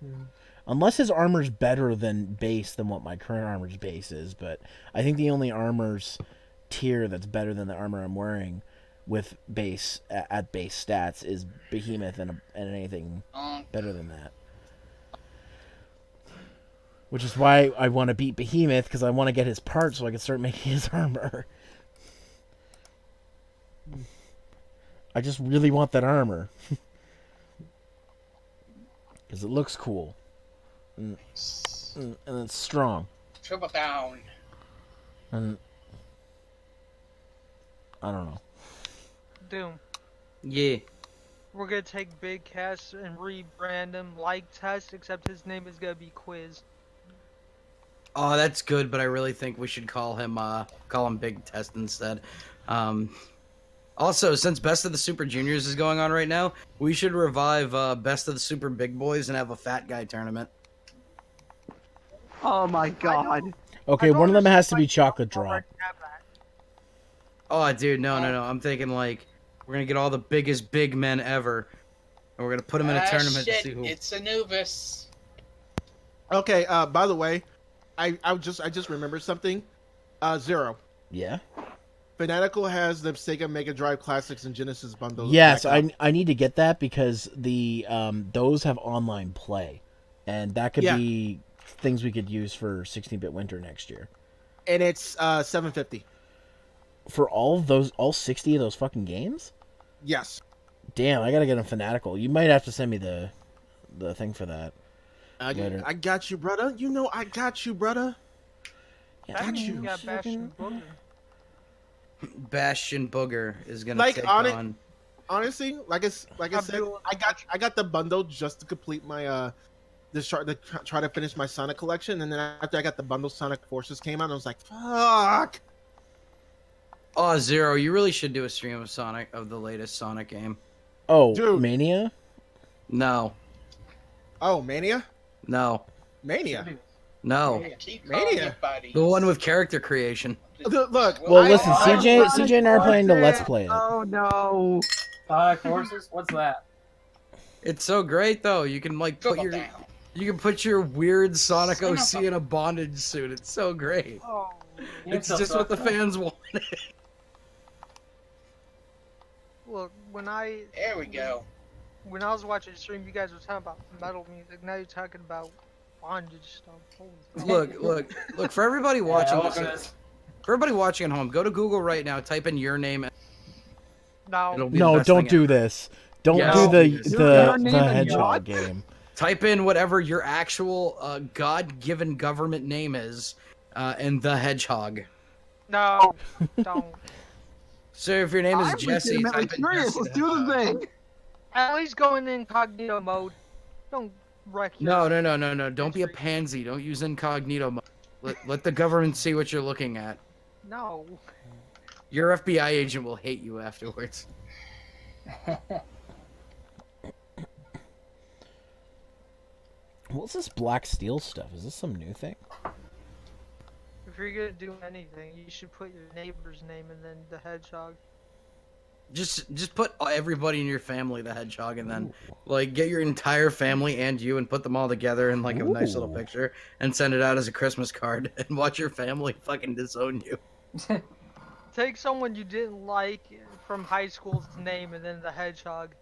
Hmm. Unless his armor's better than base than what my current armor's base is, but I think the only armor's tier that's better than the armor I'm wearing with base at, at base stats is behemoth and, and anything better than that. Which is why I want to beat behemoth because I want to get his parts so I can start [laughs] making his armor. Hmm. I just really want that armor. [laughs] Because it looks cool. And, and, and it's strong. triple down. And. I don't know. Doom. yeah. We're gonna take Big Cass and rebrand him like Test, except his name is gonna be Quiz. Oh, that's good, but I really think we should call him uh call him Big Test instead. Um also, since Best of the Super Juniors is going on right now, we should revive uh, Best of the Super Big Boys and have a fat guy tournament. Oh my god. Okay, one of them has to be chocolate drop. Oh, dude, no, no, no. I'm thinking like we're gonna get all the biggest big men ever, and we're gonna put them in a Ah, tournament shit, to see who. It's Anubis. Okay. Uh, by the way, I I just I just remembered something. Uh, zero. Yeah. Fanatical has the Sega Mega Drive Classics and Genesis bundles. Yes, back. I, I need to get that because the um those have online play, and that could Yeah. be things we could use for 16-bit winter next year. and it's uh 750. For all of those, all 60 of those fucking games. Yes. Damn, I gotta get them fanatical. You might have to send me the the thing for that. I, Later. I got you, brother. You know I got you, brother. Yeah, Got you. got Bastion Booger. Is gonna Like, take on on. Honestly, like I s- like I said, I got I got the bundle just to complete my uh, this try to try to finish my Sonic collection, and then after I got the bundle, Sonic Forces came out, and I was like, fuck. Oh, Zero, you really should do a stream of Sonic of the latest Sonic game. Oh, Dude. Mania. No, Oh, Mania, no, Mania. No. Mania. The one with character creation. Look, look, Well, I- listen, I- CJ, CJ and I are planning to let's play it. Oh no. Uh, Sonic Forces? What's that? It's so great though. You can like put Settle your down. you can put your weird Sonic Son OC a- in a bondage suit. It's so great. Oh, It's Intel just what the sucks. fans want. look, when I There we go. when I was watching the stream, you guys were talking about metal music. Now you're talking about bondage stuff. Holy crap. look, [laughs] look, look. For everybody watching, Yeah, this, look at this. for everybody watching at home, go to Google right now. Type in your name. Now, It'll be the No, don't do ever. this. Don't Yes. do the Your- the, your the hedgehog what? game. Type in whatever your actual uh, God-given government name is, uh, and the Hedgehog. no, [laughs] don't. So if your name is I'm Jesse, type in curious. Jesse Let's do the thing. At least go in incognito mode. Don't wreck your. No, no, no, no, no. Don't be a pansy. Don't use incognito mode. Let, let the government see what you're looking at. No. Your FBI agent will hate you afterwards. What's this black steel stuff? Is this some new thing? If you're gonna do anything, you should put your neighbor's name and then the hedgehog. Just just put everybody in your family the hedgehog and then like get your entire family and you and put them all together in like a nice little picture and send it out as a Christmas card [laughs] and watch your family fucking disown you. [laughs] Take someone you didn't like from high school's name and then the hedgehog.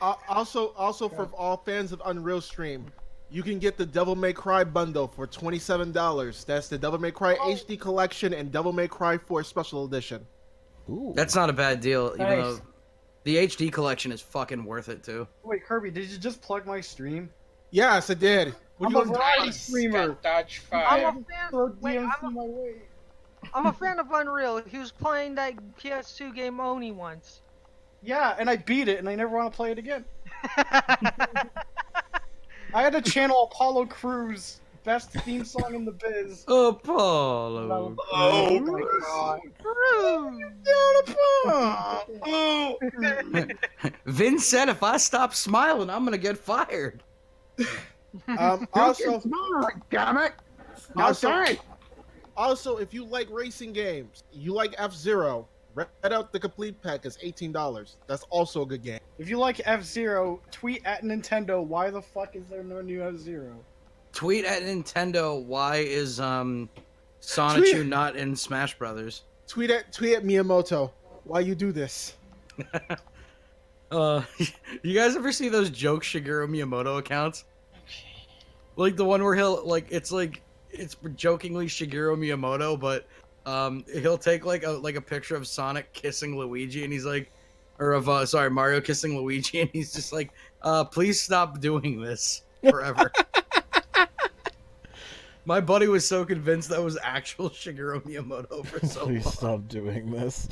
Uh, also, also for all fans of Unreal Stream, you can get the Devil May Cry bundle for twenty-seven dollars. That's the Devil May Cry HD collection and Devil May Cry 4 Special Edition. Ooh. That's not a bad deal, even Nice. though the HD collection is fucking worth it too. Wait, Kirby, did you just plug my stream? Yes, I did. What I'm do a you variety Nice. streamer. Got Dodge I'm a fan. Wait, I'm a, my way. [laughs] I'm a fan of [laughs] Unreal. He was playing that PS2 game Oni once. Yeah, and I beat it, and I never want to play it again. [laughs] I had to channel Apollo Crews, best theme song in the biz. [laughs] Apollo. Oh my god. Vince said if I stop smiling, I'm gonna get fired. [laughs] Um, also, damn it. Also- Okay. also, if you like racing games, you like F Zero, Red Out the complete pack is eighteen dollars. That's also a good game. If you like F Zero, tweet at Nintendo. Why the fuck is there no new F Zero? Tweet at Nintendo. Why is um Sonic Tweet- not in Smash Brothers? Tweet at tweet at Miyamoto. Why you do this? [laughs] Uh, [laughs] you guys ever see those joke Shigeru Miyamoto accounts? Like the one where he'll like it's like it's jokingly Shigeru Miyamoto, but um he'll take like a like a picture of Sonic kissing Luigi, and he's like, or of uh, sorry Mario kissing Luigi, [laughs] and he's just like, uh, please stop doing this forever. My buddy was so convinced that was actual [laughs] Shigeru Miyamoto for so Please long. stop doing this.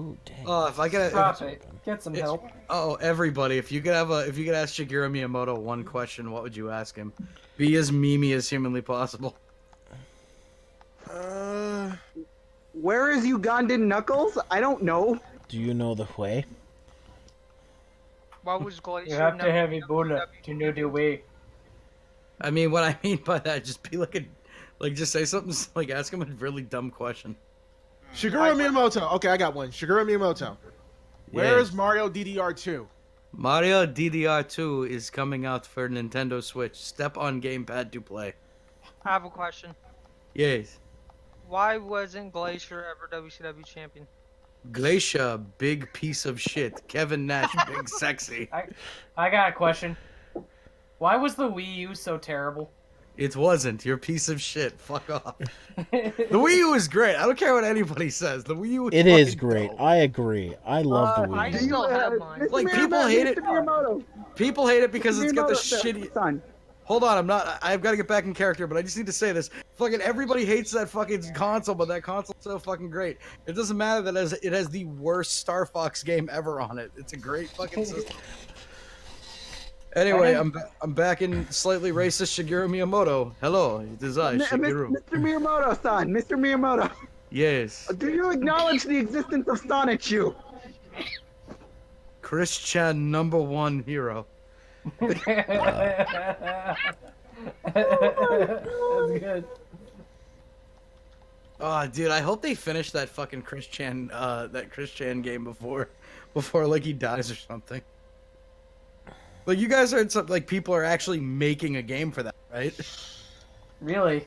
Ooh, dang. Oh, if I could, Stop it. Get some help. Oh, everybody! If you could have a, if you could ask Shigeru Miyamoto one question, what would you ask him? Be as memey as humanly possible. Uh, Where is Ugandan Knuckles? I don't know. Do you know the way? Why was Glacier You have to never have Ebola to know the way. I mean, what I mean by that, just be like a, like just say something s- [laughs] like ask him a really dumb question. Shigeru Miyamoto. Okay, I got one. Shigeru Miyamoto. Where Yeah. is Mario DDR2? Mario DDR2 is coming out for Nintendo Switch. Step on gamepad to play. I have a question. Yes, Why wasn't Glacier ever WCW champion? Glacier, big piece of shit. Kevin Nash, big [laughs] sexy. I, I got a question. Why was the Wii U so terrible? It wasn't. You're a piece of shit. Fuck off. [laughs] The Wii U is great. I don't care what anybody says. The Wii U. Is It is great. dope. I agree. I love the Uh, I Wii. U. still have mine. Mr. Like, people Miyamoto- hate it- Mr. Miyamoto. People hate it because Mr. it's got the shitty. Son, hold on, I'm not. I- I've got to get back in character, but I just need to say this. Fucking everybody hates that fucking console, but that console's so fucking great. It doesn't matter that it has, it has the worst Star Fox game ever on it. It's a great fucking [laughs] system. Anyway, I'm ba- I'm back in slightly racist Shigeru Miyamoto. Hello, it is I, M- Mr. Shigeru. Mr. Miyamoto-san, Mr. Miyamoto, Yes, do you acknowledge the existence of Sonichu? Chris Chan, number one hero. [laughs] That's good. Oh, dude, I hope they finish that fucking Chris Chan, uh, that Chris Chan game before, [laughs] before like he dies or something. Like you guys heard something like people are actually making a game for that, right? Really?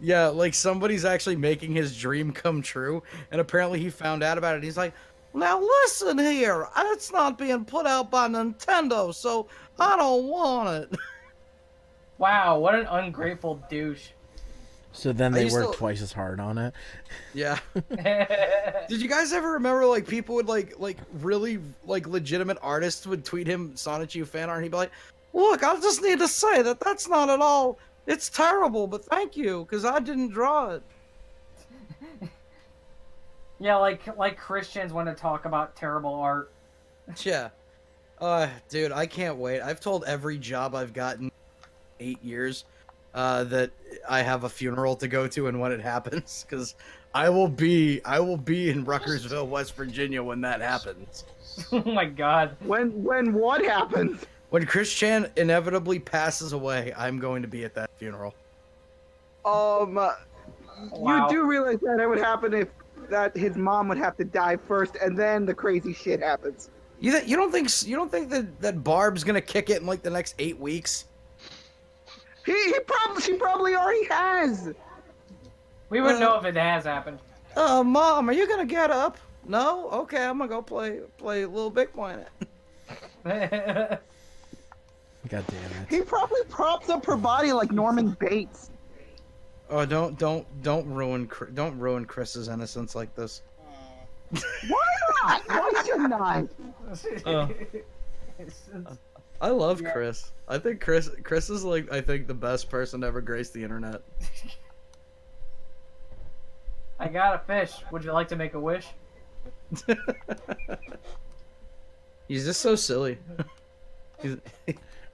Yeah, like somebody's actually making his dream come true, and apparently he found out about it. He's like, "Now listen here, it's not being put out by Nintendo, so I don't want it." [laughs] Wow, what an ungrateful douche. So then they used work to- twice as hard on it. Yeah. [laughs] Did you guys ever remember like people would like like really like legitimate artists would tweet him Sonichu fan art and he'd be like, "Look, I just need to say that that's not at all. It's terrible, but thank you because I didn't draw it." [laughs] yeah, like like Christians want to talk about terrible art. [laughs] Yeah. Uh, dude, I can't wait. I've told every job I've gotten eight years uh, that I have a funeral to go to and when it happens [laughs] because I will be I will be in Ruckersville, West Virginia when that happens. [laughs] oh my god. When when what happens? When Chris Chan inevitably passes away, I'm going to be at that funeral. Um, uh, Wow. you do realize that it would happen if that his mom would have to die first, and then the crazy shit happens. You th- you don't think you don't think that that Barb's gonna kick it in like the next eight weeks? He he probably she probably already has. We wouldn't Uh, know if it has happened. Uh, mom, are you gonna get up? No. Okay, I'm gonna go play play Little Big Planet. [laughs] God damn it. He probably props up her body like Norman Bates. Oh, don't don't don't ruin Chri- don't ruin Chris's innocence like this. Why not? Why shouldn't I? [laughs] Uh, I love Chris. I think Chris Chris is like I think the best person to ever grace the internet. [laughs] I got a fish. Would you like to make a wish? [laughs] He's just so silly. [laughs] He's,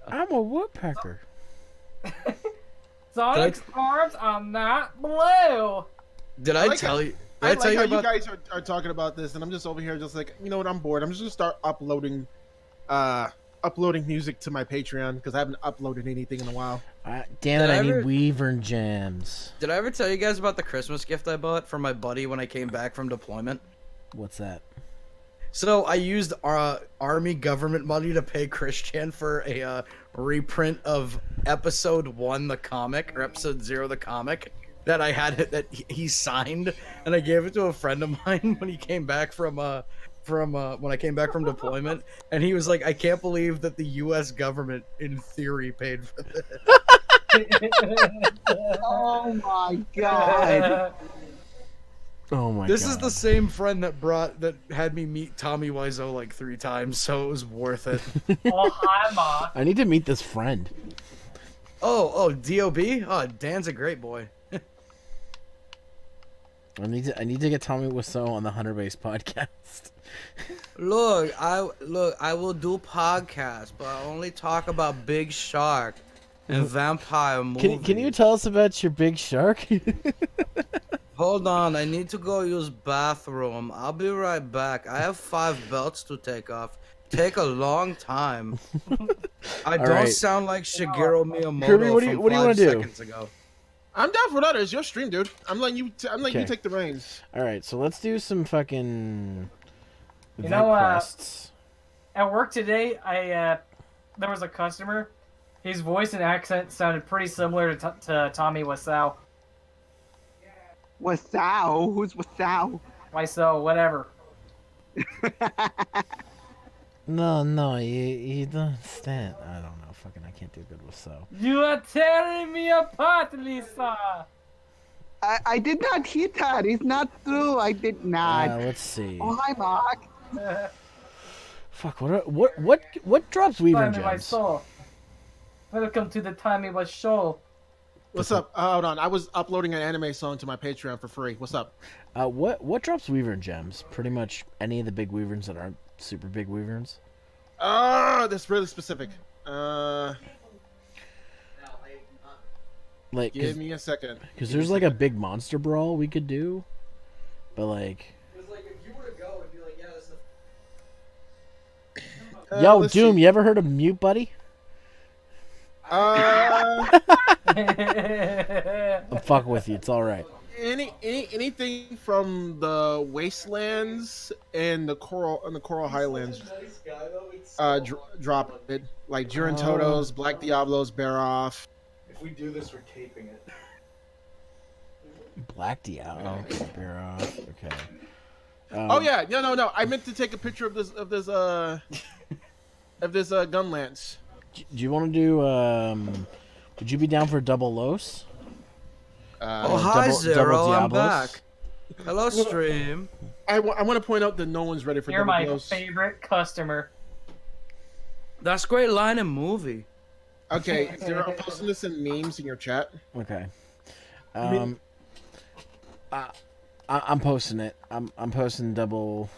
I'm a woodpecker. Sonic's arms are not blue. did I, I like tell it. you? I, I, like tell you how about? you guys are, are talking about this, and I'm just over here, just like you know what? I'm bored. I'm just gonna start uploading, uh, uploading music to my Patreon because I haven't uploaded anything in a while. I, damn it, Did I I need Wyvern gems. Did I ever tell you guys about the Christmas gift I bought for my buddy when I came back from deployment? What's that? So I used uh, army government money to pay Christian for a uh, reprint of episode one, the comic, or episode zero, the comic that I had that he- he signed, and I gave it to a friend of [laughs] mine when he came back from uh from uh, when I came back from deployment, and he was like, "I can't believe that the U.S. government, in theory, paid for this." Oh my god. Oh my god. this god. is the same friend that brought that had me meet Tommy Wiseau like three times, so it was worth it. [laughs] oh, hi, Ma. I need to meet this friend. Oh, oh, Dob. Oh, Dan's a great boy. I need to I need to get Tommy Wiseau on the Hunter Base podcast. Look, I look. I will do podcasts, but I only talk about Big Shark and vampire movies. Can can you tell us about your big shark? [laughs] Hold on, I need to go use bathroom. I'll be right back. I have five belts to take off. Take a long time. [laughs] I All don't right. sound like Shigeru Miyamoto Kirby, what do you- what do you five wanna do? Seconds ago. I'm down for that. It's your stream, dude. I'm letting you. T- I'm letting you take the reins. All right, so let's do some fucking You know, uh, quests. At work today, I uh, there was a customer. His voice and accent sounded pretty similar to, t- to Tommy Wiseau. Wasau? Who's Wasau? Wiseau, whatever. [laughs] No, no, you you don't stand. I don't know. Fucking, I can't do good with so. You are tearing me apart, Lisa. I, I did not hit that. It's not true. I did not. Uh, let's see. oh, hi, Mark. [laughs] Fuck, what are- what what what drops Weaver Find my gems? soul. Welcome to the time it Was Show. What's up? Uh, hold on. I was uploading an anime song to my Patreon for free. What's up? Uh, what what drops Wyvern gems? Pretty much any of the big Wyverns that aren't super big Wyverns. Ah, that's really specific. Uh, Like, give me a second. because there's like a big monster brawl we could do, but like, like if you were to go, it'd be like, yeah, that's the Uh, yo, Doom, see. you ever heard of Mute Buddy? Uh, I'm fucking with you. It's all right. Any, any anything from the wastelands and the coral and the coral highlands uh dr- drop it like Jyuratodus, Black Diablos, Barroth. If we do this, we're taping it. Black Diablo. Okay, Barroth. Okay. Um, oh yeah, no, no, no. I meant to take a picture of this of this uh [laughs] of this uh gun lance. Do you want to do? Um, would you be down for double los? Uh, Oh, hi, double- Zero. double I'm back. Hello, stream. I want to point out that no one's ready for You're double my blows. favorite customer. That's great line in movie. Okay, Zero, I'm posting this in memes in your chat. Okay. I mean- Um, I, I, I'm posting it. I'm I'm posting double.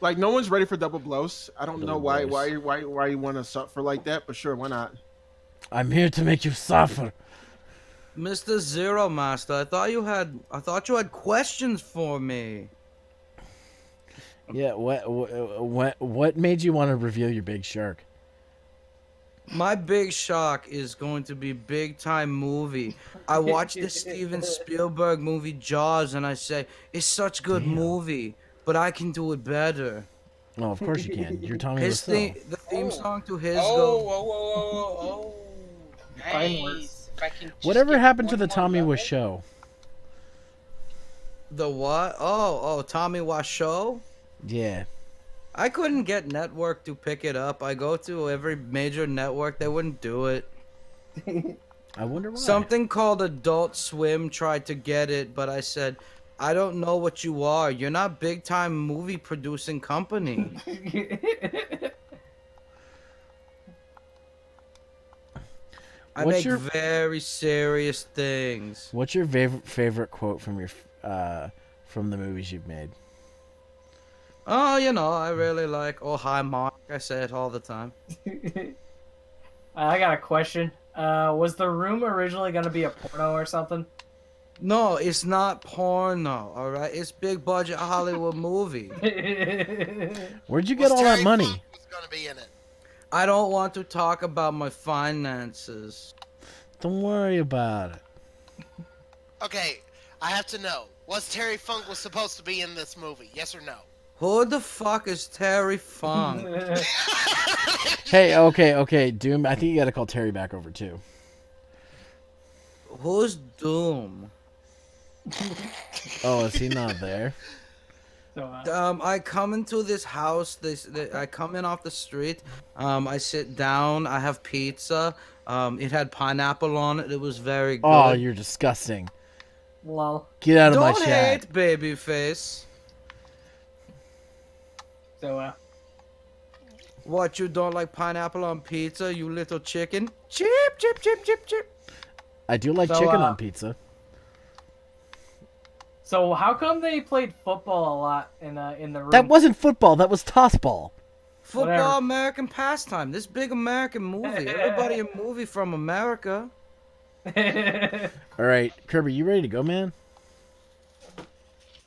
Like no one's ready for double blows. I don't know why blows. why why why you want to suffer like that, but sure, why not? I'm here to make you suffer. Mr. Zero Master, I thought you had I thought you had questions for me. [laughs] Yeah. What what what what made you want to reveal your big shark? My big shock is going to be big time movie. I watched the [laughs] Steven Spielberg movie Jaws and I say it's such good Damn. movie, but I can do it better. Oh, of course you can. You're Tommy His Wiseau. theme, the theme oh. song to his Oh, go. whoa, whoa, whoa, whoa, oh. Nice. If I can just Whatever happened to the Tommy level. Wiseau? The what? Oh, oh, Tommy Washoe. Yeah. I couldn't get network to pick it up. I go to every major network, they wouldn't do it. [laughs] I wonder why. Something called Adult Swim tried to get it, but I said, I don't know what you are. You're not big time movie producing company. [laughs] I What's make your- very serious things. What's your favorite favorite quote from your uh from the movies you've made? Oh, you know, I really like Oh Hi Mark. I say it all the time. [laughs] I got a question. Uh, was the room originally gonna be a porno or something? No, it's not porno, alright? It's big budget Hollywood movie. [laughs] Where'd you get all that money? Was gonna be in it. I don't want to talk about my finances. Don't worry about it. Okay, I have to know. Was Terry Funk was supposed to be in this movie? Yes or no? Who the fuck is Terry Funk? [laughs] Hey, okay, okay, Doom. I think you got to call Terry back over too. Who's Doom? Oh, is he not there? [laughs] so, uh, Um, I come into this house. This, th- I come in off the street. Um, I sit down. I have pizza. Um, it had pineapple on it. It was very good. Oh, you're disgusting. lol. Get out of Don't my chat. hate, babyface. So, uh, What? You don't like pineapple on pizza, you little chicken? Chip, chip, chip, chip, chip. I do like So, chicken uh, on pizza. So how come they played football a lot in uh, in the room? That wasn't football. That was toss ball. Football, Whatever. American pastime. This big American movie. [laughs] Everybody a movie from America. [laughs] All right, Kirby, you ready to go, man?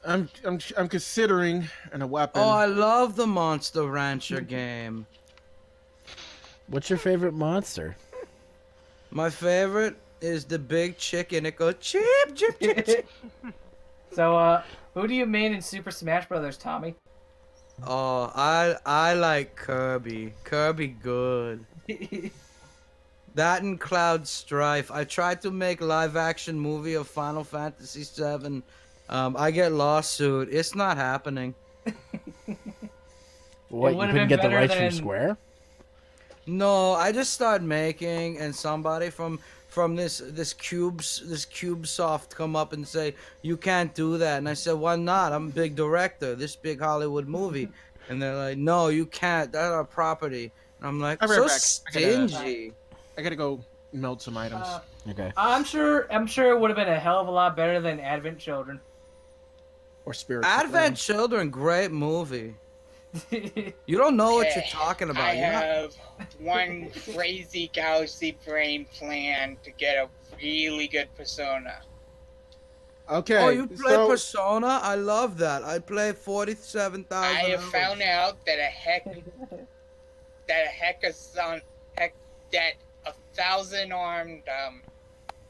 I'm I'm I'm considering and a weapon. Oh, I love the Monster Rancher game. What's your favorite monster? My favorite is the big chicken. It goes chip, chip, chip, chip. [laughs] so, uh, who do you main in Super Smash Brothers, Tommy? Oh, I I like Kirby. Kirby good. [laughs] That and Cloud Strife. I tried to make live action movie of Final Fantasy VII. Um, I get lawsuit. It's not happening. [laughs] What, you couldn't get the better rights than- from Square? No, I just started making, and somebody from from this this cubes this CubeSoft come up and say you can't do that, and I said why not? I'm a big director, this big Hollywood movie, [laughs] and they're like, no, you can't. That's our property. And I'm like, I'll be so right back. I gotta- stingy. I gotta go melt some items. Uh, Okay. I'm sure. I'm sure it would have been a hell of a lot better than Advent Children. or spirit. Advent Children, great movie. You don't know what you're [laughs] Okay, talking I about. You're not- have one crazy galaxy brain plan to get a really good persona. Okay. Oh, you play so- Persona? I love that. I play forty-seven thousand. I have found out that a heck that a hecason heck that a thousand armed um,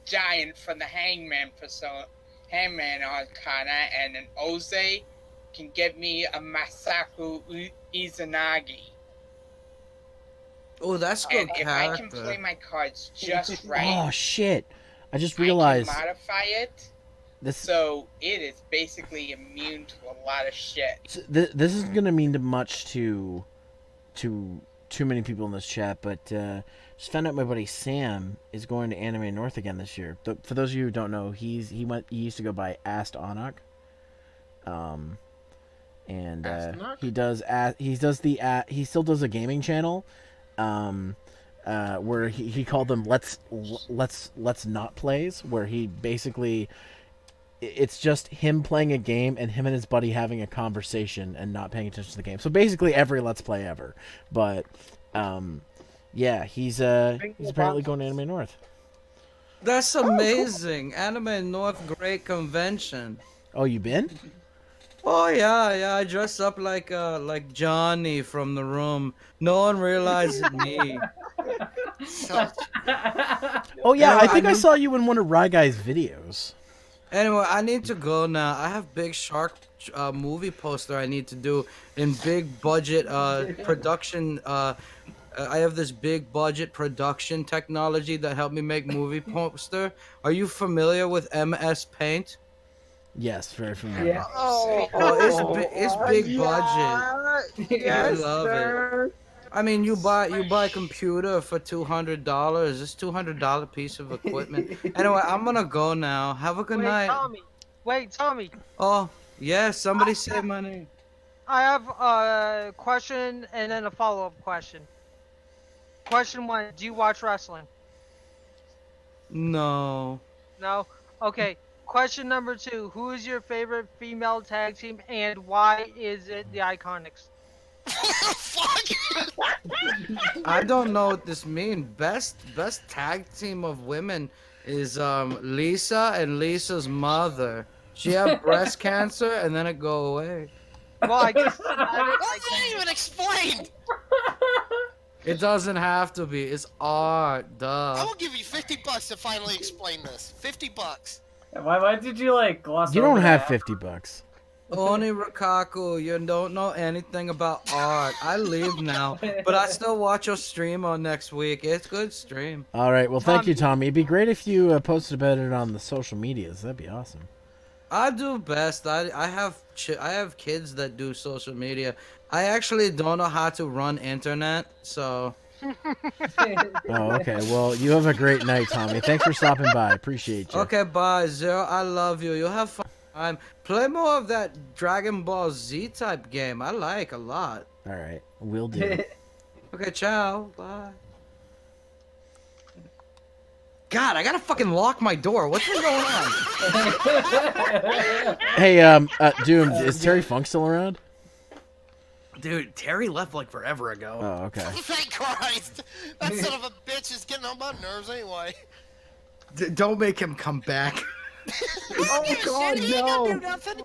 giant from the Hangman persona Hangman Arcana and an Oze can get me a Magatsu Izanagi. Oh, that's good And if I can play my cards [laughs] just right, Oh shit! I just realized. I realized can modify it this. so it is basically immune to a lot of shit. So th- this isn't gonna mean much to to too many people in this chat, but uh, just found out my buddy Sam is going to Anime North again this year. Th- for those of you who don't know, he's he went he used to go by Ast Anok. Um, and uh, he does a- he does the uh, he still does a gaming channel, um, uh, where he, he called them let's let's let's not plays, where he basically it's just him playing a game and him and his buddy having a conversation and not paying attention to the game. So basically every let's play ever. But um yeah, he's uh he's apparently going to Anime North. That's amazing. Anime North Great Convention. Oh, you been? Oh yeah, yeah. I dress up like uh like Johnny from the room. No one realizes [laughs] me. So, [laughs] Oh yeah, Yeah, I think I I, saw you in one of Rye Guy's videos. Anyway, I need to go now. I have big shark uh, movie poster I need to do in big budget uh, production. Uh, uh, I have this big budget production technology that helped me make movie poster. Are you familiar with MS Paint? Yes, very familiar. Yeah. Oh, Oh, it's oh, bi- it's oh, big budget. Yes, love it. I mean, you buy you buy a computer for two hundred dollars. It's two hundred dollar piece of equipment. anyway, I'm gonna go now. Have a good Wait, night. Tommy. Wait, Tommy. Oh, yeah. Somebody say my name. I have a question and then a follow-up question. Question one: Do you watch wrestling? No. No. Okay. Question number two: Who is your favorite female tag team and why is it the Iconics? fuck. [laughs] I don't know what this means. Best best tag team of women is um Lisa and Lisa's mother. She had [laughs] breast cancer and then it go away. Well, I guess [laughs] Why is that even explained? It doesn't have to be. It's art, duh. I will give you 50 bucks to finally explain this. 50 bucks. Why, why did you like gloss You over don't have that? 50 bucks. Oni Rokaku, you don't know anything about art. I leave now, but I still watch your stream on next week. It's good stream. All right. Well, thank you, Tommy. Tommy. It'd be great if you uh, posted about it on the social medias. That'd be awesome. I do best. I I have chi- I have kids that do social media. I actually don't know how to run internet, so [laughs] Oh, okay. Well, you have a great night, Tommy. Thanks for stopping by. Appreciate you. okay. Bye, Zero. I love you. You have fun. Time. Play more of that Dragon Ball Z type game. I like a lot. All right. We'll do. [laughs] Okay, ciao. Bye. God, I gotta fucking lock my door. What's been going on? [laughs] hey, um, uh, Doom, is Terry Funk still around? Dude, Terry left like forever ago. Oh, okay. [laughs] Thank Christ. That son of a bitch is getting on my nerves anyway. D- don't make him come back. [laughs] oh God, He ain't gonna no. do nothing.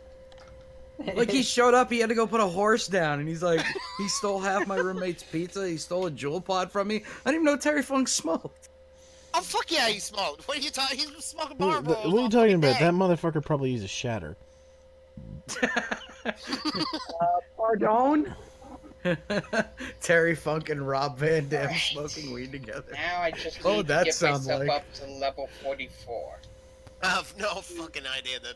like he showed up, he had to go put a horse down, and he's like, he stole half my roommate's pizza. He stole a Juul pod from me. I didn't even know Terry Funk smoked. Oh fuck yeah, he smoked. What are you talking? He's smoking What, Marlboros. what are you talking about? fucking That motherfucker probably uses shatter. Pardon? [laughs] Terry Funk and Rob Van Dam smoking weed together. Now I just need Oh, to that get sounds myself like- up to level 44. I have no fucking idea that.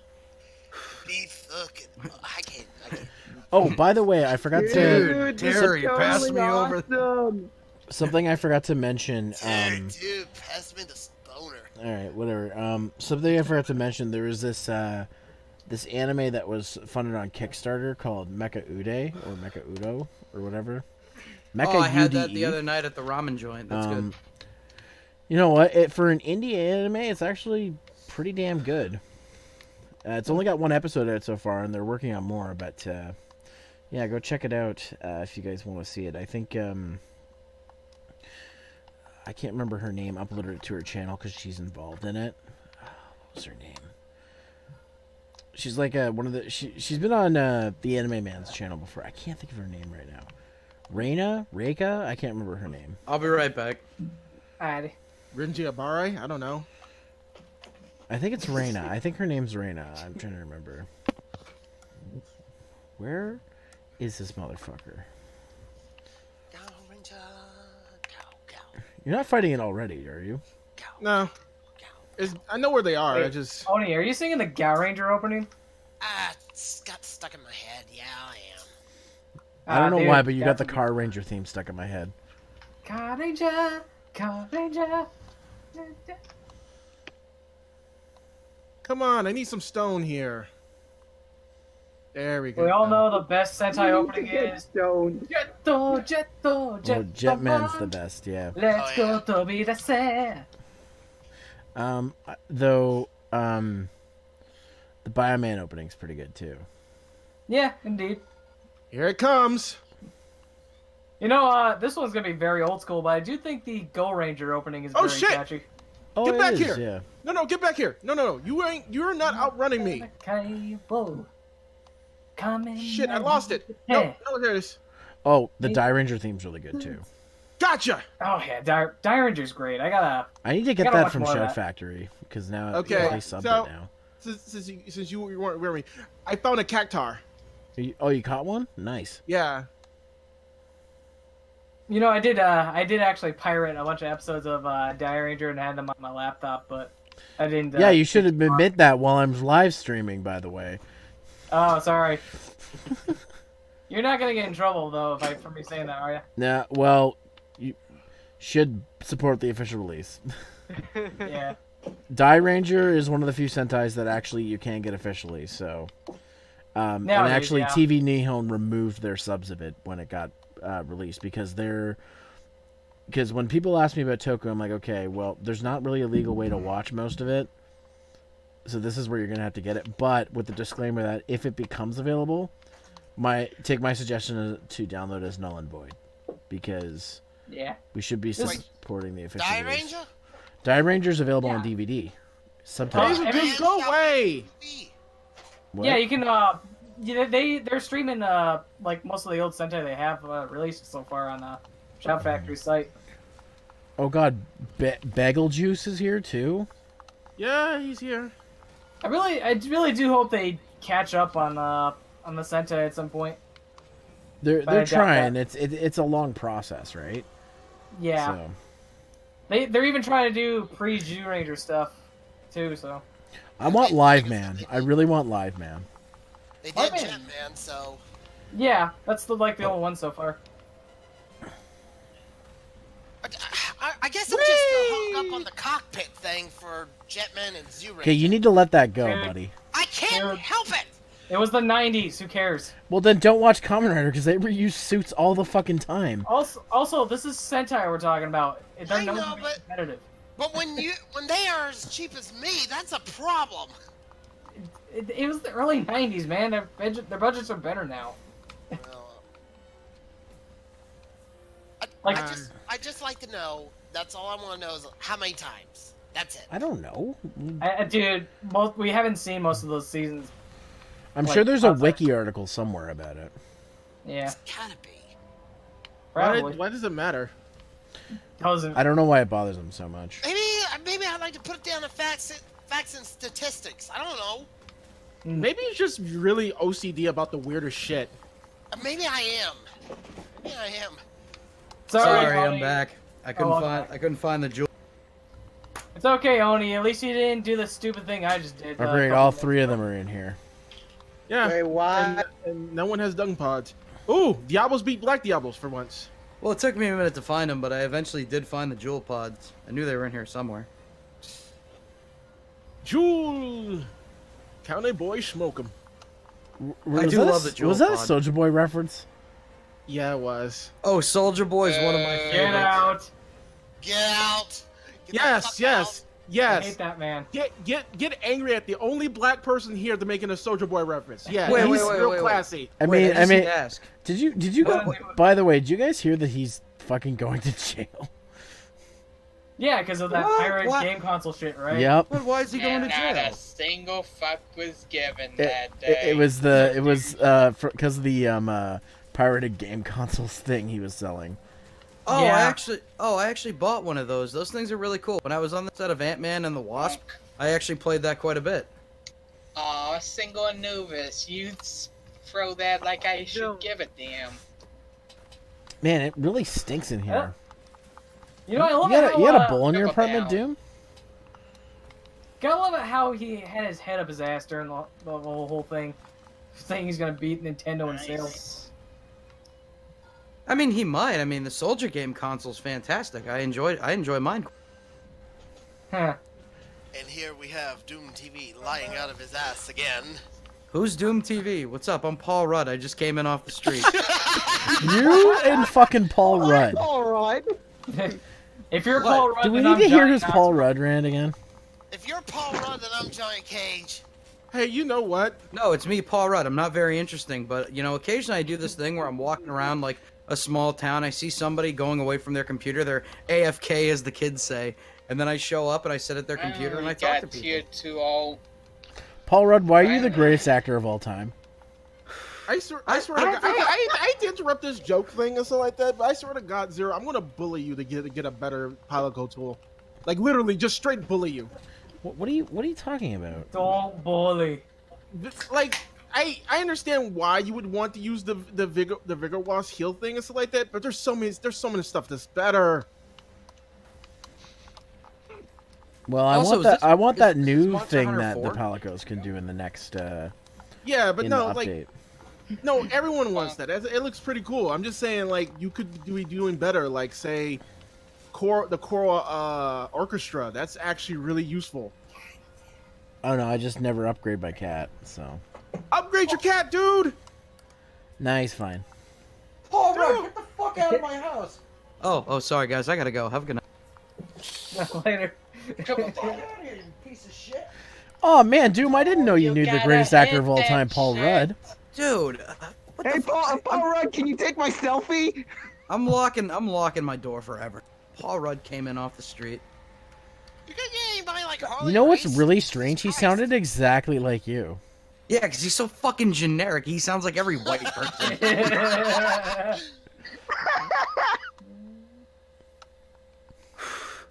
[sighs] Be fucking. I can't. I can't. Oh, by the way, I forgot to Dude, this is Terry, pass totally me over. awesome. something I forgot to mention. Dude, Um, dude, pass me the stoner. all right, whatever. Um, something I forgot to mention. There was this uh, this anime that was funded on Kickstarter called Mecha Ude or Mecha Udo or whatever. Mecha oh, I had that the other night at the ramen joint. That's Um, You know what? It, for an indie anime, it's actually pretty damn good. Uh, it's only got one episode out so far, and they're working on more. But uh, yeah, go check it out uh, if you guys want to see it. I think um, I can't remember her name. Uploaded it to her channel because she's involved in it. [sighs] What was her name? She's like uh, one of the. She she's been on uh, the Anime Man's channel before. I can't think of her name right now. Reina, Reika. I can't remember her name. I'll be right back. Alrighty. Rinji Abare? I don't know. I think it's Reina. I think her name's Reina. I'm trying to remember. Where is this motherfucker? Go, Ranger. Go, go. You're not fighting it already, are you? No. It's, I know where they are. I just Oni, are you singing the Gal Ranger opening? Ah, it's got stuck in my head. Yeah, I am. I don't Ah, know dude, why, but you got the that's- Car Ranger theme stuck in my head. Car Ranger, Carranger. come on. I need some stone here. There we go. We all know the best Sentai opening Get is stoned. Jetto, Jetto, Jetto. Oh, Jetman's the best, yeah. Let's Oh, yeah. go to be the same. Um, though, um, the Bioman opening's pretty good too. Yeah, indeed. Here it comes. You know, uh, this one's gonna be very old school, but I do think the Go Ranger opening is Oh, very shit! catchy. Oh, Get back is, here. Yeah. No, no, get back here. No, no, no. You ain't. You're not outrunning me. Cable. Coming Shit, I lost it. of No, the- no, there it is. Oh, the Dairanger theme's really good too. Gotcha. Oh yeah, Dire, Dairanger's great. I gotta. I need to get that from more Shout. Factory because now Okay, they subbed so- it now. Since, since, you, since you weren't with me, I found a cactar. You- Oh, you caught one? Nice. Yeah. You know, I did. Uh, I did actually pirate a bunch of episodes of uh, Dairanger and had them on my laptop, but I didn't. Uh, Yeah, you should have [laughs] admit that while I'm live streaming. By the way. Oh, sorry. [laughs] You're not gonna get in trouble though if I for me saying that, are you? Nah, well, you should support the official release. [laughs] Yeah. Dairanger is one of the few Sentais that actually you can get officially. So, um, and actually, yeah. TV Nihon removed their subs of it when it got uh, released because they're because when people ask me about Toku, I'm like, okay, well, there's not really a legal way to watch most of it, so this is where you're gonna have to get it. But with the disclaimer that if it becomes available, my take my suggestion to download as null and void because Yeah. we should be This- supporting the official. Die release. Ranger? Dairanger's available on Yeah. DVD. Oh, Subtitles. I go away. What? Yeah, you can. Uh, yeah, they they're streaming uh like most of the old Sentai they have uh, released so far on the Shout Factory site. Oh God, Be- Bazelgeuse is here too. Yeah, he's here. I really, I really do hope they catch up on uh on the Sentai at some point. They're But they're trying. that. It's it, it's a long process, right? Yeah, So, they they're even trying to do pre Zyuranger stuff too. So I want Liveman. I really want Liveman. They did Oh, man. Jetman, so yeah, that's the like the oh. only one so far. I, I guess I'm just still hung up on the cockpit thing for Jetman and Zoo Okay, you need to let that go, Dude. buddy. I can't Dude. help it. It was the '90s. Who cares? Well, then don't watch Kamen Rider because they reuse suits all the fucking time. Also, also, this is Sentai we're talking about. They're I know, to be but- competitive. But when you when they are as cheap as me, that's a problem. It, it was the early '90s, man. Their budget, their budgets are better now. Well, I, Like- I just I just like to know. That's all I want to know is how many times. That's it. I don't know. I, I- dude, most, we haven't seen most of those seasons. I'm Like, sure there's a outside- wiki article somewhere about it. Yeah, It's gotta be. Why, probably. why does it matter? Doesn't. I don't know why it bothers them so much. Maybe maybe I'd like to put it down to facts facts and statistics. I don't know. Maybe it's just really OCD about the weirdest shit. Uh, Maybe I am. Maybe I am. Sorry, Sorry, I'm back. I couldn't welcome find back. I couldn't find the Juul. It's okay, Oni. At least you didn't do the stupid thing I just did. Oh, uh, great, all three of them are in here. Yeah. Wait, And, and no one has dung pods. Ooh, Diablos beat Black Diablos for once. Well, it took me a minute to find them, but I eventually did find the Juul pods. I knew they were in here somewhere. Jewel! County boy smoke 'em. Was I do that love the jewel Was that a. Soulja Boy reference? Yeah, it was. Oh, Soulja Boy is one of my favorites. Get out. Get out. Get the Yes, fuck yes. I hate that man. Get get get angry at the only black person here to making a Soulja Boy reference. Yeah, Wait, he's wait, wait, real wait, wait. classy. I Wait, mean, I, I mean, ask. did you did you go? What? By the way, did you guys hear that he's fucking going to jail? Yeah, because of that What? pirate What? game console shit, right? Yep. But why is he going And to not jail? a single fuck was given It, that day. it, it was the it was [laughs] uh because of the um uh pirated game consoles thing he was selling. Oh, Yeah. I actually, oh, I actually bought one of those. Those things are really cool. When I was on the set of Ant Man and the Wasp, I actually played that quite a bit. Aw, single Anubis, you s- throw that like I [laughs] should No. give a damn. Man, it really stinks in here. You know, I love You it got, a, you got a uh, bowl in your apartment, down. Doom? Gotta love it how he had his head up his ass during the, the, the whole thing, saying he's gonna beat Nintendo in sales. Nice. I mean, he might. I mean, the Soulja game console's fantastic. I enjoyed. I enjoy mine. Huh. And here we have Doom TV lying out of his ass again. Who's Doom TV? What's up? I'm Paul Rudd. I just came in off the street. [laughs] You and fucking Paul Rudd. All right. if you're What? Paul Rudd, Do we then need I'm to hear Johnny his Knoxville. Paul Rudd rant again? If you're Paul Rudd, then I'm Giant Cage. Hey, you know what? no, it's me, Paul Rudd. I'm not very interesting, but you know, occasionally I do this thing where I'm walking around like a small town. I see somebody going away from their computer. They're AFK, as the kids say, and then I show up and I sit at their computer and I mm, talk to people. tier two all. Paul Rudd, why are you the greatest actor of all time? I swear, I swear to God, I, I, I hate to interrupt this joke thing and stuff like that, but I swear to God, Zero, I'm gonna bully you to get to get a better Palico tool. Like literally, just straight bully you. What, what are you What are you talking about? Don't bully. Like I I understand why you would want to use the the vigor the vigor wasp heal thing and stuff like that, but there's so many there's so many stuff that's better. Well, I Also, want that. this- I want is- that is new Monster thing Hunter that 4? the Palicos can do in the next uh, Yeah, but no, like no, everyone wants that. It it looks pretty cool. I'm just saying, like you could be doing better. Like say, core the core uh, orchestra. That's actually really useful. Oh no, I just never upgrade my cat. So Upgrade your cat, dude. nah, he's fine. Paul Rudd, get the fuck out of my house. Oh, oh, sorry guys. I gotta go. Have a good night. [laughs] Later. Triple down. piece of shit. Oh man, Doom, I didn't know you, You knew the greatest actor of all time, Paul shit. Rudd. Dude, uh, what Hey, the Paul, fuck? Paul Rudd, can you take my selfie? I'm locking. I'm locking my door forever. Paul Rudd came in off the street. You got anybody like Harley You know what's really strange? He sounded exactly like you. Yeah, because he's so fucking generic. He sounds like every white person. [laughs]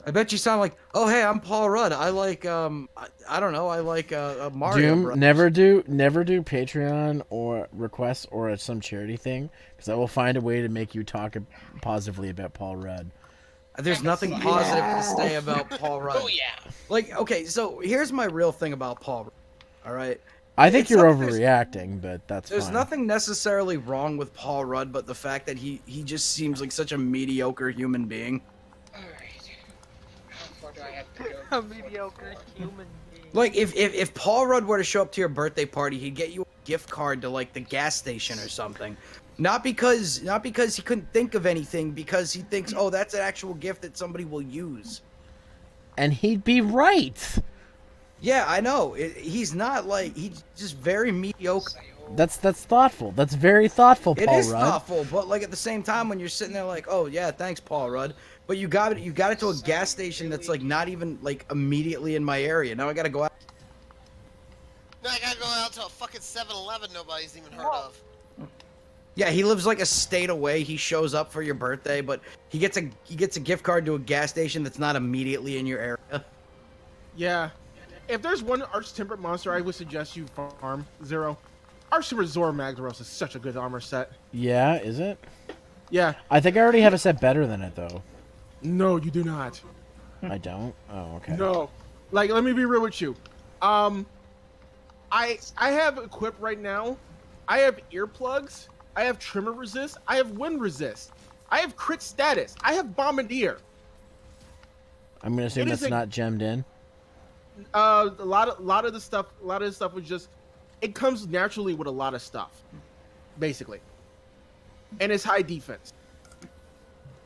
I bet you sound like, oh hey, I'm Paul Rudd. I like, um, I, I don't know, I like uh, uh, Mario. Doom, Bros. never do, never do Patreon or requests or some charity thing, because I will find a way to make you talk positively about Paul Rudd. There's nothing Yeah. positive to say about Paul Rudd. Oh yeah. Like, okay, so here's my real thing about Paul. Rudd. All right, I think It's you're not- there's- overreacting, but that's there's fine. nothing necessarily wrong with Paul Rudd, but the fact that he he just seems like such a mediocre human being. Alright. [laughs] How far do I have to go? A mediocre human being. Like if, if if Paul Rudd were to show up to your birthday party, he'd get you a gift card to like the gas station or something. Not because not because he couldn't think of anything, because he thinks, oh, that's an actual gift that somebody will use. and he'd be right. Yeah, I know. It, he's not like he's just very mediocre. That's that's thoughtful. That's very thoughtful, It Paul is Rudd. thoughtful, but like at the same time, when you're sitting there like, oh yeah, thanks, Paul Rudd, but you got it, you got it to a gas station that's like not even like immediately in my area. Now I gotta go out. Now I gotta go out to a fucking 7-Eleven nobody's even heard of. Yeah, he lives like a state away. He shows up for your birthday, but he gets a he gets a gift card to a gas station that's not immediately in your area. Yeah. If there's one Arch Tempered monster I would suggest you farm, Zero. Arch Tempered Zora Magdaros is such a good armor set. Yeah, is it? Yeah. I think I already have a set better than it though. No, you do not. [laughs] I don't. Oh, okay. No. Like, let me be real with you. Um, I I have equipped right now. I have earplugs. I have tremor resist. I have wind resist. I have crit status. I have bombardier. I'm gonna assume It that's a- not gemmed in. Uh, a lot of a lot of the stuff, a lot of the stuff was just, it comes naturally with a lot of stuff, basically, and it's high defense,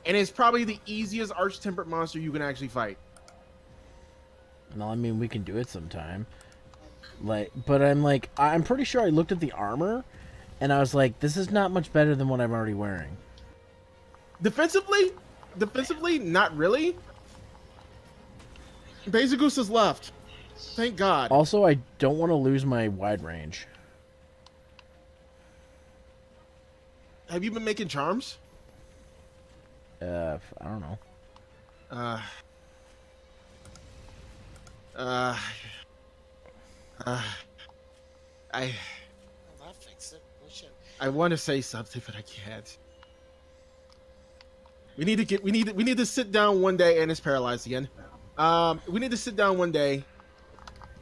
and it's probably the easiest arch tempered monster you can actually fight. No, I mean we can do it sometime. Like, but I'm like, I'm pretty sure I looked at the armor, and I was like, this is not much better than what I'm already wearing. Defensively, defensively, not really. Bazelgeuse is left. Thank God. Also, I don't want to lose my wide range. Have you been making charms? Uh, I don't know. Uh. Uh. Uh. I Well, that fixed it. I want to say something, but I can't. We need to get. We need. We need to sit down one day, and it's paralyzed again. Um, we need to sit down one day,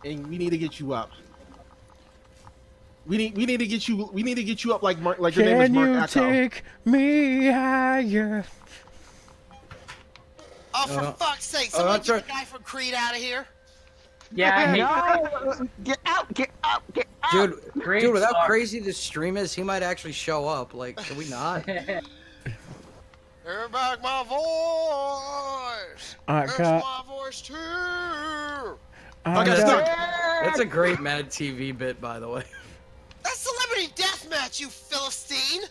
and we need to get you up. We need. We need to get you. We need to get you up like Mark. Like your name is Can Mark you Echo. take me higher? Oh, for Uh, fuck's sake! Someone that's get right. the guy from Creed out of here. Yeah, I hate No, get out! Get out! Get out! Dude, Great dude, without start. crazy the stream is, he might actually show up. Like, can we not? [laughs] Hear back my voice. I There's my voice too. I got got. stuck. That's a great Mad TV bit, by the way. [laughs] That's Celebrity Deathmatch, you Philistine.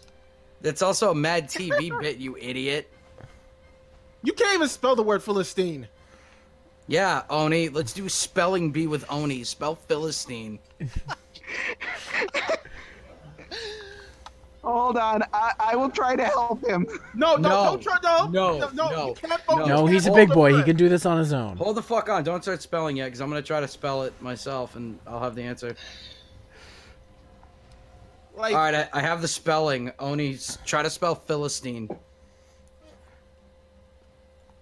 It's also a Mad TV bit, you idiot. You can't even spell the word Philistine. Yeah, Oni. Let's do spelling bee with Oni. Spell Philistine. [laughs] Hold on, I, I will try to help him. No, [laughs] no, No. don't try. No, No, no, no. no, You can't focus. No, You he's a big boy. the He can do this on his own. Hold the fuck on. Don't start spelling yet, because I'm gonna try to spell it myself, and I'll have the answer. Like, All right, I, I have the spelling. Oni, try to spell Philistine.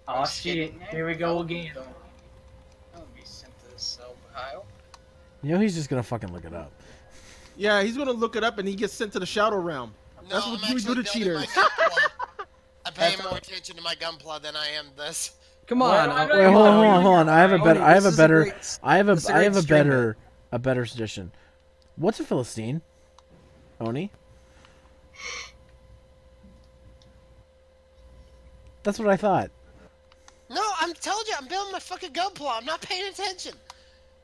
Oh, oh shit! Here we go oh, again. I'll be sent to the cell pile. You know he's just gonna fucking look it up. Yeah, he's gonna look it up, and he gets sent to the shadow realm. No, That's what I'm you do to actually building my cheaters. gunpla. [laughs] I pay more attention to my gunpla than I am this. Come on. I O- know Wait, hold on, hold on, hold on. I have a better. I have a is better. great- I have a. this is a I have a better. A better suggestion. What's a philistine? Oni. That's what I thought. No, I'm telling you, I'm building my fucking gunpla. I'm not paying attention.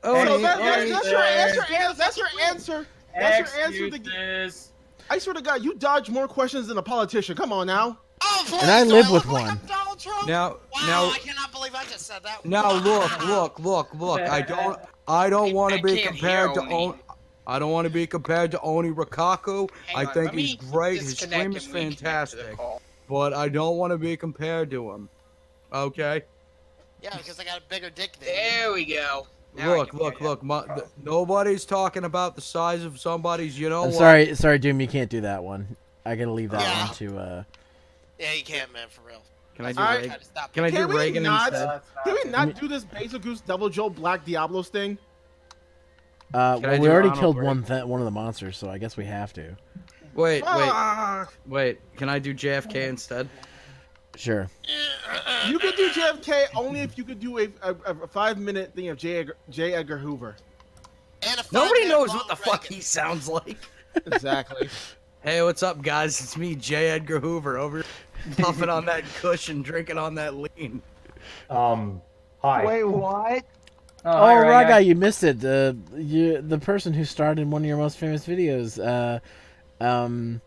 Oni, So that, that, that's your That's your answer. That's your answer. To, Excuses. I swear to God, you dodge more questions than a politician. Come on now. Oh, please, And I do live look with like one. I'm Donald Trump? Now, wow, now, I cannot believe I just said that. now, look, look, look, look. I don't, I don't want to be compared to hear Oni. Oni. I don't want to be compared to Oni Rokaku. I on, think he's great. His disconnect stream is and reconnect to the fantastic. But I don't want to be compared to him. Okay. Yeah, because I got a bigger dick than you. There we go. Now Look, look, look. My, th- nobody's talking about the size of somebody's. You know I'm what? sorry, sorry, Doom. You can't do that one. I gotta leave that Yeah. one to. uh Yeah, you can't, man, for real. Can I do I- Reagan? Stop Can I do we Reagan not- instead? That's Can we not do this Bazelgeuse Double Joe Black Diablos thing? Uh, well, we already Ronald killed Reagan? one th- one of the monsters, so I guess we have to. Wait, wait, wait. Can I do JFK instead? Sure. you could do JFK only if you could do a, a, a five minute thing of J. Edgar, J. Edgar Hoover. And a Nobody five-minute knows what the Ronald fuck he sounds like. Exactly. [laughs] Hey, what's up, guys? It's me, J. Edgar Hoover, over [laughs] puffing on that cushion, drinking on that lean. Um, hi. Wait, what? Oh, Oh, hi, Rai Raga, Guy. you missed it. The you the person who starred in one of your most famous videos. Uh, um,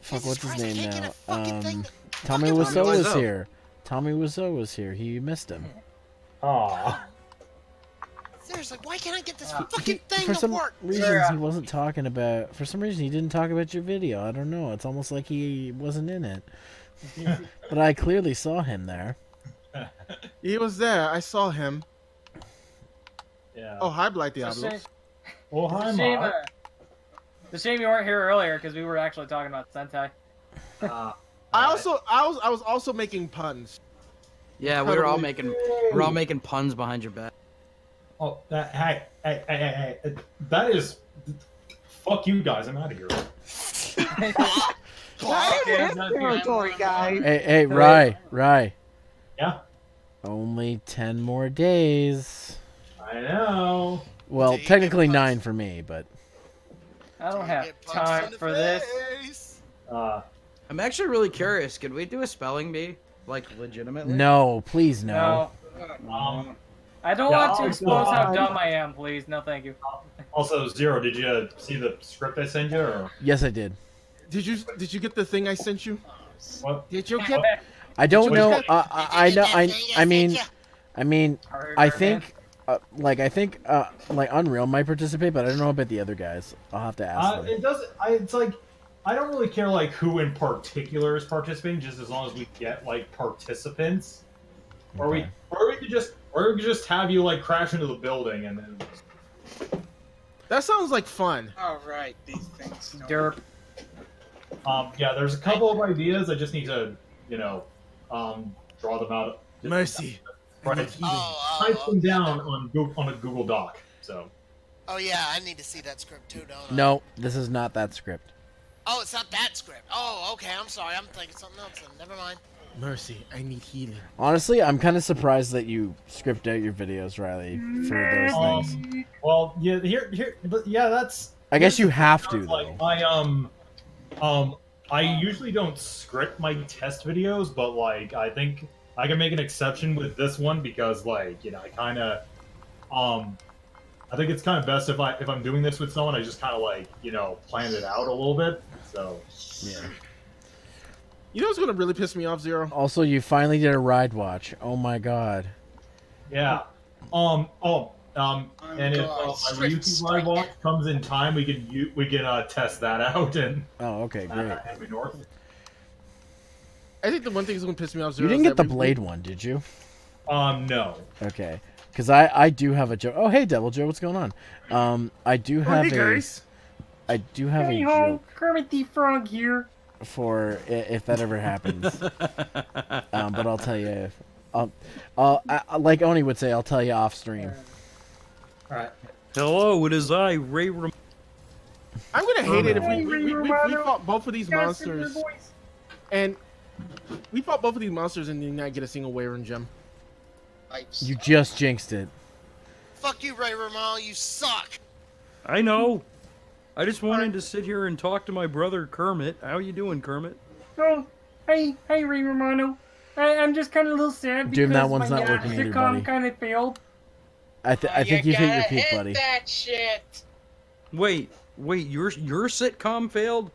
fuck, Jesus what's his Christ, I name can't get now? a fucking thing Um, to- Tommy fucking- Wiseau was Wiseau. here. Tommy Wiseau was here. He missed him. Aw. Seriously, why can't I get this Uh, fucking thing For to some work? reasons, Yeah. he wasn't talking about. For some reason, he didn't talk about your video. I don't know. It's almost like he wasn't in it. [laughs] but I clearly saw him there. he was there. I saw him. Yeah. Oh, hi, Black It's a Diablos. shame- well, hi, it's a shame, Mark. uh, it's a shame you weren't here earlier because we were actually talking about Sentai. Uh, I also, I was, I was also making puns. Yeah, we were all making we are all making puns behind your back. Oh, that, hey, hey, hey, hey, hey, that is. Fuck you guys. I'm out of here. That Okay, is territory, guys. Hey, hey, Rye, Rye. Yeah, Only ten more days. I know. Well, Did technically nine for me, but I don't You have get punched in time the for this. face. Uh, I'm actually really curious. Could we do a spelling bee, like legitimately? no, please no. No. um, I don't Yeah, want to I'll- expose how dumb I am, please. No, thank you. Also, Zero, did you see the script I sent you? Or Yes, I did. Did you did you get the thing I sent you? what? Did you get? I don't know. Uh, I, I know. I. I mean. I mean. I think. Uh, like I think. Uh, like Unreal might participate, but I don't know about the other guys. I'll have to ask Uh, them. it does. I, it's like I don't really care like who in particular is participating, just as long as we get like participants, or we Okay. or we could just or we could just have you like crash into the building and then. That sounds like fun. All right, these things. Derp. Um, yeah, there's a couple of ideas. I just need to, you know, um, draw them out. Mercy. Right. Oh, Type oh, them oh. down on Google, on a Google Doc. So. Oh yeah, I need to see that script too, don't I? No, this is not that script. Oh, it's not that script. Oh, okay. I'm sorry. I'm thinking something else. Then. Never mind. Mercy, I need healing. Honestly, I'm kind of surprised that you script out your videos, Riley, for those things. Um, well, yeah, here, here, but yeah, that's. I guess you have to, like though. I um, um, I usually don't script my test videos, but like I think I can make an exception with this one because like you know I kind of, um, I think it's kind of best if I if I'm doing this with someone, I just kind of like you know plan it out a little bit. So Yeah. You know what's gonna really piss me off, Zero? Also, you finally did a ride watch. Oh my god. yeah, um, oh. Um, and if uh, God, my strict Ryuki strike. watch comes in time, we can u- we can uh, test that [laughs] out and Oh, okay, great. uh, and we north. I think the one thing that's gonna piss me off, Zero You didn't is get the that we- blade one, did you? Um, no. Okay. Because I, I do have a joke. Oh, hey, Deviljho, what's going on? Um, I do Oh, have hey, a, guys. I do have Hey a ho, joke Kermit the Frog here. for if that ever happens. [laughs] um, but I'll tell you if, I'll, I'll, I, I- like Oni would say, I'll tell you off stream. All right. Hello, it is I, Ray. Ram- I'm gonna hate it if we we, we, we, we fought both of these Got a similar monsters and we fought both of these monsters and did not get a single Wyvern gem. You just jinxed it. Fuck you, Ray Romano. You suck. I know. I just wanted to sit here and talk to my brother Kermit. How you doing, Kermit? Oh, hey, hey, Ray Romano. I, I'm just kind of a little sad Doom, because that one's my not uh, working either, sitcom kind of failed. I, th- I think you hit your gotta peak, hit buddy. that shit. Wait, wait, your your sitcom failed?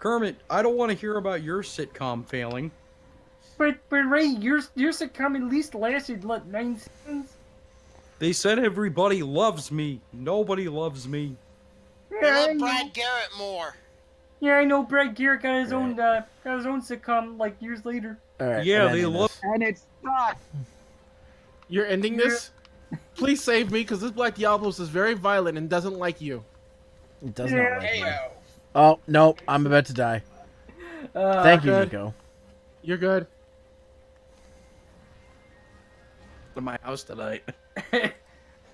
Kermit, I don't want to hear about your sitcom failing. But but Ray, your your sitcom at least lasted what nine seasons? They said everybody loves me. Nobody loves me. You Yeah, I love know. Brad Garrett more. Yeah, I know. Brad Garrett got his own uh, got his own sitcom like years later. All right. Yeah, they ending love- this. And it's not. You're ending this? Please save me, because this Black Diablos is very violent and doesn't like you. It does Yeah. not like me. Oh, no, I'm about to die. Uh, Thank you, good. Nico. You're good. To my house tonight.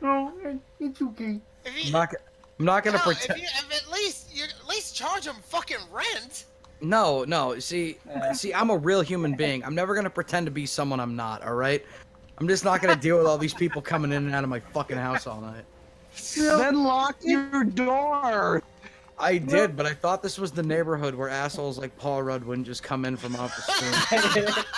No, [laughs] it's okay. If I'm you, not. I'm not gonna hell, pretend. if you if at least you at least charge them fucking rent. No, no. See, see, I'm a real human being. I'm never gonna pretend to be someone I'm not. All right. I'm just not gonna deal with all these people coming in and out of my fucking house all night. Then lock your door. I did, but I thought this was the neighborhood where assholes like Paul Rudd wouldn't just come in from off the street. [laughs]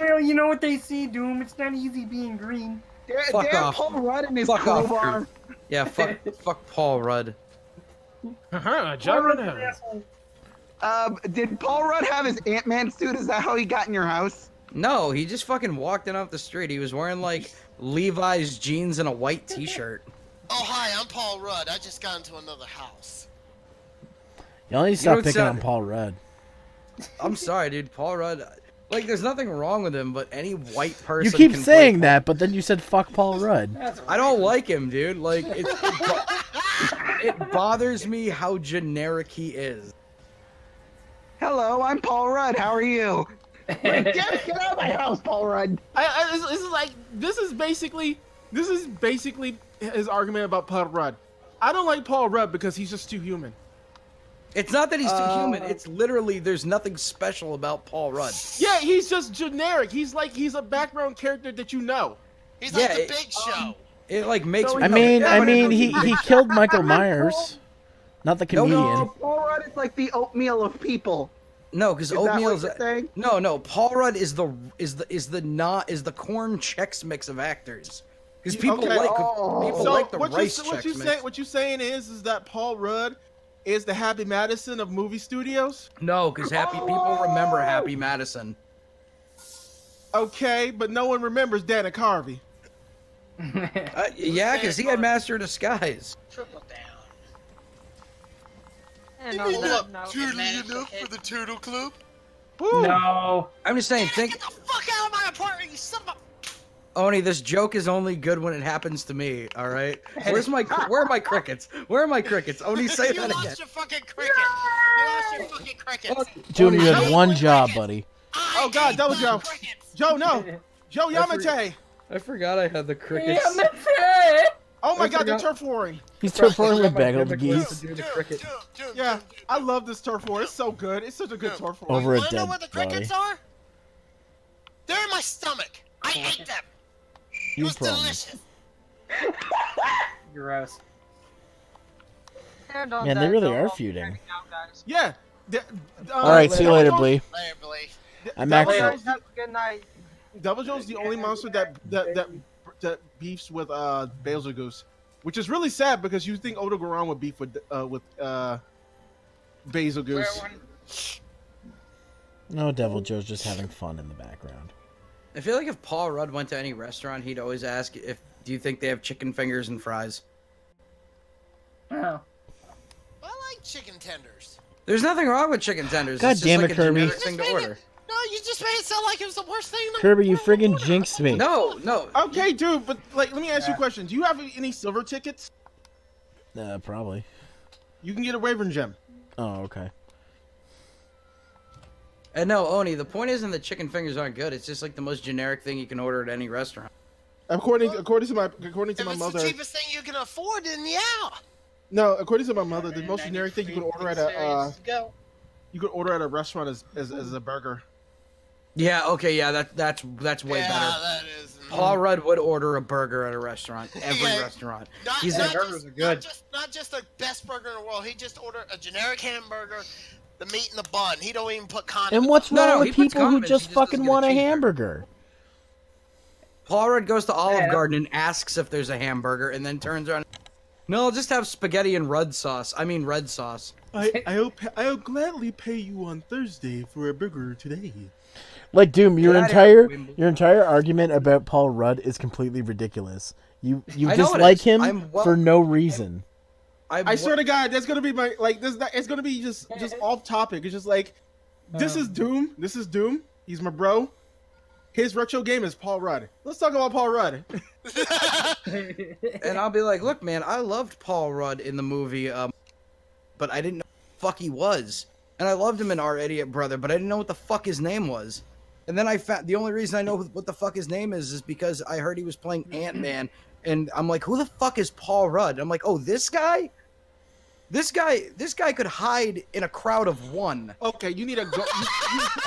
Well, you know what they see, Doom. It's not easy being green. Damn, Fuck damn off. Paul Rudd and his Fuck off, crowbar. dude. Yeah, fuck, [laughs] fuck Paul Rudd. Uh-huh, John Renner. Asshole. Um, did Paul Rudd have his Ant Man suit? Is that how he got in your house? No, he just fucking walked in off the street. He was wearing like Levi's jeans and a white T-shirt. [laughs] Oh hi, I'm Paul Rudd. I just got into another house. Y'all need to stop don't picking sound- on Paul Rudd. I'm sorry, dude. Paul Rudd. Like, there's nothing wrong with him, but any white person. You keep can saying play that, but then you said fuck Paul Rudd. I don't like him, dude. Like, it, it, it bothers me how generic he is. Hello, I'm Paul Rudd. How are you? Like, [laughs] get, get out of my house, Paul Rudd. I, I, this, this is like this is basically this is basically his argument about Paul Rudd. I don't like Paul Rudd because he's just too human. It's not that he's too Uh, human. It's literally there's nothing special about Paul Rudd. Yeah, he's just generic. He's like he's a background character that you know. He's Yeah, like the it- Big Show. It like makes me. I mean, I mean, he, he killed Michael Myers, not the No, no. No, Paul Rudd is like the oatmeal of people. No, because oatmeal Is that what oatmeal's. you're saying? No, no. Paul Rudd is the is the is the not is the corn Chex mix of actors. because people okay. like Oh. people So like the what rice you what Chex you Mix. say what you saying is is that Paul Rudd is the Happy Madison of movie studios? No, because happy people remember Happy Madison. Okay, but no one remembers Dana Carvey. [laughs] Uh, yeah, because he had Master of Disguise. Triple down. And on that note, Turtly enough for the Turtle Club? Woo! no. I'm just saying, think Get the fuck out of my apartment, you son of a... Oni, this joke is only good when it happens to me. All right. Where's my where are my crickets? Where are my crickets? Oni, say you that lost your fucking cricket. You lost your fucking crickets. Doom, you had one job, wait. buddy. I Oh, God, ate that was Joe. crickets. Joe, no. [laughs] Joe I for- Yamate. I forgot I had the crickets. Oh my I God, they're forgot. turf warring. He's performing with My Bagel gimmick was geese to do the Dude, cricket. dude, dude, Yeah, dude, dude. I love this turf war. It's so good. It's such a good Yeah. turf war. over a Wanna know where the body. crickets are? They're in my stomach. I ate them. It You was promise. delicious. [laughs] Gross. and on Man, they really are feuding. out. Yeah. Uh, All right, see you later, Blee. Later, Billy. I'm Devil actually- Joe's, Have a good night. Deviljho's the only monster that that that, that beefs with uh goose which is really sad because you think Odogaron would beef with uh with uh Beelzebub. Where one No, Deviljho's just having fun in the background. I feel like if Paul Rudd went to any restaurant, he'd always ask if do you think they have chicken fingers and fries. Oh. I like chicken tenders. There's nothing wrong with chicken tenders. God it's just damn like it, a Kirby. thing to Just make order. No, you just made it sound like it was the worst thing. in the Kirby, you world. friggin' jinxed me. No, no. Okay, dude, but like, let me ask you a question. Do you have any silver tickets? Uh, probably. You can get a Raven Gem. Oh, okay. And no, Oni, the point isn't that chicken fingers aren't good. It's just like the most generic thing you can order at any restaurant. According according to my according to If my it's mother, the cheapest thing you can afford, then yeah. no, according to my mother, the most generic thing you can order at a uh, go. you could order at a restaurant is is, is a burger. Yeah, okay, yeah, that that's that's way yeah, better. that is. Paul Rudd would order a burger at a restaurant, every Yeah. restaurant. Not, He's not, like, just, burgers are not good. just not just the best burger in the world. He just ordered a generic hamburger, the meat and the bun. He don't even put condiments. And what's wrong no, he with people who just just fucking get a want a hamburger? Paul Rudd goes to Olive Yeah. Garden and asks if there's a hamburger, and then turns around. No, I'll just have spaghetti and red sauce. I mean red sauce. I I'll I'll gladly pay you on Thursday for a burger today. Like Doom, your Get entire your entire argument about Paul Rudd is completely ridiculous. You you I know it dislike him well- for no reason. I'm I swear to God, that's gonna be my like this. That, it's gonna be just just off topic. It's just like this is Doom. This is Doom. He's my bro. His retro game is Paul Rudd. Let's talk about Paul Rudd. and I'll be like, look, man, I loved Paul Rudd in the movie, um, but I didn't know who the fuck he was. And I loved him in Our Idiot Brother, but I didn't know what the fuck his name was. And then I found the only reason I know what the fuck his name is is because I heard he was playing Ant Man, and I'm like, who the fuck is Paul Rudd? I'm like, oh, this guy. This guy, this guy could hide in a crowd of one. Okay, you need a go.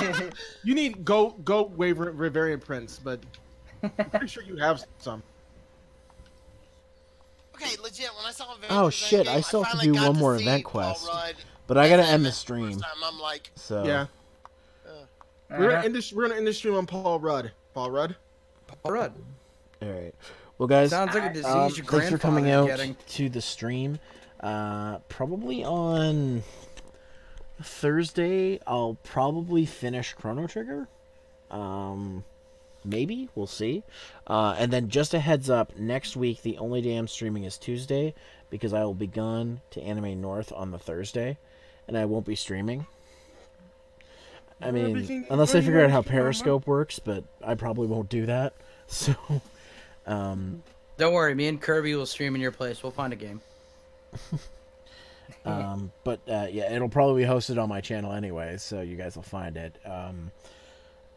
You, you- you need go go Waver Riverian Prince, but I'm pretty sure you have some. Okay, legit. When I saw Avengers Oh, shit, Endgame, I still have to do got one more event quest. Rudd But I gotta end the stream. time. I'm like, So Yeah, uh, we're gonna end this. We're gonna end the stream on Paul Rudd. Paul Rudd. Paul Rudd all right. Well, guys, sounds like a disease um, your thanks for coming out grandfather's getting. to the stream. Uh, probably on Thursday, I'll probably finish Chrono Trigger. Um, maybe we'll see. Uh, and then just a heads up, next week the only day I'm streaming is Tuesday because I will be gone to Anime North on the Thursday, and I won't be streaming. I mean, unless I figure out how else you want. Periscope works, but I probably won't do that. [laughs] So, um, Don't worry, me and Kirby will stream in your place. We'll find a game. [laughs] Um, [laughs] but uh, yeah, it'll probably be hosted on my channel anyway, so you guys will find it. Um,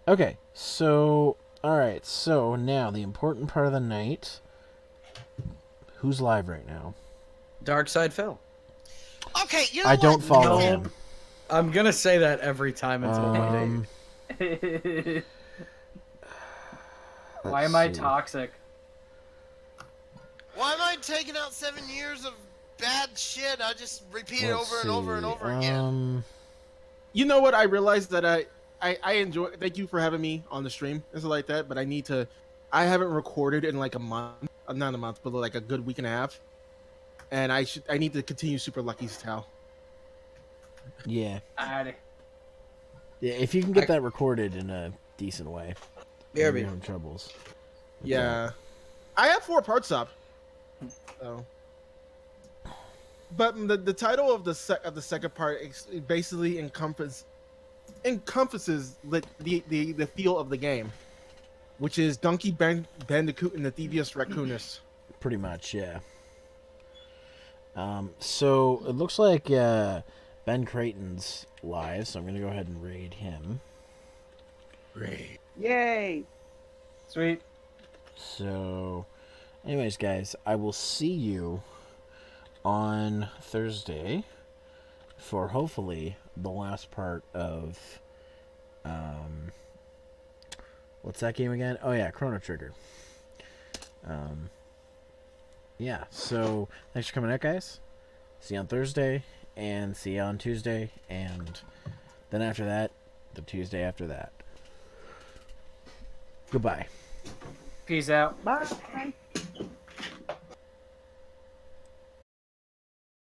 okay, so all right, so now the important part of the night. Who's live right now? DarksydePhil. okay, you know I don't what? follow No. him. I'm gonna say that every time until one day. Um, Why let's am I see. toxic? Why am I taking out seven years of bad shit? I just repeat it Let's over and over and see. over again. Um, You know what? I realized that I, I, I enjoy. Thank you for having me on the stream and stuff like that. But I need to. I haven't recorded in like a month, uh, not a month, but like a good week and a half. And I should I need to continue Super Lucky's Tale. Yeah. Alrighty. Yeah, if you can get I- that recorded in a decent way. Yeah, you're having troubles. with Yeah, I have four parts up. So, but the the title of the sec- of the second part basically encompass encompasses the, the the the feel of the game, which is Donkey Band- Bandicoot and the Devious Raccoonus. Pretty much, yeah. Um, so it looks like uh, Ben Creighton's live, so I'm gonna go ahead and raid him. Raid. Yay! Sweet. So, anyways, guys, I will see you on Thursday for hopefully the last part of um what's that game again? Oh yeah, Chrono Trigger. Um yeah, so thanks for coming out guys. See you on Thursday and see you on Tuesday and then after that, the Tuesday after that. Goodbye. Peace out. Bye.